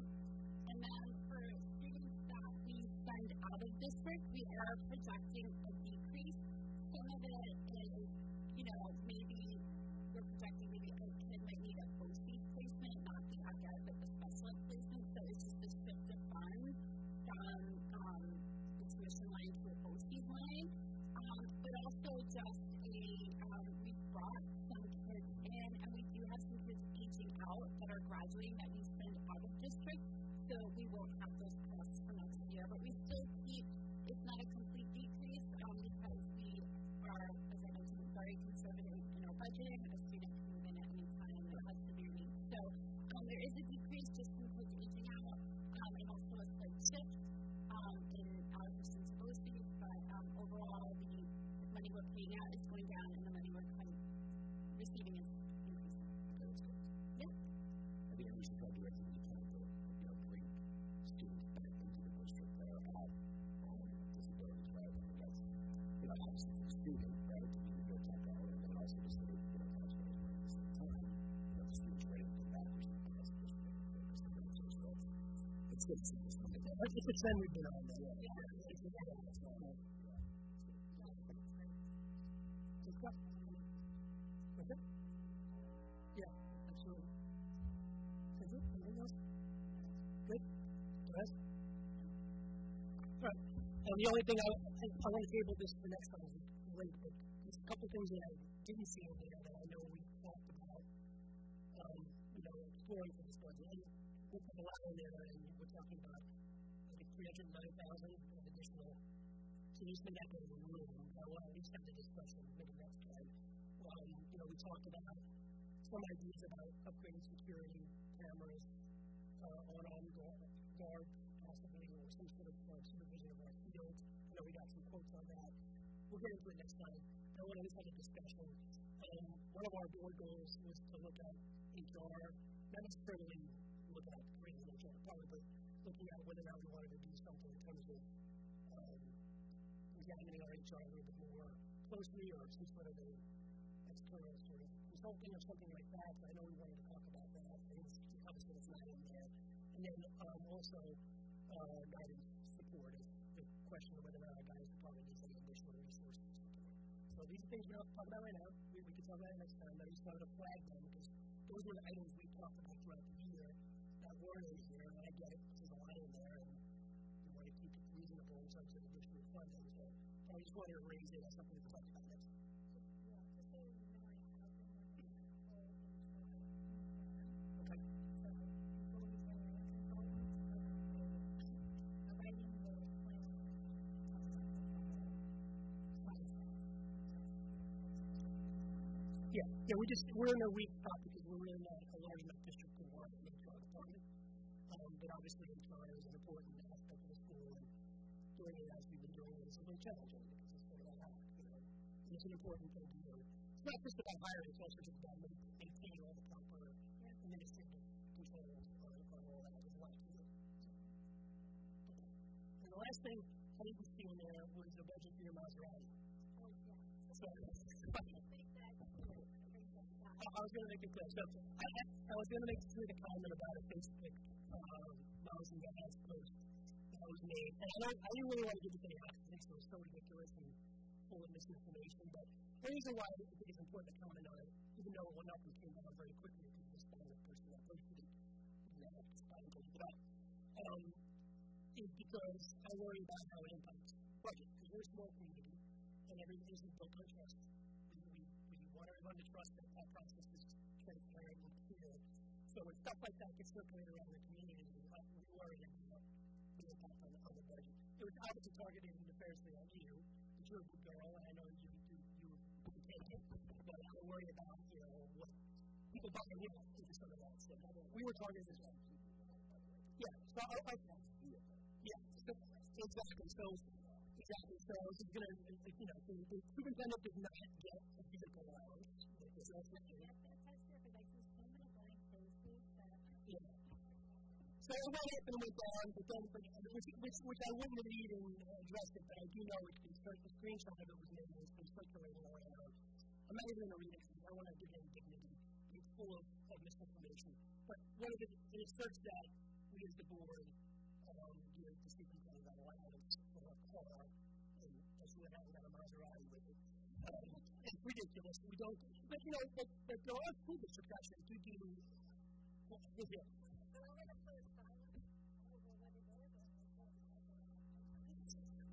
And then for students that we send out of district, we are projecting a decrease. Some of it state, you we've been on. Okay? Yeah, absolutely. Is it? Anything else? And the only thing I, I, I want to table this for next time, really quick. There's a couple things that I didn't see in there that I know we talked about, um, you know, exploring for this budget. And we'll put a lot in there, and we're talking about, I think, 309,000 in additional. So you spend that in the room. I want to at least have the discussion maybe next time. Um, you know, we talked about some ideas about upgrading security cameras uh, on on guard, possibly, or some sort of uh, supervision of our fields. I know we got some quotes on that. We'll get into it next time. I want to have a discussion. Um, one of our board goals was to look at HR, not necessarily look at creating HR department, but looking at whether or not we wanted to do something in terms of um, examining our HR a little bit more closely or some sort of a external sort of consulting or something like that. I know we wanted to talk about that. It's, obviously, it's not in there. And then um, also uh, guidance support is the question of whether or not our guidance department needs any additional resources. So these things we're not talking about right now. We, we can talk about it next time. I just wanted to flag them because those were the items we talked about throughout the year that weren't in here. And I get it, there's a lot in there, and we want to keep it reasonable in terms of additional funding. So I just wanted to raise it as something to talk about next Yeah, yeah, we just, we're in a weak spot because we're really not a large enough district to warrant an HR department. Um, but obviously HR is an important aspect of the school and doing it as we've been doing it is a little challenging because it's sort of a you know. It's an important thing to do. It's not just about hiring, it's also just about maintaining all the proper administrative controls on, all that. There's a lot to it. And the last thing I didn't see in there was a budget for your Maserati. So, I was going to make a quick. So I, I was going to make a comment about a Facebook um, mouse and gas post that was made. And I, I didn't really want to give it any out because it was so ridiculous and full of misinformation. But the reason why I think it's important to comment on it, even though it went up and came down very quickly because this the person that posted it didn't have to spy and it up, is because I worry about how it impacts budget. Because we're a small community and everything is built on trust. Want everyone to trust that that process is transparent and clear. So when stuff like that gets circulated around the community, uh, we worry about the impact on, the budget. It was obviously targeted nefariously on you, but you're a good girl, and I know you you you take it. But I worry about you know what people buying you into some of that stuff. We were targeted as well. Yeah. So I, I, yeah. So, exactly. So exactly. So this is gonna you know the, the superintendent did not get a vehicle allowance. So you I many blank faces that yeah. So it went up and went down, but which, which, which I wouldn't have even addressed it, but I do know it's been, cir- the screenshot of it was made, it's been circulating around. I'm not even going to read it because I don't want to give any dignity. It's full of, of misinformation. But one of it asserts that we as the board, um, give the superintendent an allowance for a car, and that's what happened on a Maserati with it. Um, it's ridiculous. We don't, but you know, but, but there are school districts actually do well, yeah,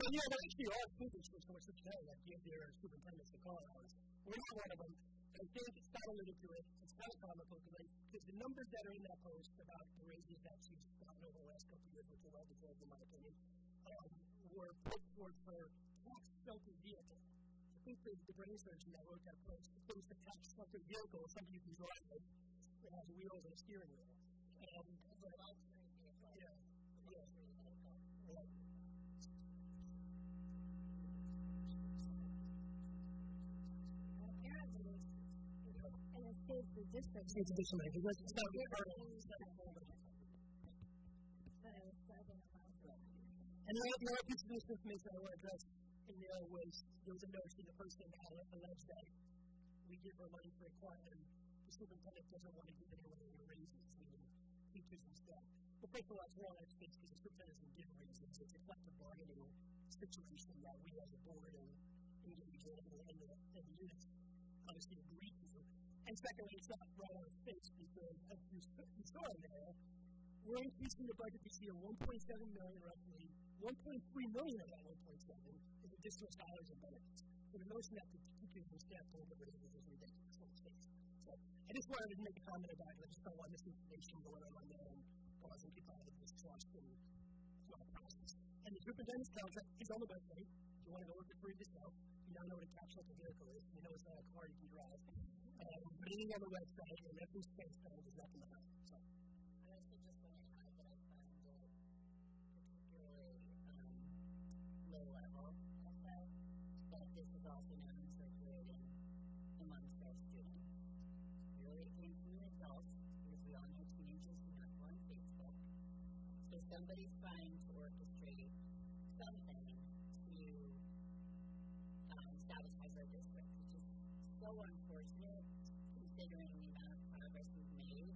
But yeah, there actually are districts in which today that give their superintendents the car allowance. We're not one of them. I think it's not alluded to it. It's kind of comical because the numbers that are in that post about the raises that she's gotten over the last couple of years, which are well deserved in my opinion, um, were put forth for tax sheltered vehicles. I think the, the brain surgeon that wrote that post thinks the tax sheltered vehicle something you can drive with. It has wheels and a steering wheel. And, but, yeah, yeah, yeah. apparently, and it saves the district. It's a different because it's it's not a hurdle. It's not a hurdle. But I was driving a Maserati. And the the other piece of this information I want to address in there was there was a notice that the person had alleged that we give her money for a quiet and the superintendent doesn't want to give anyone any raises, meaning teachers and staff. Well, first of all, that's wrong. That's because the superintendent doesn't give raises. It's a collective bargaining situation that we as a board and individual and the, and the, and the units obviously agree to. And secondly, it's not right on its face because as you, saw in there, we're increasing the budget this year 1.7 million roughly. 1.3 million of that 1.7 is additional salaries and. So the notion that is ridiculous. So I just wanted to make a comment about it. I just don't want misinformation going on there and causing people to distrust in the process. And the superintendent's contract is on the website. If you want to go look it for yourself, you now know what a shelter vehicle is. You know it's not a car you can drive. Um, but anything on website and everything's transparent, there's nothing about it. So. Um, low level this is also now circulating amongst our students. Really, it came from an adult, because we all know teenagers do not go on Facebook. So somebody's trying to orchestrate something to um, sabotage our district, which is so unfortunate considering the amount of progress we've made.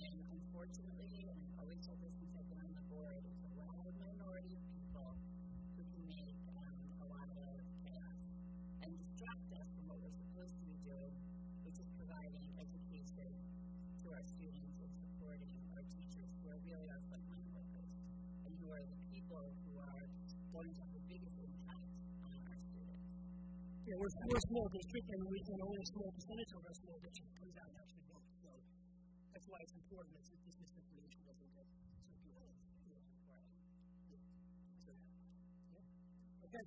And unfortunately, and I've always told this since I've been on the board, to have the biggest impact on our students. Yeah, we're, we're a small district, and we and only a small percentage of our small district comes out and actually votes. So that's why it's important that this misinformation doesn't get circulated. Yeah. Yeah. So, yeah. Okay.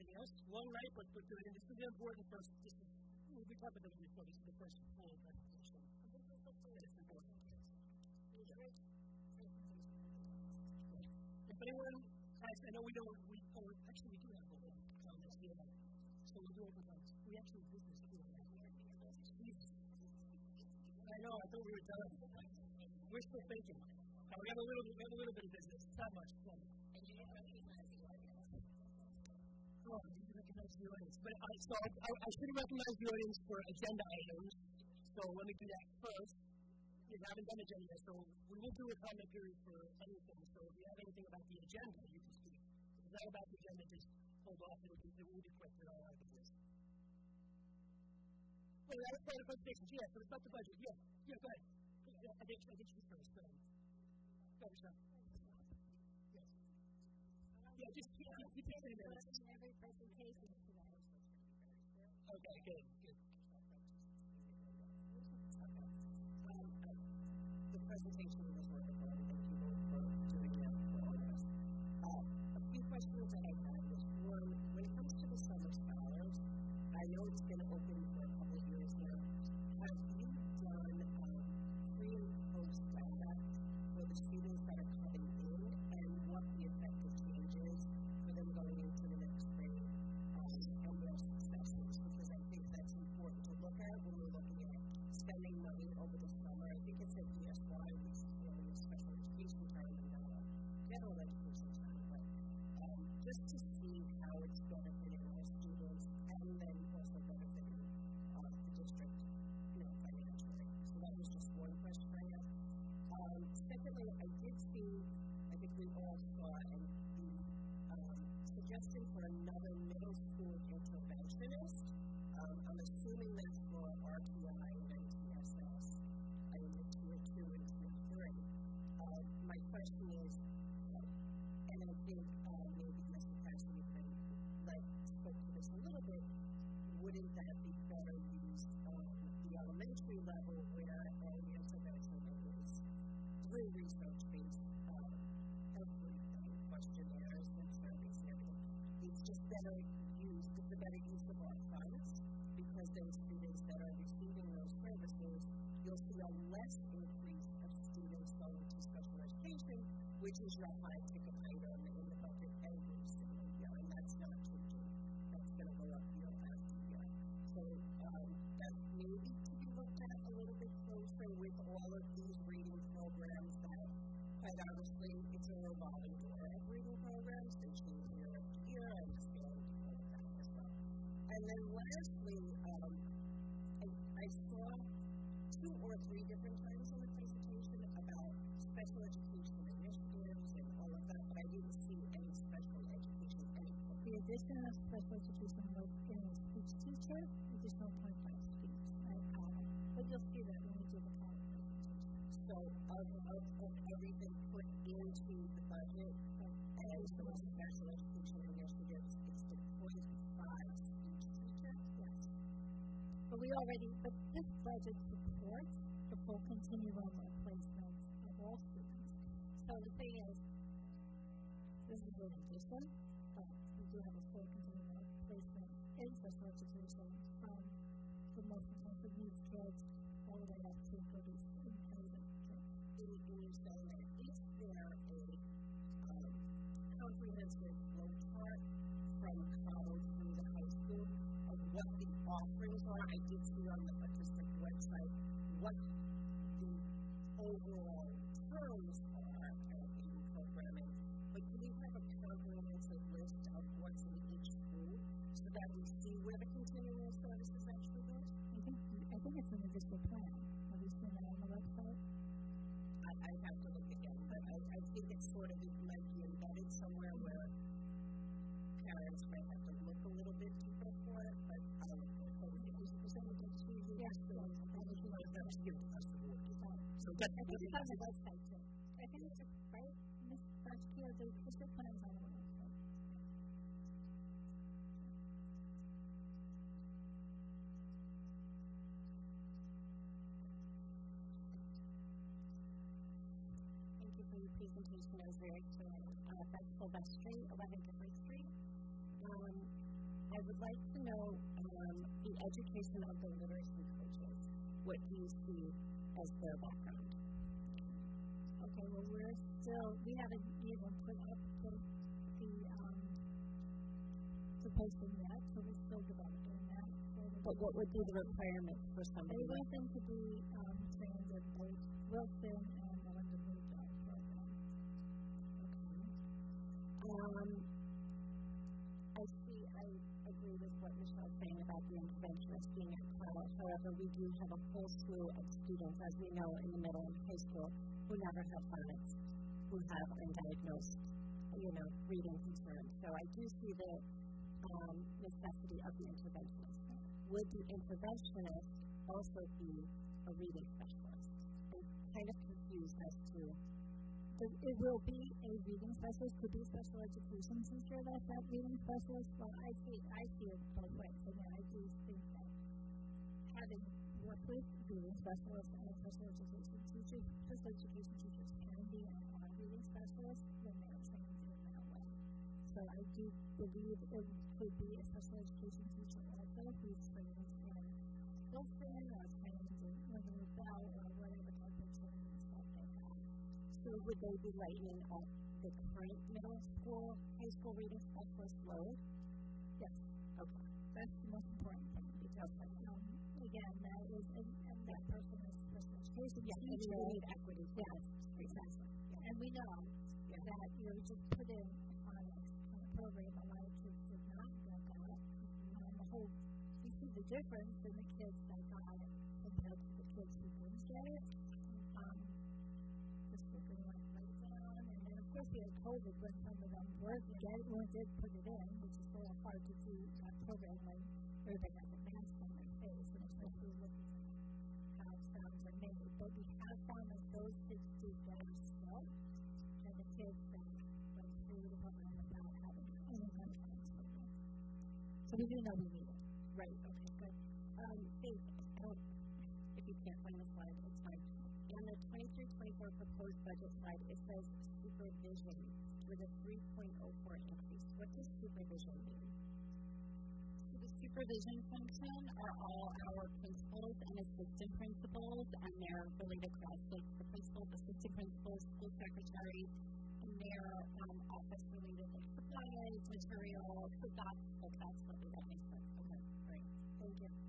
Anything else? Long night, but, but good. And this is important first. This is, we we talked about this before. This is the first full presentation. And it's important. If anyone has, I know we don't, we, oh, actually, we do have one comments here. So we'll do comments. We actually have business here. I know, I thought we were done. We're still thinking. Uh, we have a little, we have a little bit of business. It's not much. Fun. And you didn't recognize the audience. Oh, I didn't recognize the audience. But I, so I, I, I should recognize the audience for agenda items. So let me do that first. We haven't done agenda so we will do a comment period for anything. So if you have anything about the agenda, you can speak. If it's not about the agenda, just hold off. It'll be, it will be quick. We're all out of business. Well, that was part of the presentation. Yeah, so it's about the budget. Yeah, yeah, go ahead. Yeah, I think I think she's first. Go ahead. Go ahead, Yes. Yeah, just keep, keep, keep it in there. every presentation today. Okay, good, good. Um, the presentation through research-based um, everything, questionnaires and surveys and everything? It's just better used. It's a better use of our funds because those students that are receiving those services, you'll see a less increase of students going to special education, which is your high then lastly, um, I, I saw two or three different times in the presentation about special education initiatives and all of that, but I didn't see any special education anything. The addition of special education was in the speech teacher, additional point by speech. I, uh, but you'll see that when we do the power So of, of, of everything put into the budget and those special education initiatives, it's the 0.5 but we already, but this budget supports the full continuum of placement of all students. So the thing is, this is an addition, but we do have a full continuum of placement in special education from the most intensive needs kids all the way up to the least intelligent kids. In, in you saying that, is there a um, comprehensive flow chart from Cottle through the high school of what the offerings are? I did see on the district website what the overall terms are of the programming, but do we have a comprehensive list of what's in each school so that we see where the continuing services actually goes? I think, I think it's in the district plan. Have you seen that on the website? I, I have to look again, but I, I think it's sort of, it might be embedded somewhere where parents might have was one given us the word. So I that's think it's website too. I think it's, right? Ms. Bashkir, the district plan is on the website. Thank you for your presentation. It was very clear. Uh, that's Sylvester, 11 Gifford Street. Um, I would like to know um, the education of the literacy. What you see as their background? Okay, well, we're still, we haven't even put up the, the, um, the posting yet, so we're still developing that. But what would be the requirements for somebody? They want them to be, um, trained in both Wilson and the Lindamood-Bell program. Um, I see, I agree with what Michelle's saying about the interventionist being at Cottle. However, we do have a whole slew of students, as we know, in the middle and high school who never have phonics, who have undiagnosed, you know, reading concerns. So I do see the um, necessity of the interventionist. Would the interventionist also be a reading specialist? I'm kind of confused as to It, it will be a reading specialist, could be a special education teacher that's that reading specialist. Well, I see, I see it both ways. Mean, I having worked with reading specialists and special education teachers, special education teachers can be and reading specialists when they are trained in that way. So I do believe it could be a special education teacher also who's trained in Wilson or trained in Irving Bell or whatever type of training that they have. So would they be lightening up the current middle school, high school reading specialist load? Yes. Okay. That's the most important thing because, is, and, and that person is special. Yes, and we need equity. Yes, exactly. And we know that, you know, we just put in a finance kind of program, a lot of kids did not get that. Um, the whole, we see the difference in the kids that got it compared to the kids who didn't get it. Um, just looking like right down, and then of course we had COVID when some of them were get it, or did put it in, which is a little hard to do that program when everybody We do know we need it. Right. Okay. Good. Um, Faith, if you can't find the slide, it's fine. On the 23-24 proposed budget slide, it says supervision with a 3.04 increase. What does supervision mean? So the supervision function are all our principals and assistant principals, and they're really across like the principals, assistant principals, school secretaries, and their um, office related like supplies, materials. So that's like that's what that makes sense. Okay, great. Thank you.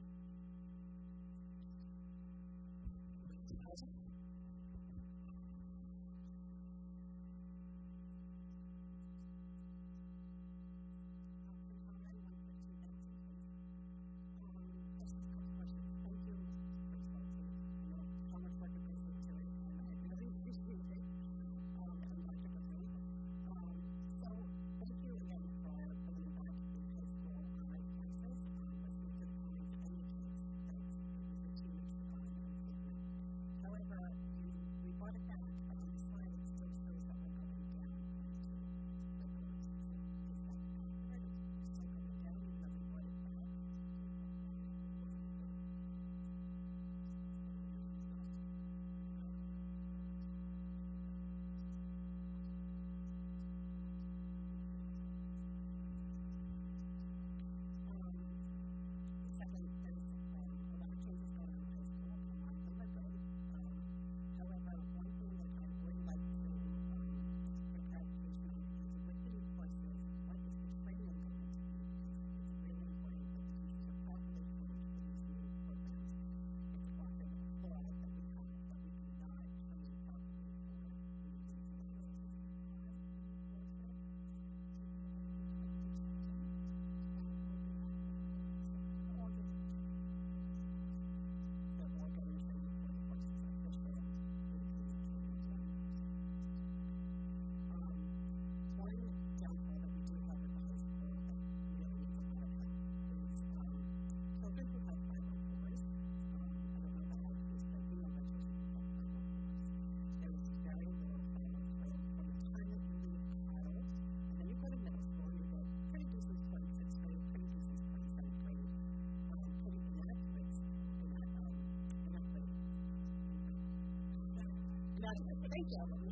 Thank you.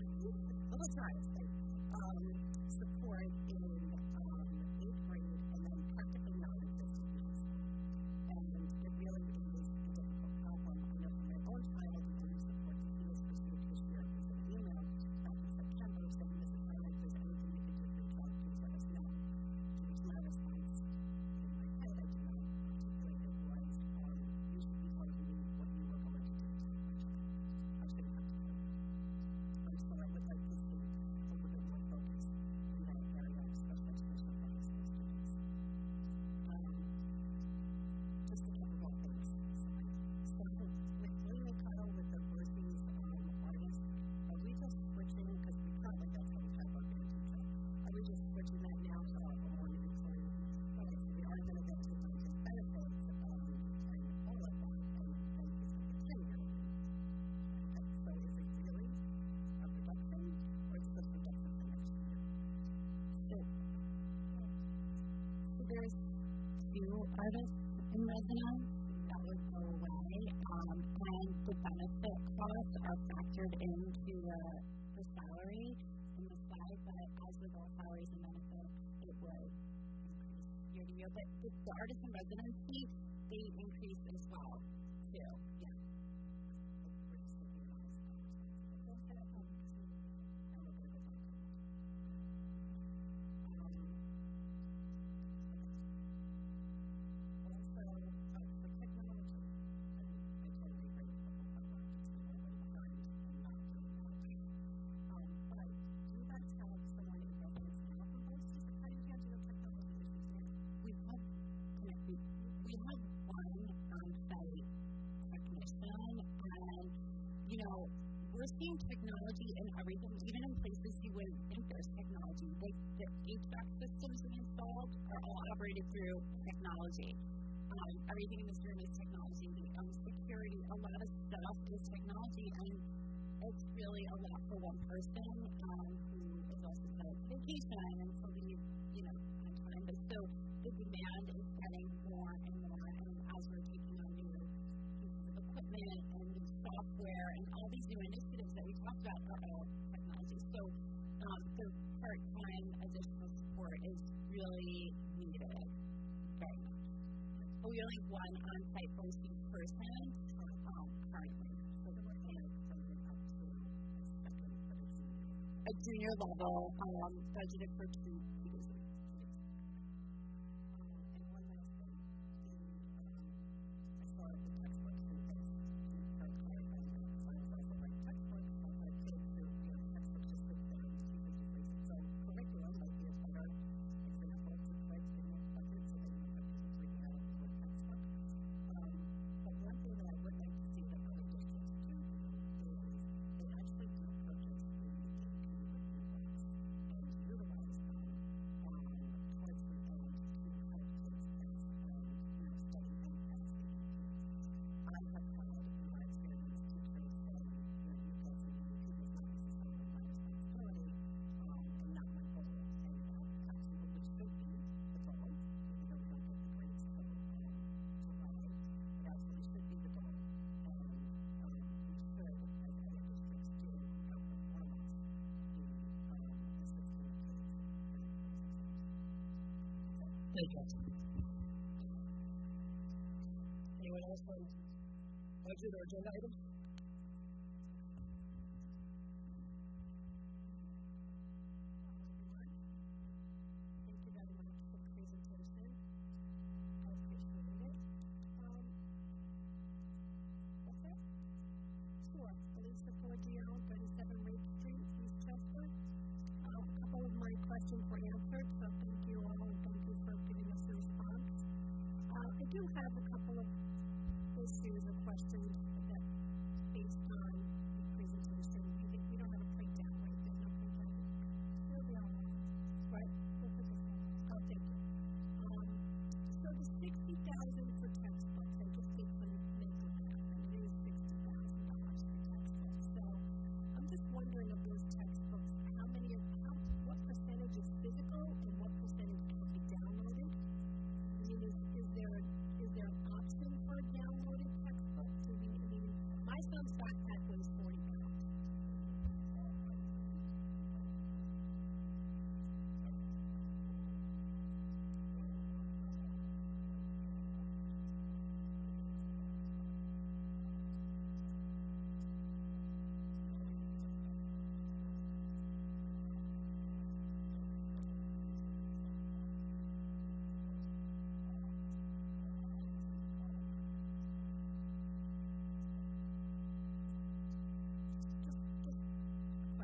artists in resonance that would go away, um, and the benefit costs are factored into the, the salary in the side, but as with all salaries and benefits, it would increase year to year. But the, the artist in residency, they increase as well. seeing technology in everything, even in places you wouldn't think there's technology. Like the HVAC systems we installed are all operated through technology. Um, everything in this room is technology. The, um, security, a lot of stuff is technology, and it's really a lot for one person um, who is also set on vacation and so leave, you know, on time. But so the demand is getting more and more, and as we're taking on new pieces of equipment and new software and all these new industries that we talked about uh, technology. So um, the part time additional support is really needed very much. But we only have one on site OC person um, currently. So we're working on extending up to a second a junior level um, budgeted for two take us. Anyone else want to budget or agenda items? Thank you.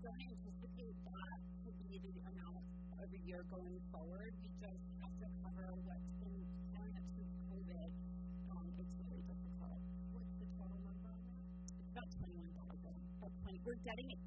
don't anticipate that to be the amount every year going forward. We just have to cover what's been coming up since COVID. Um, it's really difficult. What's the total number on that? It's about 21,000. We're getting it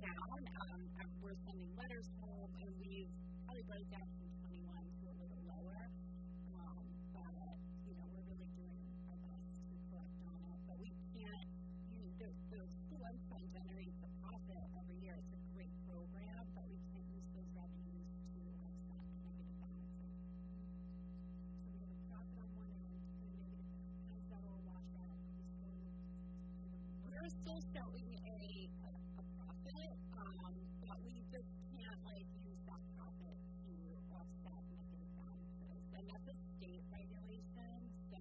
we're still selling a, a, a profit, um, but we just can't like use that profit to offset negative balances. And that's a state regulation, so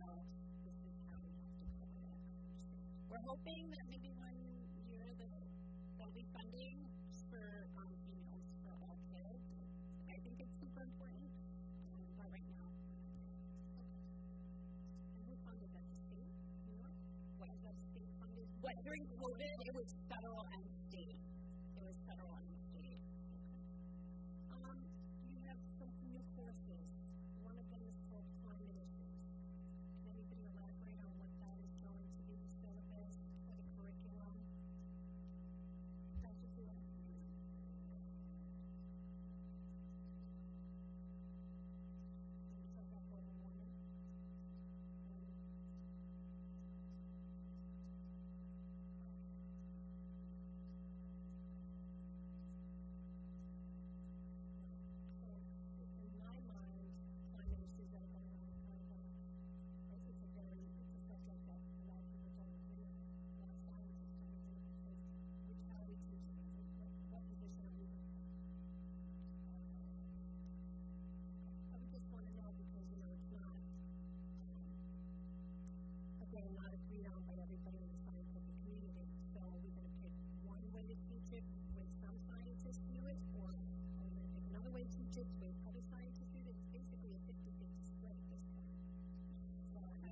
this is how we have to cover it. We're hoping that maybe one year that there'll be funding But during COVID, it was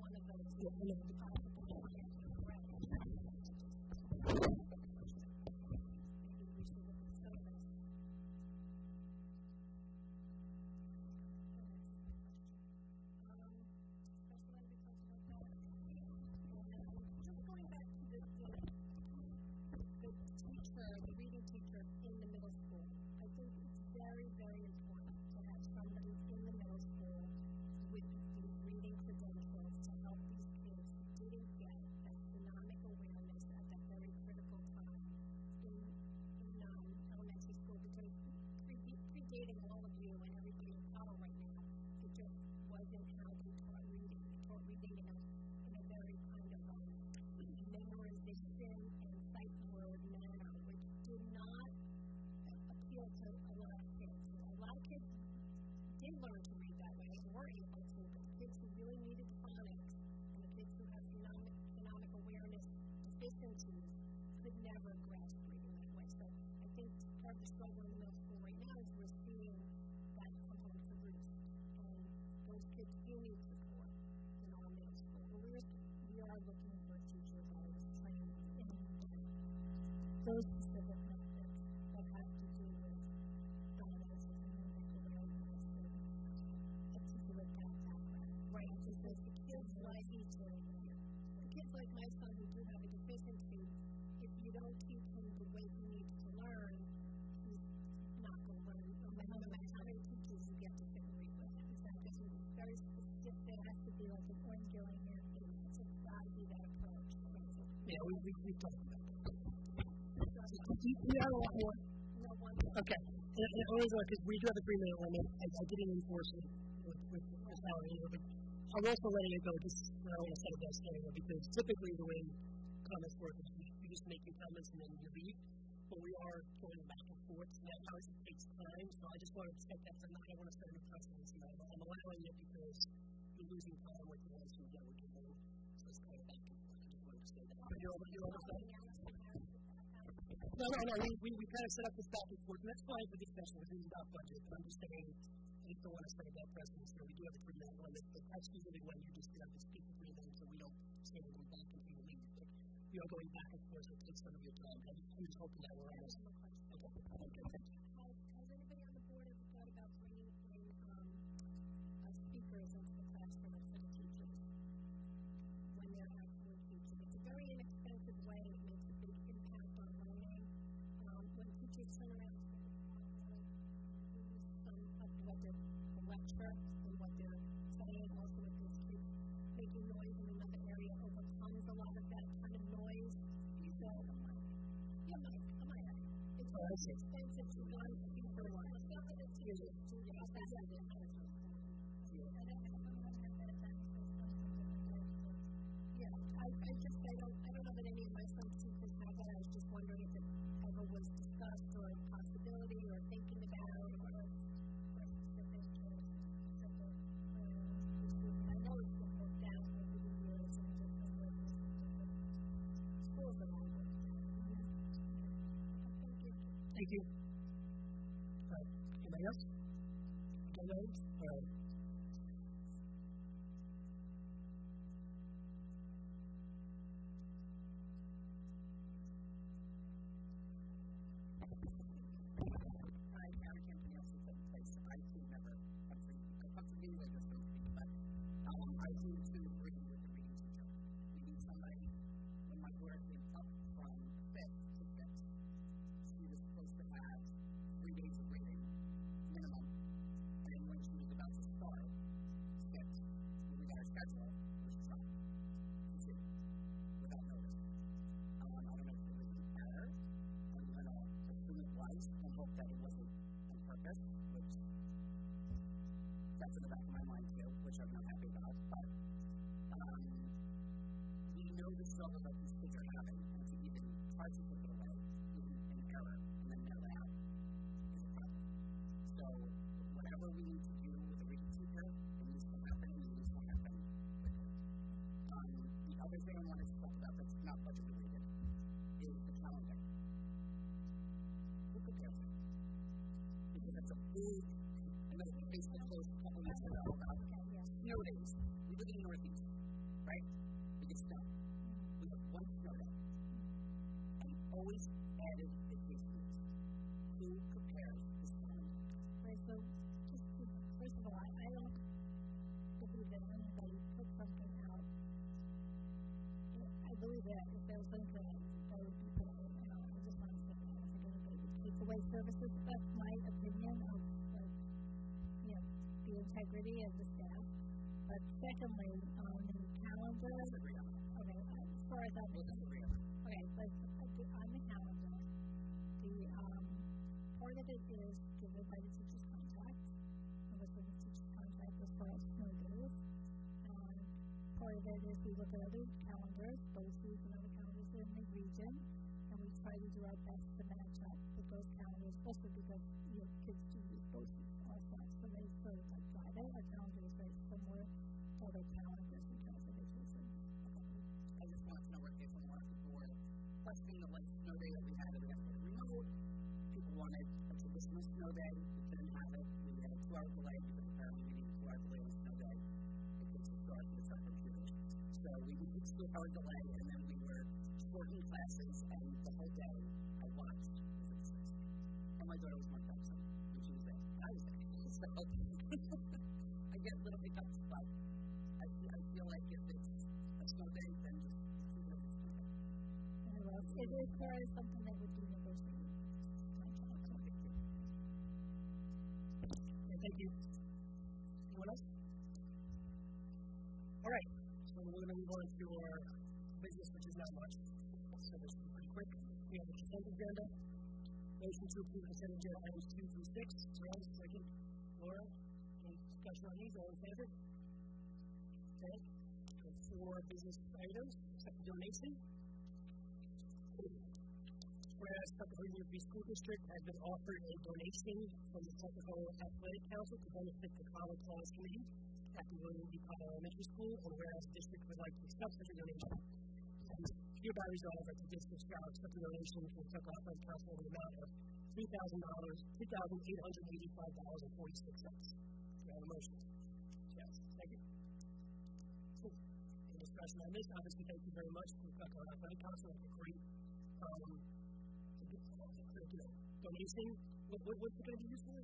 one of those, the communicating all of you and everybody in power right now. It just wasn't how they taught reading. They taught reading in a, in a very kind of um, memorization and sight word manner, which did not appeal to a lot of kids. A lot of kids did learn to read that way and were able to, but kids who really needed phonics and the kids who have phonemic awareness deficiency we do in all this, but we are looking for teachers that are trained in those yeah, we, we, we've talked about that. Do do have a lot more? No one. Okay. And, and always, because we do have a three minute limit, I, I didn't enforce it with, with, with Howard either, but I'm also letting it go just, I don't want to set a best anyway, because typically the way comments work is you, just make your comments and then you leave. But we are going back and forth, and that obviously takes time, so I just want to set that for now. I want to set any precedents, and I'm, allowing it because you're losing time with the ones who get what you're. So it's kind of back and No, no, no. We, we, we kind of set up this back and forth, and that's fine for discussion this is not budget. But I'm just saying, I just don't want to set bad precedent. So we do have a three minute limit, but that's usually when you just have to speak for three minutes, so we don't say anything back until you leave. But we are going back and forth, so it takes some of your time. I'm just, hoping that we're almost. Okay. Okay. Way. It makes a big impact on learning. Um, when teachers turn around use some of what they're the lecture and what they're saying, also if there's kids making noise in another area overcomes a lot of that kind of noise. So, yeah, Mike, come on. It's Oh, I see. expensive to run a speaker one. It's not that it's huge. It's just that yeah, I, I just, I don't, I that any of my son's teachers have that. I was just wondering if it ever was discussed or a possibility or thinking about or or specific been. Thank you. Anybody else? All right. Hope that it wasn't on purpose, which that's in the back of my mind too, which I'm not happy about. But um, we know the struggle that these kids are having, and to even try to take it away, even an error, and then it out, is a problem. So whatever we need to do with the reading teacher, it needs to happen, and it needs to happen. Um, the other thing I wanted to That's I know Facebook post a couple weeks ago about snow days. We live in the Northeast, integrity of the staff. But secondly, on the calendar, Disagree on that. okay, uh, as far as I'm We'll disagree on that. Okay, but on the calendar, the, um, part of it is given by the teacher's contract, and what's in the teacher's contract as far as snow days. And part of it is we look at other calendars, BOCES and other calendars in the region, and we try to do our best to match up with those calendars, especially because, day. We couldn't have it. We had a two hour delay because apparently we needed a two hour day. It takes us start with our computers. So we a two hour delay and then we were shortening classes and the whole day I watched obsessed. And my daughter was more absent when she was there. I was there. So I get little hiccups, but I I feel like if it's a snow day, then just keep it a. Is is something not much. this pretty quick. We have the consent agenda. Motion to approve consent agenda items two through six. Joanne, second. Laura, any discussion on these? All in favor? Okay. Four business items, the donation. Whereas Tuckahoe Free School District has been offered a donation from the Tuckahoe Athletic Council to benefit the Common Cause Committee at the William D. Potter Elementary School, and whereas the district would like to accept such a donation, hereby resolve that the district shall accept a donation from the Tuckahoe Athletic Council in the amount of three thousand dollars, three thousand eight hundred eighty-five dollars and forty-six cents. Do I have a motion? Yes. Thank you. Cool. Any discussion on this? Obviously, thank you very much to the Tuckahoe Athletic Council. It's a great, um, donation. What, what, what's it going to be used for?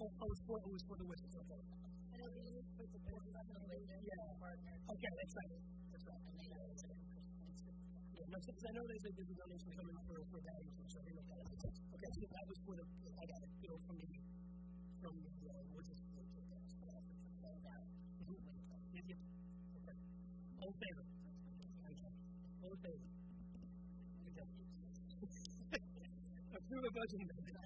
Oh, oh, it's for, it was for the Wizards, okay. It'll be used for the business Yeah. partner. Okay, that's right. That's right. Yeah, no, I know there's a, a donation coming for, for that, so know that okay, so that was for the, I got it, you know, from the, from the, uh. Mhm. Yeah, yeah. Okay. All in favor? All in favor? Approve a budget amendment.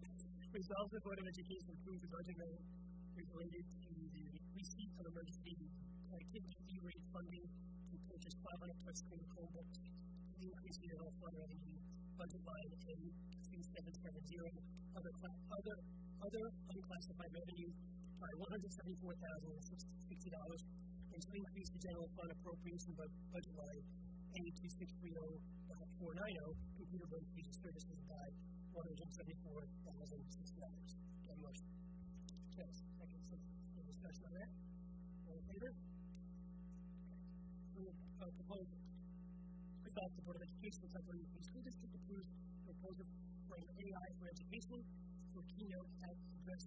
Resolve the Board of Education approve the budget amendment related to the receipt of emergency connectivity fee rate funding to purchase 500 touchscreen Chromebooks, the increase in fund revenue budget line N two seven seven zero, other cla- other other unclassified revenue by one hundred seventy four thousand sixty dollars, and to increase the general fund appropriation bu- budget line N two six three oh zero four nine zero, computer verification services by one hundred seventy four thousand sixty dollars. Get a motion. Yes, second, any discussion on that? All in favor? Approve, uh, proposal. Resolve the Board of Education of Tuckahoe Free School District approves proposal AI for Education for keynote at address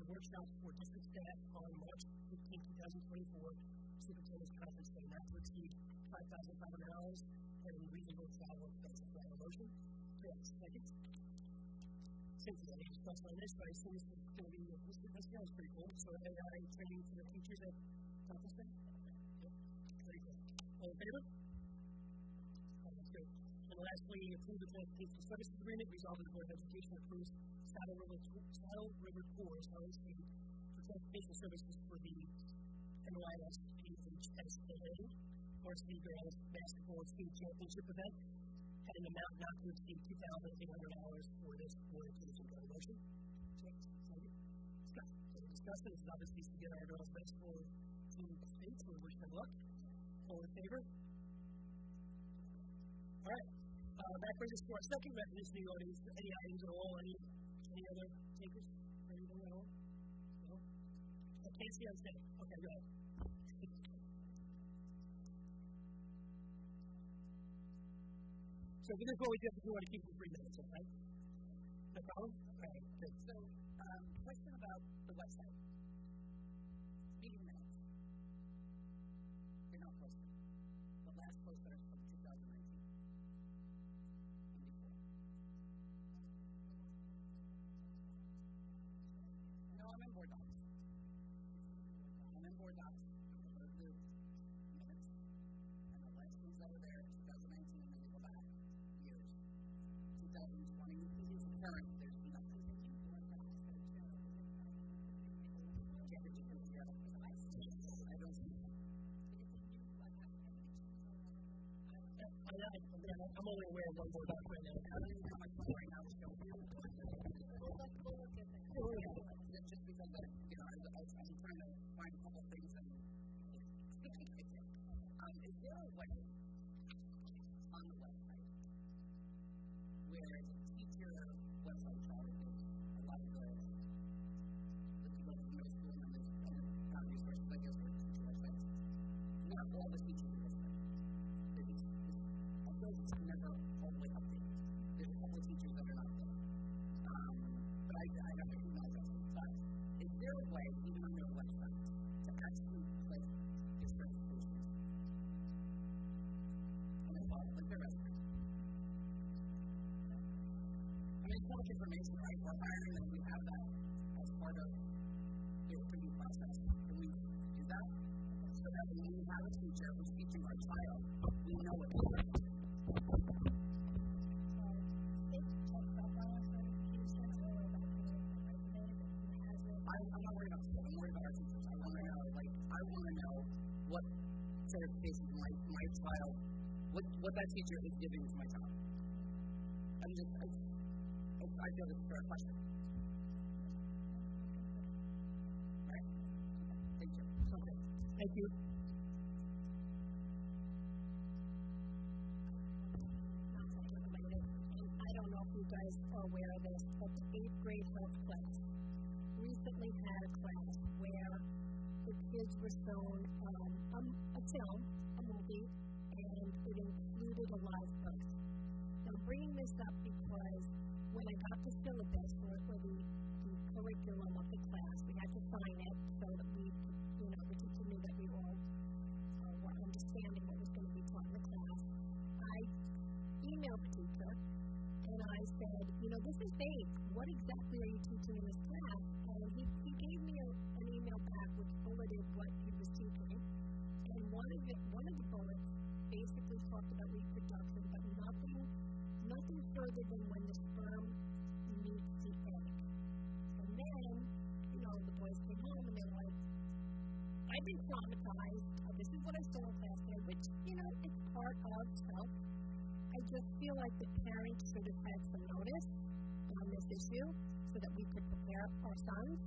the workshop for district staff on March 15, 2024, superintendent's conference day, not to exceed five thousand five hundred dollars and reasonable travel expenses. Do I have a motion? Second. Cynthia, any discussion on this? I assume this is going to be, this, this sounds pretty cool. So AI training for the teachers at day? Yep. Very good. All in favor? And lastly, approve the transportation services agreement, resolve the Board of Education approves Saddle River, Saddle River Tours, LLC, for transportation services for the NYSPHSAA, varsity girls basketball state championship event, an amount not to exceed two thousand eight hundred dollars for this board inclusion. Got a motion? Second. Discuss. So the discussion is obviously to get our girls basketball team state, so we wish them luck. All in favor? All right. Uh, that brings us to our second recognition audience. Any items at all? Any, any other takers? Anything at all? No? I can't see on. Okay, go ahead. So this is what we do if we want to keep it three minutes, okay? No problem? Right, good. So, um, question about the website. Meeting minutes. They're not posted. The last post that is from 2019. And before. No, I'm in BoardDocs. I'm in board. I'm only aware of one more doc right now. I don't right now to show you. It's just because you know, I, I'm trying to find a couple things and um, is there a on the website where a teacher website chart with a lot of the the people from middle school and resources I guess for teacher all the information, right? Hiring them, we have that as part of the interview process. Can we do that? So that when we have a teacher who's teaching our child, we know what to. I, I'm not worried about school. I'm worried about our teachers. I want to know, like, I want to know what certification my my child, what what that teacher is giving to my child. Feel it's a question. Thank you. Okay. I don't know if you guys are aware of this, but the eighth grade health class recently had a class where the kids were shown um, a, a film, a movie, and it included a live I'm bringing this up because when I got the syllabus for, for the, the curriculum of the class, we had to sign it so that we, you know, the teacher knew that we all uh, were understanding what was going to be taught in the class. I emailed the teacher and I said, you know, this is vague. What exactly are you teaching in this class? And he, he gave me a, an email back which bulleted what he was teaching. And one of it, one of the bullets basically talked about reproduction, but nothing, nothing further than when the I've been traumatized. Uh, this is what I saw class today, which, you know, it's part of self I just feel like the parents should have had some notice on this issue so that we could prepare our sons.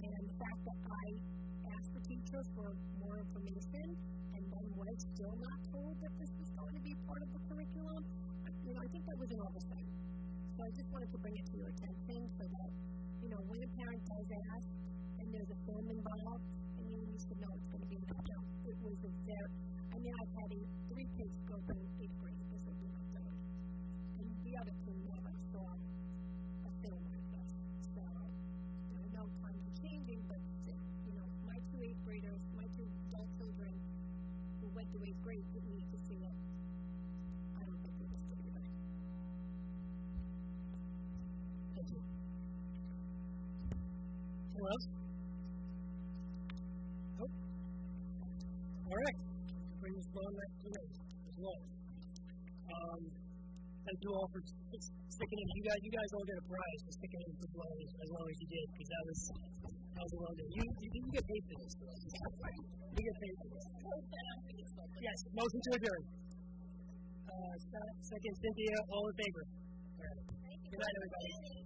And the fact that I asked the teacher for more information and then was still not told that this was going to be part of the curriculum, you know, I think that was an oversight. So I just wanted to bring it to your attention so that, you know, when a parent does ask and there's a film involved, Mean, know it's going to be an outcome. It was a very, I mean, I've had three kids go through eighth grade. This will be my. And the other two never saw a film like this. So, you know, I know times are changing, but, you know, my two eighth graders, my two adult children who went through eighth grade didn't need to see it. I don't think good either. Thank you. Anyone else? Nope. All right. To me as well. Um, thank you all for sticking in. You guys, you guys all get a prize for sticking in for as long as, as long as you did, because that was that was a well done. You, you you get paid for this. You get paid for this. Yes. Motion to adjourn. Uh, second. Cynthia, all in favor. All right. Good night, everybody.